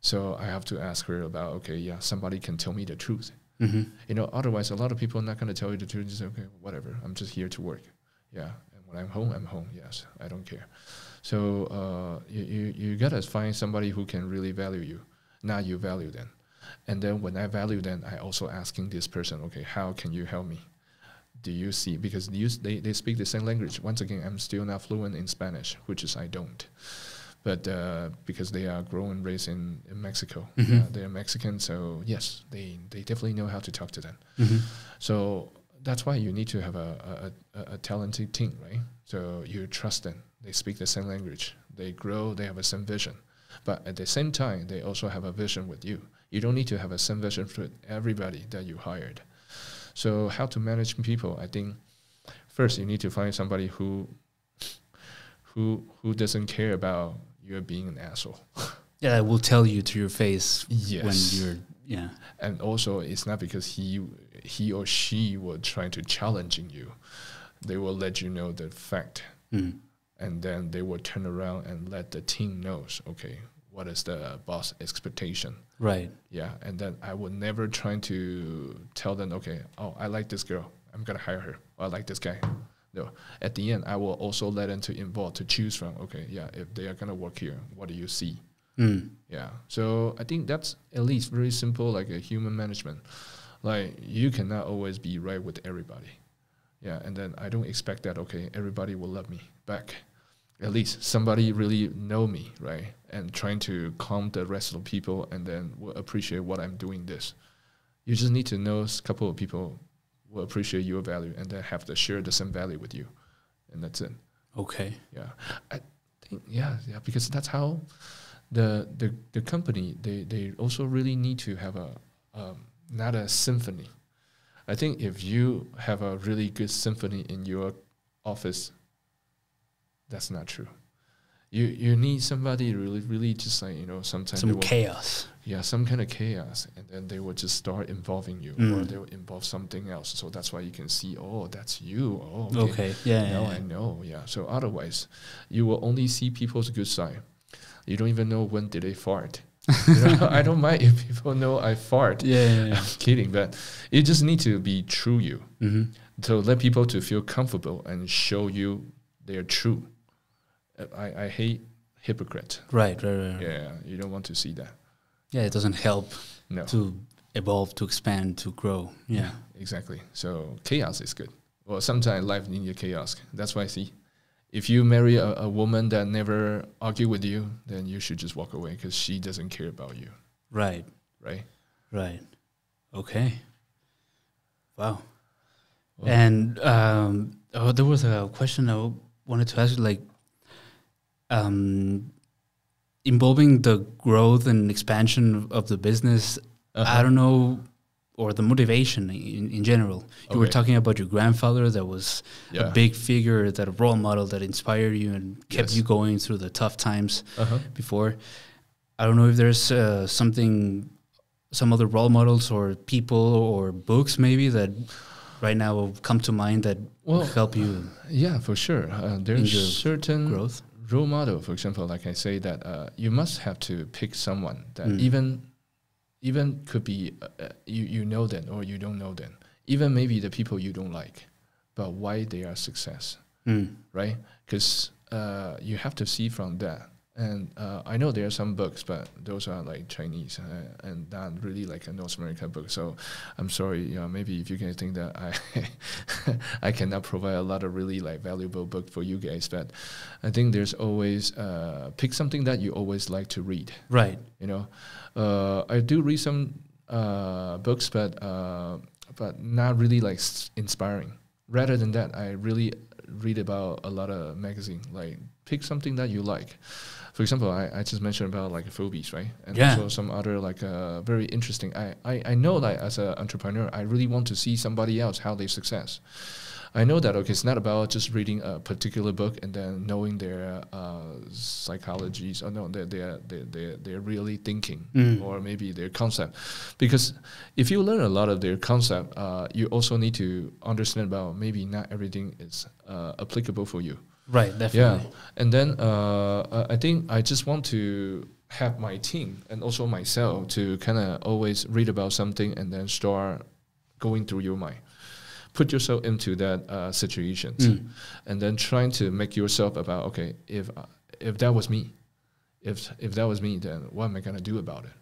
So I have to ask her about, okay, yeah, somebody can tell me the truth. hmm You know, otherwise a lot of people are not going to tell you the truth. Just okay, whatever. I'm just here to work. Yeah, and when I'm home, I'm home. Yes, I don't care. So uh, you, you you gotta find somebody who can really value you, not you value them. And then when I value them, I also asking this person, okay, how can you help me? Do you see because you, they they speak the same language. Once again, I'm still not fluent in Spanish, which is I don't. But uh, because they are grown and raised in, in Mexico, Mhm. yeah, they're Mexican, so yes, they, they definitely know how to talk to them. hmm So that's why you need to have a, a, a, a talented team, right? So you trust them. They speak the same language. They grow. They have the same vision. But at the same time, they also have a vision with you. You don't need to have a same vision for everybody that you hired. So how to manage people? I think first you need to find somebody who who who doesn't care about you being an asshole. Yeah, I will tell you to your face Yes. when you're. Yeah. and also it's not because he he or she will try to challenging you they will let you know the fact Mm. and then they will turn around and let the team knows okay what is the boss expectation Right. yeah and then i would never try to tell them okay oh i like this girl i'm gonna hire her or i like this guy no at the end i will also let them to involve to choose from okay yeah if they are gonna work here what do you see Mm. yeah. So I think that's at least very simple, like a human management. Like you cannot always be right with everybody. Yeah. And then I don't expect that, okay, everybody will love me back. At least somebody really know me, right? And trying to calm the rest of the people and then will appreciate what I'm doing this. You just need to know a couple of people will appreciate your value and then have to share the same value with you. And that's it. Okay. Yeah, I think yeah, yeah, because that's how the the, the company they, they also really need to have a um, not a symphony. I think if you have a really good symphony in your office, that's not true. You you need somebody really really just like you know sometimes Some chaos. Yeah some kind of chaos and then they will just start involving you or Mm. they will involve something else. So that's why you can see oh that's you oh Okay. Yeah. yeah, now yeah. I know, yeah. So otherwise, you will only see people's good side. You don't even know when did they fart. You know, I don't mind if people know I fart. Yeah. yeah, yeah. I'm kidding, but you just need to be true you. hmm To let people to feel comfortable and show you they're true. I, I hate hypocrite. Right. Right. Right. Yeah, you don't want to see that. Yeah. It doesn't help No. to evolve, to expand, to grow. Yeah. Exactly. So chaos is good. Well, sometimes life needs chaos. That's why I see. If you marry a, a woman that never argue with you, then you should just walk away because she doesn't care about you, Right. right? Right. Okay. Wow. Well, And um, oh, there was a question I wanted to ask you, like, um, involving the growth and expansion of the business. I uh-huh. don't know, or the motivation in, in general. You were talking about your grandfather that was yeah. a big figure, that a role model that inspired you and kept Yes. you going through the tough times uh-huh. before. I don't know if there's uh, something, some other role models or people or books maybe that right now will come to mind that Well, will help you yeah, for sure. Uh, there's certain growth. Role model, for example, like I say that uh, you must have to pick someone that Mm. even even could be uh, uh, you you know them or you don't know them. Even maybe the people you don't like, but why they are success, Mm. right? Because uh, you have to see from that. And uh, I know there are some books, but those are like Chinese uh, and not really like a North American book. So I'm sorry, you know, maybe if you guys think that I I cannot provide a lot of really like valuable book for you guys, but I think there's always uh, pick something that you always like to read. Right. You know, uh, I do read some uh, books, but uh, but not really like s- inspiring. Rather than that, I really read about a lot of magazine. Like pick something that you like. For example, I, I just mentioned about like phobies, right? And Yeah. also some other like uh, very interesting. I, I, I know that as an entrepreneur, I really want to see somebody else how they success. I know that okay, it's not about just reading a particular book and then knowing their uh, psychologies. Or no, they're they're they're they're, they're really thinking Mm. or maybe their concept. Because if you learn a lot of their concept, uh, you also need to understand about maybe not everything is uh, applicable for you. Right. Definitely. Yeah, and then uh, I think I just want to have my team and also myself to kind of always read about something and then start going through your mind. Put yourself into that uh, situations, Mm. and then trying to make yourself about okay, if uh, if that was me, if if that was me, then what am I gonna do about it?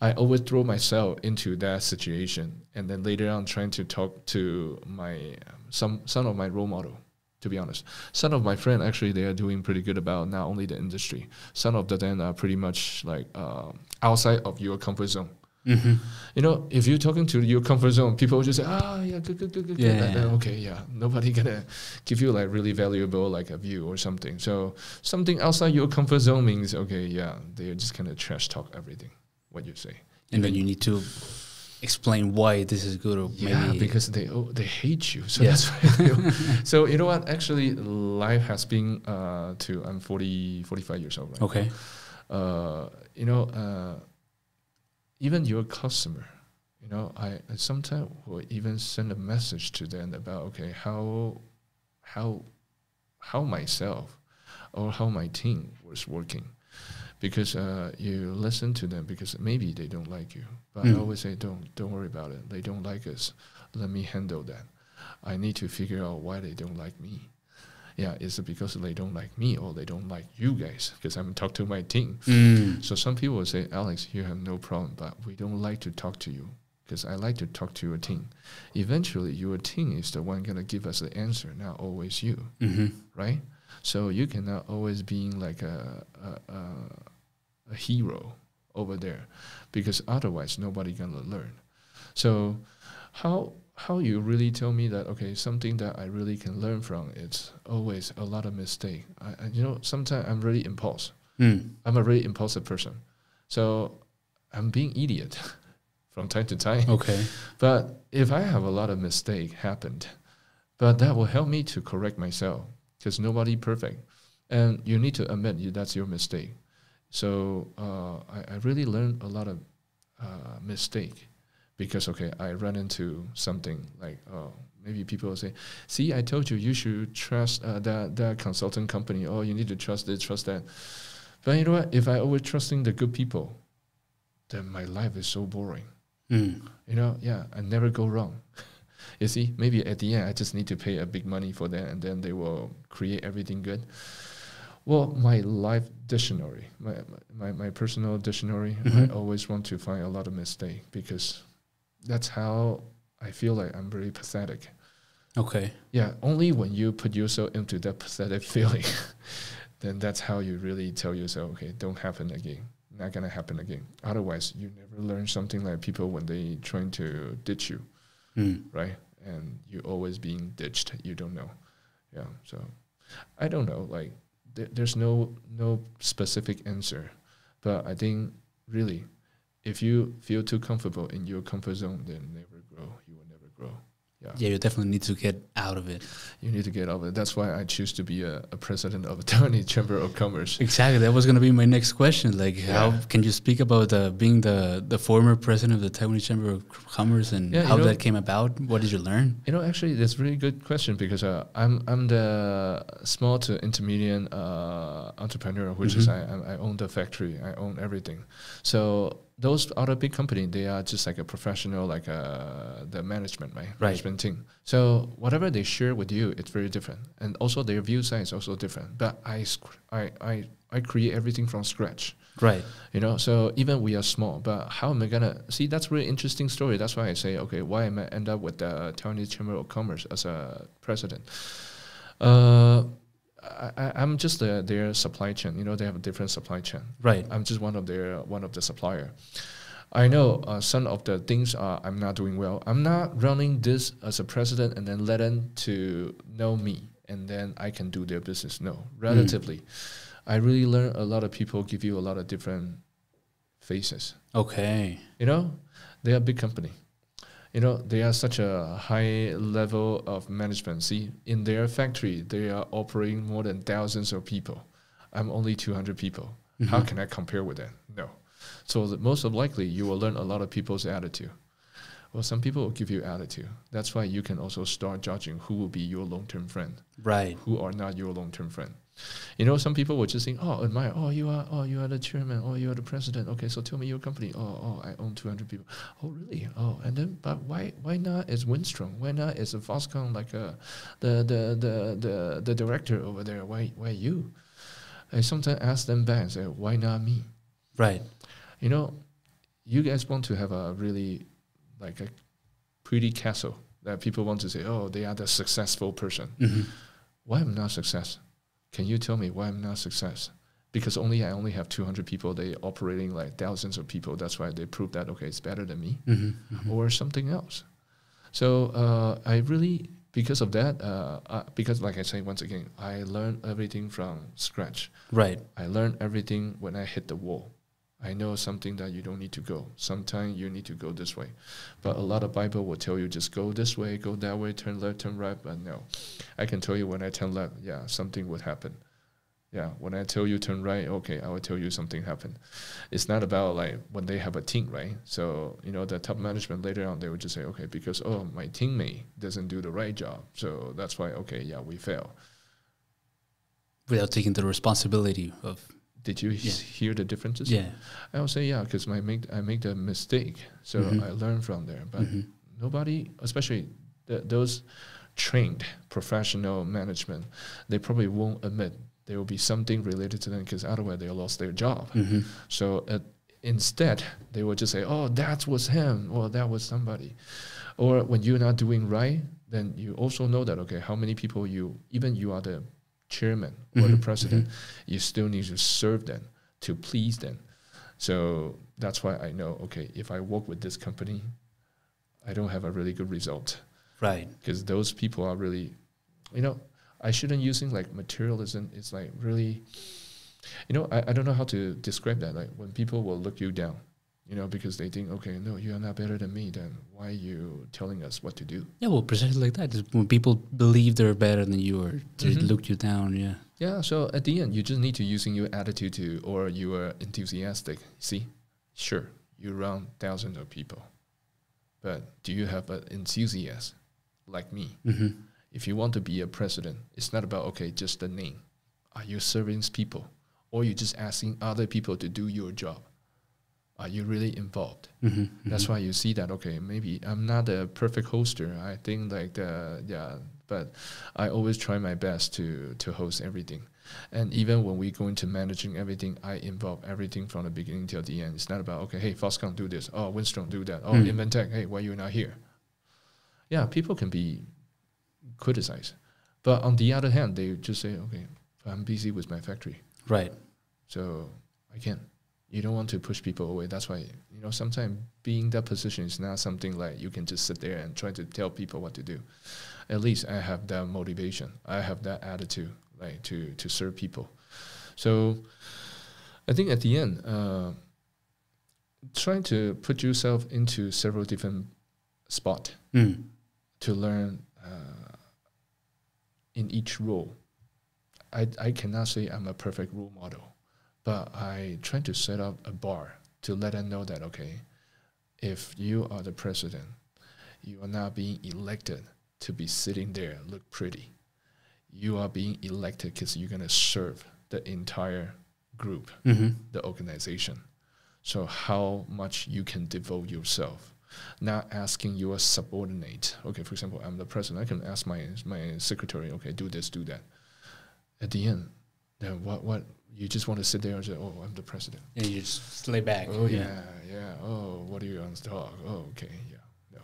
I always throw myself into that situation, and then later on trying to talk to my um, some some of my role model. To be honest, some of my friends actually they are doing pretty good about not only the industry. Some of the them are pretty much like uh, outside of your comfort zone. Mm-hmm. You know, if you're talking to your comfort zone, people will just say, "Ah, yeah, good, good, good, good." Yeah, good. Yeah. okay, yeah. Nobody gonna give you like really valuable like a view or something. So something outside your comfort zone means okay, yeah, they're just gonna trash talk everything what you say. And then you need to explain why this is good or Yeah, maybe because they oh, they hate you. So Yeah. that's why. So you know what? Actually, life has been uh, to I'm 40, 45 years old. Right? okay. uh, you know, uh, even your customer, you know, I, I sometimes will even send a message to them about okay, how, how, how myself, or how my team was working, because uh, you listen to them because maybe they don't like you, but I Mm. always say don't don't worry about it. They don't like us. Let me handle that. I need to figure out why they don't like me. Yeah, is it because they don't like me or they don't like you guys? Because I'm talking to my team. Mm. So some people will say, Alex, you have no problem, but we don't like to talk to you because I like to talk to your team. Eventually, your team is the one gonna give us the answer, not always you, Mm-hmm. right? So you cannot always be like a a, a, a hero over there, because otherwise nobody gonna learn. So how how you really tell me that okay something that I really can learn from it's always a lot of mistake. I, I you know sometimes I'm really impulse. Mm. I'm a really impulsive person. So I'm being idiot from time to time. Okay. But if I have a lot of mistake happened, but that will help me to correct myself because nobody perfect. And you need to admit you, that's your mistake. So uh, I, I really learned a lot of uh, mistake because okay, I run into something like oh maybe people will say, see, I told you you should trust uh, that that consultant company. Oh, you need to trust this, trust that. But you know what? If I always trusting the good people, then my life is so boring. Mm. You know, yeah, I never go wrong. you see, maybe at the end I just need to pay a big money for that, and then they will create everything good. Well, my life dictionary, my my, my personal dictionary, Mhm. I always want to find a lot of mistake because that's how I feel like I'm very pathetic. Okay. Yeah, only when you put yourself into that pathetic feeling, then that's how you really tell yourself, okay, don't happen again. Not gonna happen again. Otherwise, you never learn something like people when they trying to ditch you, Mm. right? And you always being ditched. You don't know. Yeah. So, I don't know. Like, there, there's no no specific answer, but I think really, if you feel too comfortable in your comfort zone, then never grow. You will never grow. Yeah. Yeah, you definitely need to get out of it. You need to get out of it. That's why I choose to be a, a president of the Taiwanese Chamber of Commerce. Exactly. That was going to be my next question. Like, how can you speak about uh, being the the former president of the Taiwanese Chamber of Commerce and Yeah, how know- that came about? What did you learn? You know, actually, that's a really good question because uh, I'm I'm the small to intermediate uh, entrepreneur, which is I, I I own the factory, I own everything. So those other big company, they are just like a professional, like uh, the management, right? Right. Management team. So whatever they share with you, it's very different, and also their view side is also different. But I I I, I create everything from scratch. Right. You know, so even we are small, but how am I gonna see? That's really interesting story. That's why I say, okay, why am I end up with the Taiwanese Chamber of Commerce as a president? Uh, I, I'm just the, their supply chain. You know, they have a different supply chain. Right. I'm just one of their one of the supplier. I know uh, some of the things are I'm not doing well. I'm not running this as a president and then let them to know me and then I can do their business. No, relatively, I really learn a lot of people give you a lot of different faces. Okay. You know, they are a big company. You know, they are such a high level of management. See, in their factory, they are operating more than thousands of people. I'm only 200 people. How mm-hmm. can I compare with that? No. So the, most of likely, you will learn a lot of people's attitude. Well, some people will give you attitude. That's why you can also start judging who will be your long-term friend Right. who are not your long-term friend. You know, some people will just think, "Oh, admire. Oh, you are. Oh, you are the chairman. Oh, you are the president. Okay, so tell me your company. Oh, oh, I own 200 people. Oh, really? Oh, and then, but why, why not as Wistron? Why not as a Foxconn like uh, the, the the the the director over there? Why why you? I sometimes ask them back and say, why not me? Right. You know, you guys want to have a really like a pretty castle that people want to say, oh, they are the successful person hmm why I'm not success? Can you tell me why I'm not success? Because only I only have 200 people. They operating like thousands of people. That's why they prove that okay, it's better than me, hmm or something else. So uh, I really because of that, uh, uh, because like I say once again, I learned everything from scratch. Right. I learned everything when I hit the wall. I know something that you don't need to go. Sometimes you need to go this way. But a lot of Bible will tell you just go this way, go that way, turn left, turn right. But no, I can tell you when I turn left, yeah, something would happen. Yeah, when I tell you turn right, okay, I will tell you something happened. It's not about like when they have a team, right? So you know the top management later on they would just say, okay, because oh my teammate doesn't do the right job, so that's why okay, yeah, we fail. Without taking the responsibility of Did you Yeah. hear the differences? yeah. I will say yeah, because I make I make the mistake, so Mhm. I learn from there. But Mhm. nobody, especially the, those trained professional management, they probably won't admit there will be something related to them because otherwise they lost their job. Mhm. So uh, instead, they will just say, "Oh, that was him," or "That was somebody." Or when you're not doing right, then you also know that okay, how many people you even you are the chairman or the Mhm, president, you still need to serve them to please them. So that's why I know okay, if I work with this company, I don't have a really good result Right. because those people are really, you know, I shouldn't using like materialism. It's like really, you know, I, I don't know how to describe that. Like when people will look you down, you know, because they think, okay, no, you are not better than me. Then why are you telling us what to do? Yeah. Well, precisely like that. It's when people believe they're better than you or they Mhm. look you down. Yeah. Yeah. So at the end, you just need to using your attitude to, or you are enthusiastic. See, sure, you run thousands of people, but do you have an enthusiasm like me? hmm if you want to be a president, it's not about okay, just the name. Are you serving people, or you just asking other people to do your job? Are you really involved? hmm That's why you see that okay, maybe I'm not a perfect hoster. I think like the yeah, but I always try my best to to host everything. And even when we go into managing everything, I involve everything from the beginning till the end. It's not about okay, hey, Foxconn do this. Oh, Wistron do that. Oh, Mm. Inventec, hey, why you not here? Yeah, people can be criticized, but on the other hand, they just say, okay, I'm busy with my factory. Right. So I can't. You don't want to push people away. That's why you know sometimes being that position is not something like you can just sit there and try to tell people what to do. At least I have that motivation. I have that attitude, like to to serve people. So I think at the end, uh, trying to put yourself into several different spot. Mm. to learn uh, in each role. I, I cannot say I'm a perfect role model, but I try to set up a bar to let them know that, okay, if you are the president, you are not being elected to be sitting there look pretty. You are being elected because you're going to serve the entire group, Mm-hmm. the organization. So how much you can devote yourself, not asking your subordinate. Okay, for example, I'm the president. I can ask my my secretary, okay, do this, do that. At the end, then what what you just want to sit there and say, oh, I'm the president. Yeah, you just lay back. Oh yeah, yeah. Oh, what are you on talk? Oh, okay, yeah, no.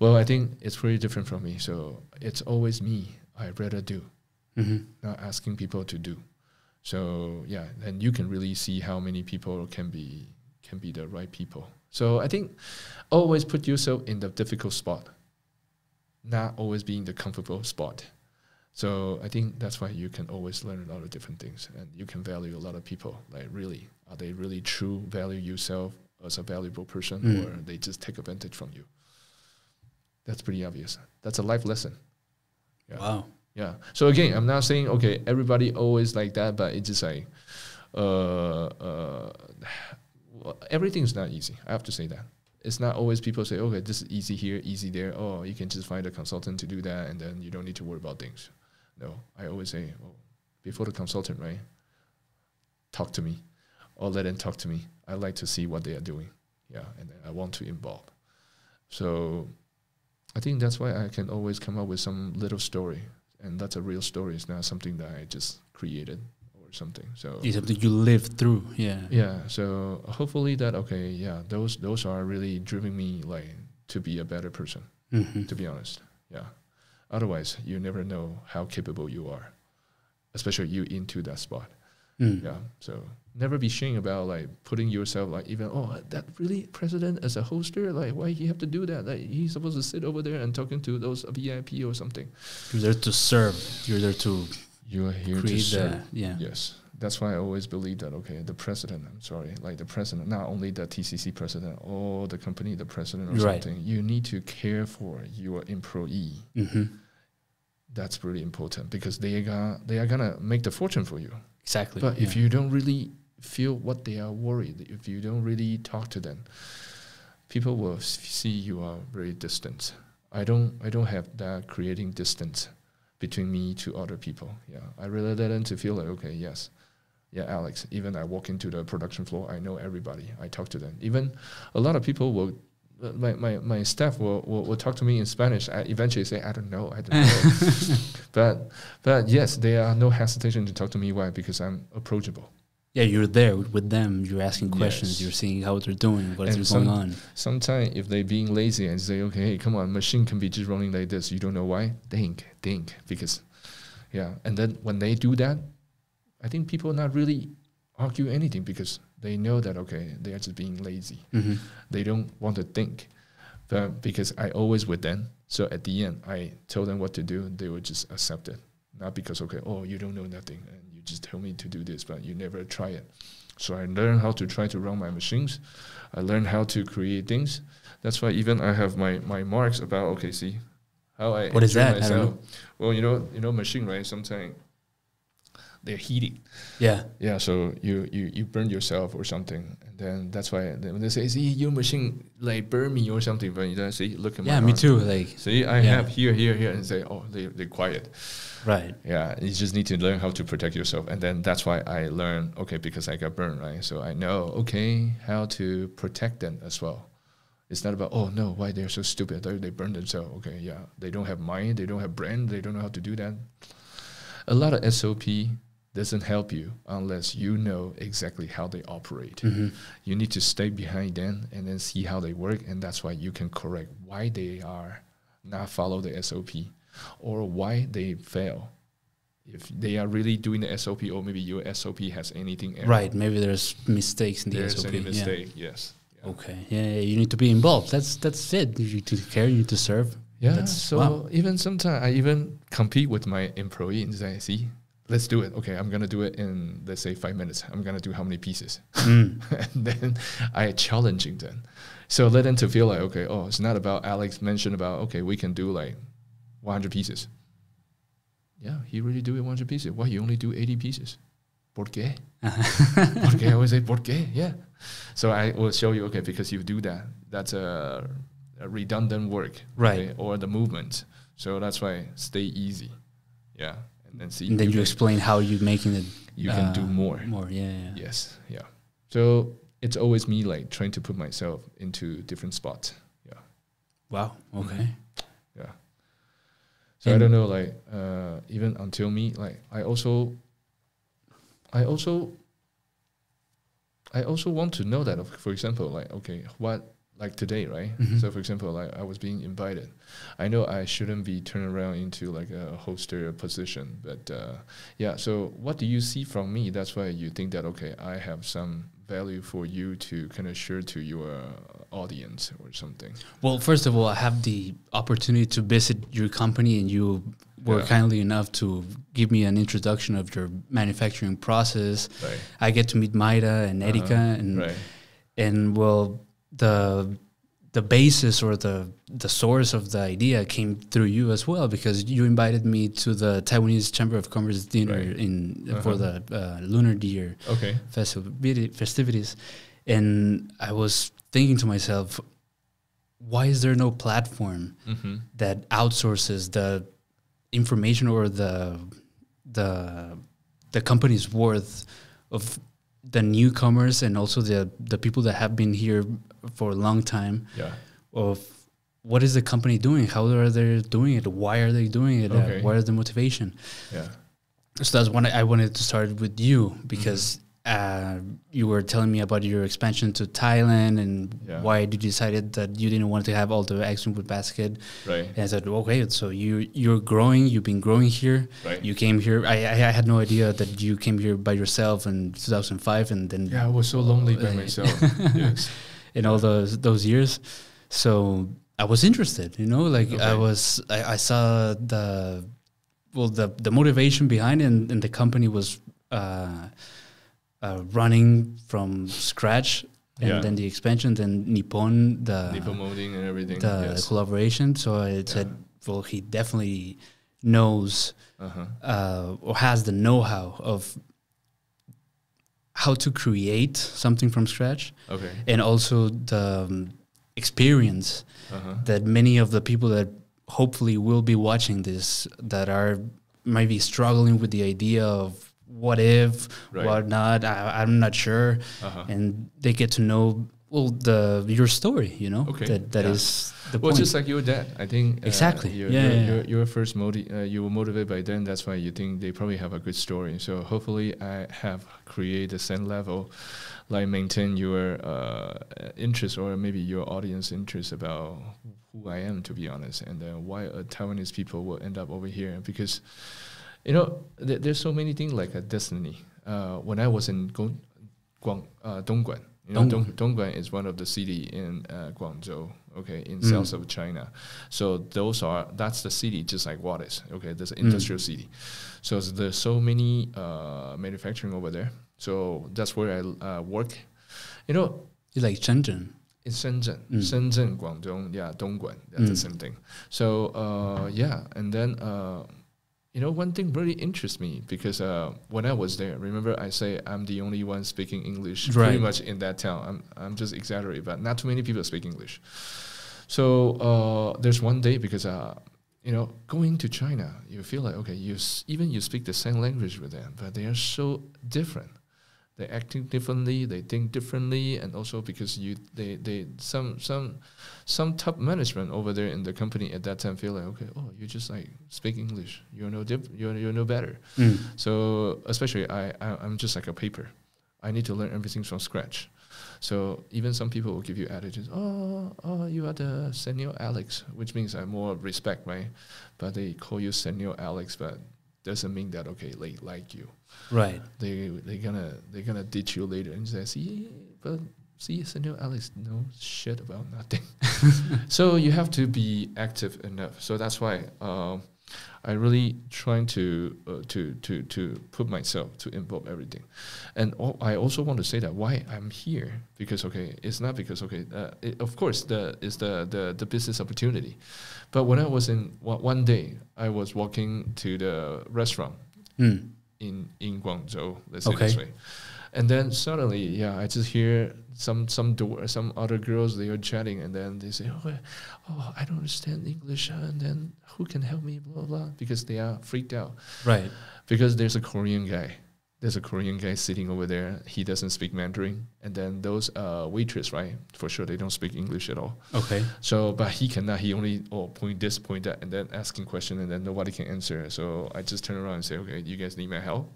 Well, I think it's pretty different from me. So it's always me. I rather do, Mm-hmm. not asking people to do. So yeah, and you can really see how many people can be can be the right people. So I think always put yourself in the difficult spot, not always be in the comfortable spot. So I think that's why you can always learn a lot of different things, and you can value a lot of people. Like really, are they really true value yourself as a valuable person, Mm. or they just take advantage from you? That's pretty obvious. That's a life lesson. Yeah. Wow. Yeah. So again, I'm not saying okay, everybody always like that, but it's just like, uh, uh, well, everything's not easy. I have to say that it's not always people say, okay, this is easy here, easy there. Oh, you can just find a consultant to do that, and then you don't need to worry about things. No, I always say, oh, before the consultant, right? Talk to me, or let them talk to me. I like to see what they are doing. Yeah, and I want to involve. So, I think that's why I can always come up with some little story and that's a real story. It's not something that I just created or something. So It's something you lived through. Yeah. yeah, so hopefully that okay, yeah, those those are really driving me like to be a better person. Mm-hmm. To be honest, yeah. Otherwise, you never know how capable you are, especially you into that spot. Mm. Yeah, so never be ashamed about like putting yourself like even oh that really president as a hoster like why he have to do that like he's supposed to sit over there and talking to those VIP or something. You're there to serve. You're there to You are here to serve. yeah. Yes, that's why I always believe that. Okay, the president. I'm sorry, like the president, not only the TCC president or the company, the president or Right. something. You need to care for your employee. Mm-hmm. That's really important because they are they are gonna make the fortune for you. Exactly. But if you don't really feel what they are worried, if you don't really talk to them, people will see you are very distant. I don't I don't have that creating distance between me to other people. Yeah, I really let them to feel like okay, yes, yeah, Alex. Even I walk into the production floor, I know everybody. I talk to them. Even a lot of people will. My, my, my staff will, will, will talk to me in Spanish. I eventually say, I don't know, I don't know. but but yes, there are no hesitation to talk to me. Why? Because I'm approachable. yeah, you're there with, them. You're asking questions. Yes. You're seeing how they're doing. What's going some- on. Sometimes if they're being lazy and say, okay, hey, come on, machine can be just running like this. You don't know why? Think, think, because, yeah. And then when they do that, I think people not really argue anything because they know that okay, they are just being lazy. Mm-hmm. They don't want to think, but because I always with them, so at the end I told them what to do, they would just accept it. Not because okay, oh you don't know nothing and you just tell me to do this, but you never try it. So I learned how to try to run my machines. I learned how to create things. That's why even I have my my marks about okay, see how I What is that? I don't know. Well, you know, you know, machine right? Sometimes they're heating. Yeah. Yeah, so you, you, you burn yourself or something, and then that's why when they say, "See, your machine like burn me or something," but you don't see, look at my Yeah, me arm. too. Like See, I Yeah. have here, here, here, and say, "Oh, they they quiet." right. Yeah, you just need to learn how to protect yourself, and then that's why I learn. Okay, because I got burned, right? So I know okay how to protect them as well. It's not about oh no, why they're so stupid? They they burn themselves. Okay, yeah, they don't have mind, they don't have brain, they don't know how to do that. A lot of SOP doesn't help you unless you know exactly how they operate. Mm-hmm. You need to stay behind them and then see how they work, and that's why you can correct why they are not follow the SOP or why they fail. If they are really doing the SOP, or maybe your SOP has anything error. Right. Maybe there's mistakes in the There's SOP. any yeah. mistake, yes. Yeah. Okay. Yeah, yeah, you need to be involved. That's that's it. You need to care. You need to serve. Yeah, That's- so wow. even sometimes I even compete with my employee and say, see, let's do it. Okay, I'm gonna do it in let's say five minutes. I'm gonna do how many pieces, Mm. and then I challenging them. So let them to feel like okay, oh, it's not about Alex mentioned about okay, we can do like 100 pieces. Yeah, he really do it 100 pieces. Why you only do 80 pieces? ¿Por qué? ¿Por qué? I always say ¿por qué? Yeah. So I will show you okay because you do that. That's a, a redundant work, Right. okay, Or the movement. So that's why stay easy. Yeah, and then see. And then you explain how you're making it. you can do uh, more. More, yeah. yeah. Yes, yeah. So it's always me like trying to put myself into different spots. Yeah, Wow. Okay. yeah. So I don't know, like uh, even until me, like I also, I also, I also want to know that. For example, like okay, what like today, right? Mhm. So for example, like I was being invited. I know I shouldn't be turned around into like a hoster position, but uh, yeah. So what do you see from me? That's why you think that okay, I have some value for you to kind of share to your audience or something. Well, first of all, I have the opportunity to visit your company, and you were Yeah. kindly enough to give me an introduction of your manufacturing process. Right. I get to meet Maida and. Erika, and Right. and well, the the basis or the the source of the idea came through you as well because you invited me to the Taiwanese Chamber of Commerce dinner Right. in for Uh-huh. the uh, Lunar Year Okay. festivities, and I was thinking to myself, why is there no platform Mm-hmm. that outsources the information or the the the company's worth of the newcomers and also the the people that have been here for a long time Yeah. of what is the company doing how are they doing it why are they doing it Okay. uh, what is the motivation Yeah. so that's when I wanted to start with you because Mm-hmm. uh, you were telling me about your expansion to Thailand and Yeah. why you decided that you didn't want to have all the action with basket. Right. And I said, okay, so you you're growing, you've been growing here. Right. You came here. I, I I had no idea that you came here by yourself in 2005, and then yeah, I was so lonely by myself. yes. in all those those years. So I was interested, you know, like I was, I, I saw the, well, the the motivation behind it, and, and the company was uh, uh, running from scratch, and Yeah. then the expansion, then Nippon, the Nippon molding and everything. the yes. collaboration. So I said, well, he definitely knows Uh-huh. uh, or has the know-how of how to create something from scratch Okay. and also the um, experience Uh-huh. that many of the people that hopefully will be watching this that are maybe struggling with the idea of what if Right. what not I, i'm not sure Uh-huh. and they get to know well the your story you know Okay, that that yeah. is the Well, point just like your dad, I think uh, Exactly. You're, Yeah, you're, yeah, you're, you're first moti- uh, you were motivated by them. That's why you think they probably have a good story. So hopefully, I have created the same level, like maintain your uh, interest or maybe your audience interest about who I am, to be honest, and why Taiwanese people will end up over here because. You know, th- there's so many things like a destiny. Uh, when I was in Gong, Guang, uh, Dongguan, you know, Dong, Dongguan is one of the city in uh, Guangzhou, okay, in Mm. south of China. So those are that's the city, just like what is okay. There's an industrial city, so there's so many uh, manufacturing over there. So that's where I uh, work. You know, it's like Shenzhen in Shenzhen, Mm. Shenzhen, Guangdong, yeah, Dongguan, that's the Mm. same thing. So uh, yeah, and then uh, you know one thing really interests me because uh, when I was there, remember I say I'm the only one speaking English pretty much in that town. I'm I'm just exaggerating, but not too many people speak English. So uh, there's one day because uh, you know going to China, you feel like okay, you s- even you speak the same language with them, but they are so different they're acting differently, they think differently, and also because you they they some some some top management over there in the company at that time feel like okay, oh you just like speak English, you're no diff- you're you're no better. Mm. So especially I, I I'm just like a paper, I need to learn everything from scratch. So even some people will give you attitudes. Oh, oh, you are the senior Alex, which means I more respect, right? But they call you senior Alex, but doesn't mean that okay, they like you right they they gonna they gonna ditch you later and say, see, but see, Senor Alex knows shit about nothing. so you have to be active enough. So that's why um, I really trying to uh, to to to put myself to involve everything, and I also want to say that why I'm here because okay, it's not because okay, uh, it, of course the is the, the the business opportunity, but when I was in one one day, I was walking to the restaurant Mm. In in Guangzhou, let's say this way. And then suddenly, yeah, I just hear some some door, some other girls they are chatting, and then they say, "Oh, oh I don't understand English," and then who can help me? Blah blah, blah because they are freaked out Right. because there's a Korean guy. There's a Korean guy sitting over there. He doesn't speak Mandarin, and then those uh, waitress, right? For sure, they don't speak English at all. Okay. So, but he cannot. He only oh point this, point that, and then asking question, and then nobody can answer. So I just turn around and say, okay, you guys need my help.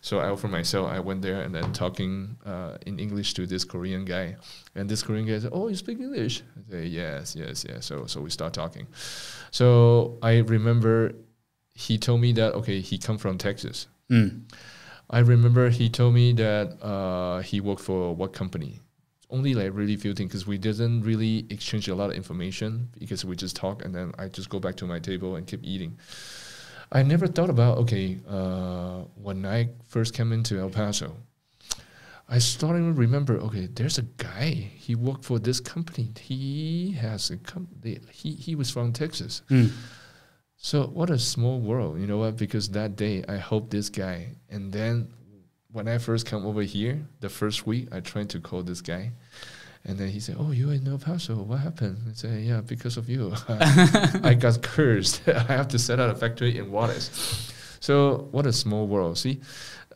So I offer myself. I went there and then talking uh, in English to this Korean guy, and this Korean guy said, "Oh, you speak English?" I say, "Yes, yes, yes." So so we start talking. So I remember he told me that okay, he come from Texas. Mm. I remember he told me that uh, he worked for what company. Only like really few things because we didn't really exchange a lot of information because we just talk and then I just go back to my table and keep eating. I never thought about okay uh, when I first came into El Paso. I started to remember okay, there's a guy he worked for this company. He has a company. He he was from Texas. Mm. So what a small world, you know what? Because that day I hope this guy, and then when I first come over here, the first week I tried to call this guy, and then he said, "Oh, you in El Paso? What happened?" I said, "Yeah, because of you, I got cursed. I have to set out a factory in Juarez." So what a small world. See,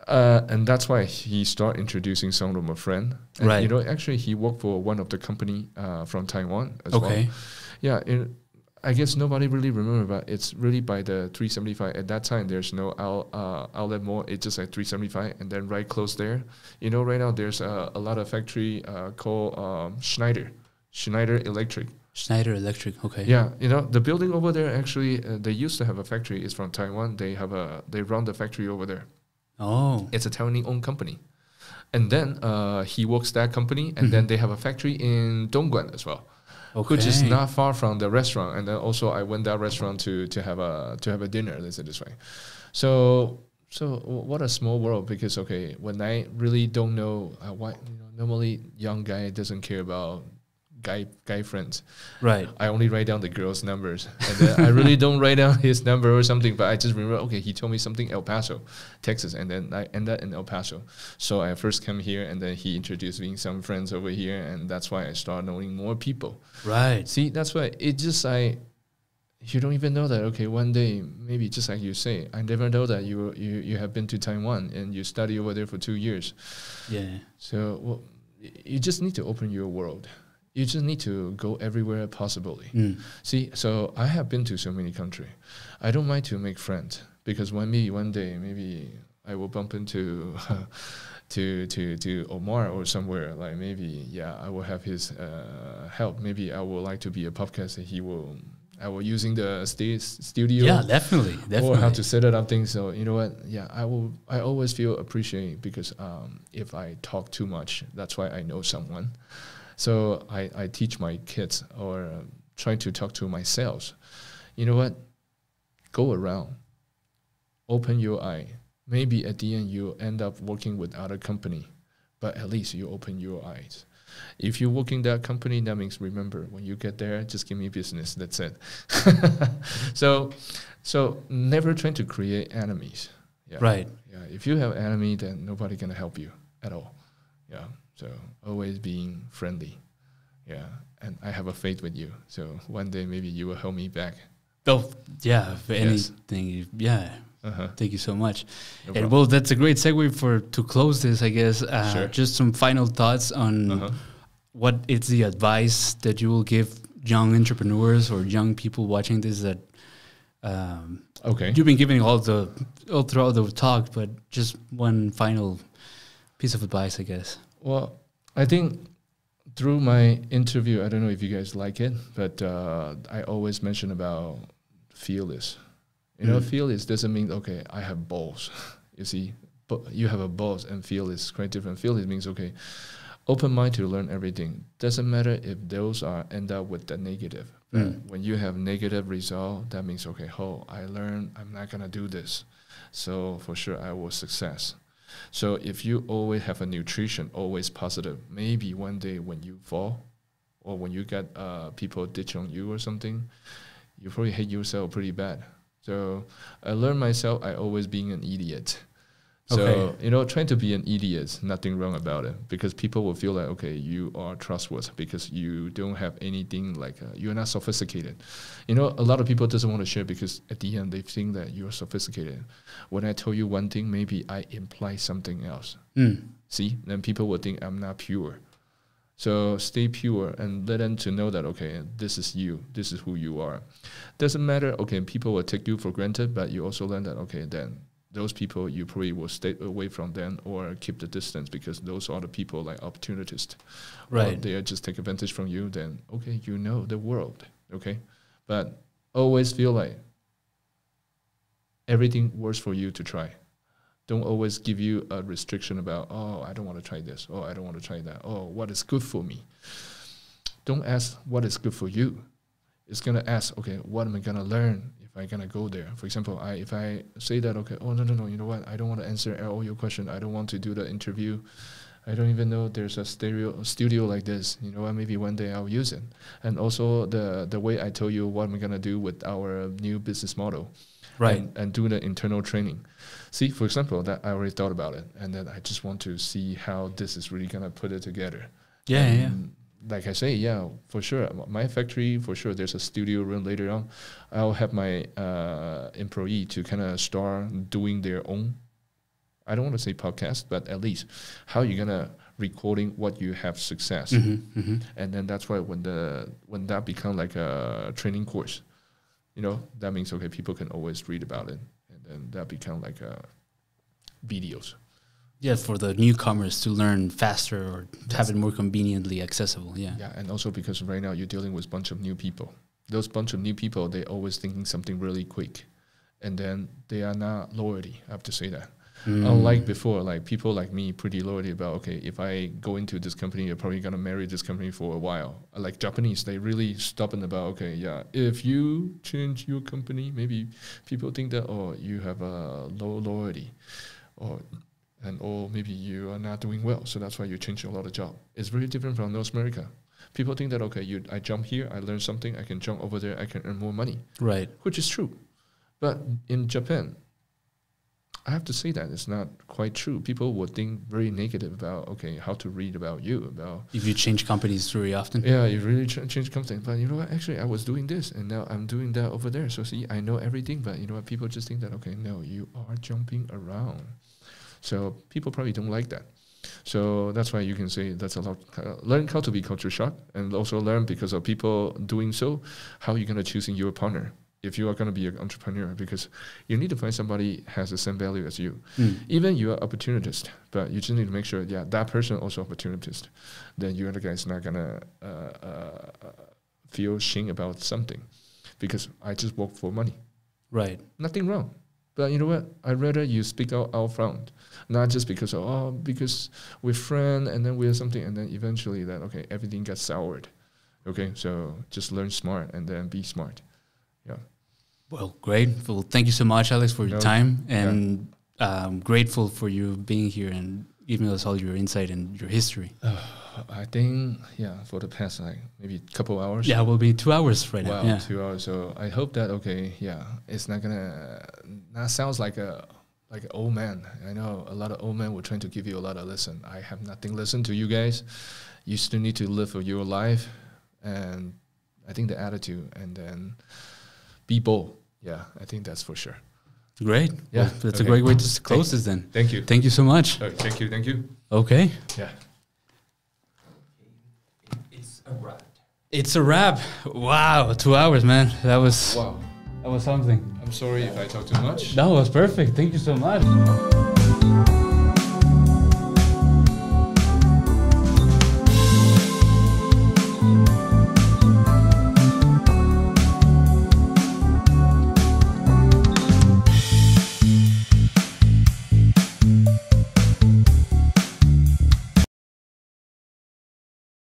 uh, and that's why he start introducing some of my friend. And, Right. You know, actually he worked for one of the company uh, from Taiwan as well. Okay. Yeah, it, I guess nobody really remember, but it's really by the 375. At that time, there's no out, uh, outlet mall. It's just like 375, and then right close there, you know, right now there's a, a lot of factory uh, called um, Schneider, Schneider Electric. Schneider Electric. Okay. Yeah, you know, the building over there actually, uh, they used to have a factory. It's from Taiwan. They have a they run the factory over there. Oh. It's a Taiwanese-owned company. And then uh, he works that company, and then they have a factory in Dongguan as well Okay. which is not far from the restaurant. And then also I went that restaurant to to have a to have a dinner. Let's say this way. So so w- what a small world because okay, when I really don't know uh, why you know normally young guy doesn't care about guy guy friends. Right. I only write down the girl's numbers, and then I really don't write down his number or something. But I just remember, okay, he told me something El Paso, Texas, and then I ended in El Paso. So I first come here, and then he introduced me some friends over here, and that's why I started knowing more people. Right. See, that's why it just I. You don't even know that. Okay, one day maybe just like you say, I never know that you you you have been to Taiwan and you study over there for two years. Yeah. So well, y- you just need to open your world. You just need to go everywhere possibly. Mm. See, so I have been to so many countries. I don't mind to make friends because when maybe one day maybe I will bump into to to to Omar or somewhere like maybe yeah I will have his uh, help. Maybe I would like to be a podcast and he will. I will using the sta- studio Yeah, definitely. Definitely. or how to set it up things. So you know what? Yeah, I will. I always feel appreciated because um, if I talk too much, that's why I know someone. So I, I teach my kids or uh, try to talk to myself. You know what? Go around, open your eye. Maybe at the end you end up working with other company, but at least you open your eyes. If you're working that company, that means remember when you get there, just give me business. That's it. so, so never trying to create enemies. Yeah. Right. Yeah. If you have enemy, then nobody can help you at all. Yeah. So always being friendly. Yeah. And I have a faith with you. So one day maybe you will help me back. Oh, yeah. If Yes. anything, yeah. Uh-huh. Thank you so much. No and well, that's a great segue for to close this, I guess. Uh, Sure. Just some final thoughts on Uh-huh. what is the advice that you will give young entrepreneurs or young people watching this that um, Okay. you've been giving all the all throughout the talk, but just one final piece of advice, I guess. Well, I think through my interview, I don't know if you guys like it, but uh, I always mention about fearless. You know, Mm. fearless doesn't mean okay, I have balls. You see, but you have a balls and fearless quite different. Fearless means okay, open mind to learn everything. Doesn't matter if those are end up with the negative. Mm. when you have negative result, that means okay, oh, I learned I'm not gonna do this. So for sure I will success. So if you always have a nutrition, always positive, maybe one day when you fall or when you get uh, people ditch on you or something, you probably hate yourself pretty bad. So I learned myself I always being an idiot. So Okay. you know, trying to be an idiot, nothing wrong about it, because people will feel like okay, you are trustworthy because you don't have anything like uh, you're not sophisticated. You know, a lot of people doesn't want to share because at the end they think that you're sophisticated. When I tell you one thing, maybe I imply something else. Mm. See, then people will think I'm not pure. So stay pure and let them to know that okay, this is you, this is who you are. Doesn't matter. Okay, people will take you for granted, but you also learn that okay, then those people you probably will stay away from them or keep the distance because those are the people like opportunists. Or Right. they just take advantage from you. Then okay, you know the world. Okay, but always feel like everything works for you to try don't always give you a restriction about oh i don't want to try this oh i don't want to try that oh what is good for me don't ask what is good for you it's going to ask okay what am i going to learn going to go there for example i if i say that okay oh no no no you know what i don't want to answer all your questions i don't want to do the interview i don't even know there's a stereo studio like this you know what maybe one day i'll use it and also the the way i told you what i'm going to do with our new business model Right. and, and do the internal training. See, for example, that I already thought about it, and then I just want to see how this is really gonna put it together. Yeah, yeah. Like I say, yeah, for sure. My factory, for sure. There's a studio room later on. I'll have my uh, employee to kind of start doing their own. I don't want to say podcast, but at least how you're gonna recording what you have success hmm hmm and then that's why when the when that become like a training course you know that means okay people can always read about it and then that become like a videos Yeah, for the newcomers to learn faster or to have it more conveniently accessible. Yeah. yeah and also because right now you're dealing with a bunch of new people those bunch of new people they always thinking something really quick and then they are not loyalty i have to say that Mm. unlike before like people like me pretty loyalty about okay if i go into this company you're probably going to marry this company for a while like japanese they really stubborn about okay yeah if you change your company maybe people think that oh you have a low loyalty or and or maybe you are not doing well so that's why you change a lot of job it's very different from north america people think that okay you i jump here i learn something i can jump over there i can earn more money Right. which is true. But in Japan, I have to say that it's not quite true. People would think very negative about okay, how to read about you about If you change companies very often. yeah, you really ch- change companies, But you know what? Actually, I was doing this, and now I'm doing that over there. So see, I know everything. But you know what? People just think that okay, no, you are jumping around. So people probably don't like that. So that's why you can say that's a lot. Uh, learn how to be culture shock, and also learn because of people doing so. How you gonna choosing your partner if you are gonna be an entrepreneur? Because you need to find somebody has the same value as you. Mm. Even you are opportunist, but you just need to make sure, yeah, that person also opportunist. Then you other guy's not gonna uh, uh, feel shame about something, because I just work for money. Right. Nothing wrong. But you know what? I'd rather you speak out out front, not just because of, oh because we're friends and then we're something and then eventually that okay everything gets soured. Okay, so just learn smart and then be smart. Yeah. Well, great. Well, thank you so much, Alex, for your No, time, and um, grateful for you being here and giving us all your insight and your history. I think yeah for the past like maybe a couple hours. Yeah, we'll be two hours right Wow, now. Yeah. two hours. So I hope that okay, yeah, it's not gonna. That sounds like a like an old man. I know a lot of old men were trying to give you a lot of lesson. I have nothing listen to you guys. You still need to live for your life, and I think the attitude and then be bold. Yeah, I think that's for sure. Great. Yeah, Well, that's a great way to s- close this then. Thank you. Thank you so much. Uh, thank you. Thank you. Okay. Yeah. It's a wrap. It's a wrap. Wow, two hours, man. That was Wow. that was something. I'm sorry if I talk too much. That was perfect. Thank you so much.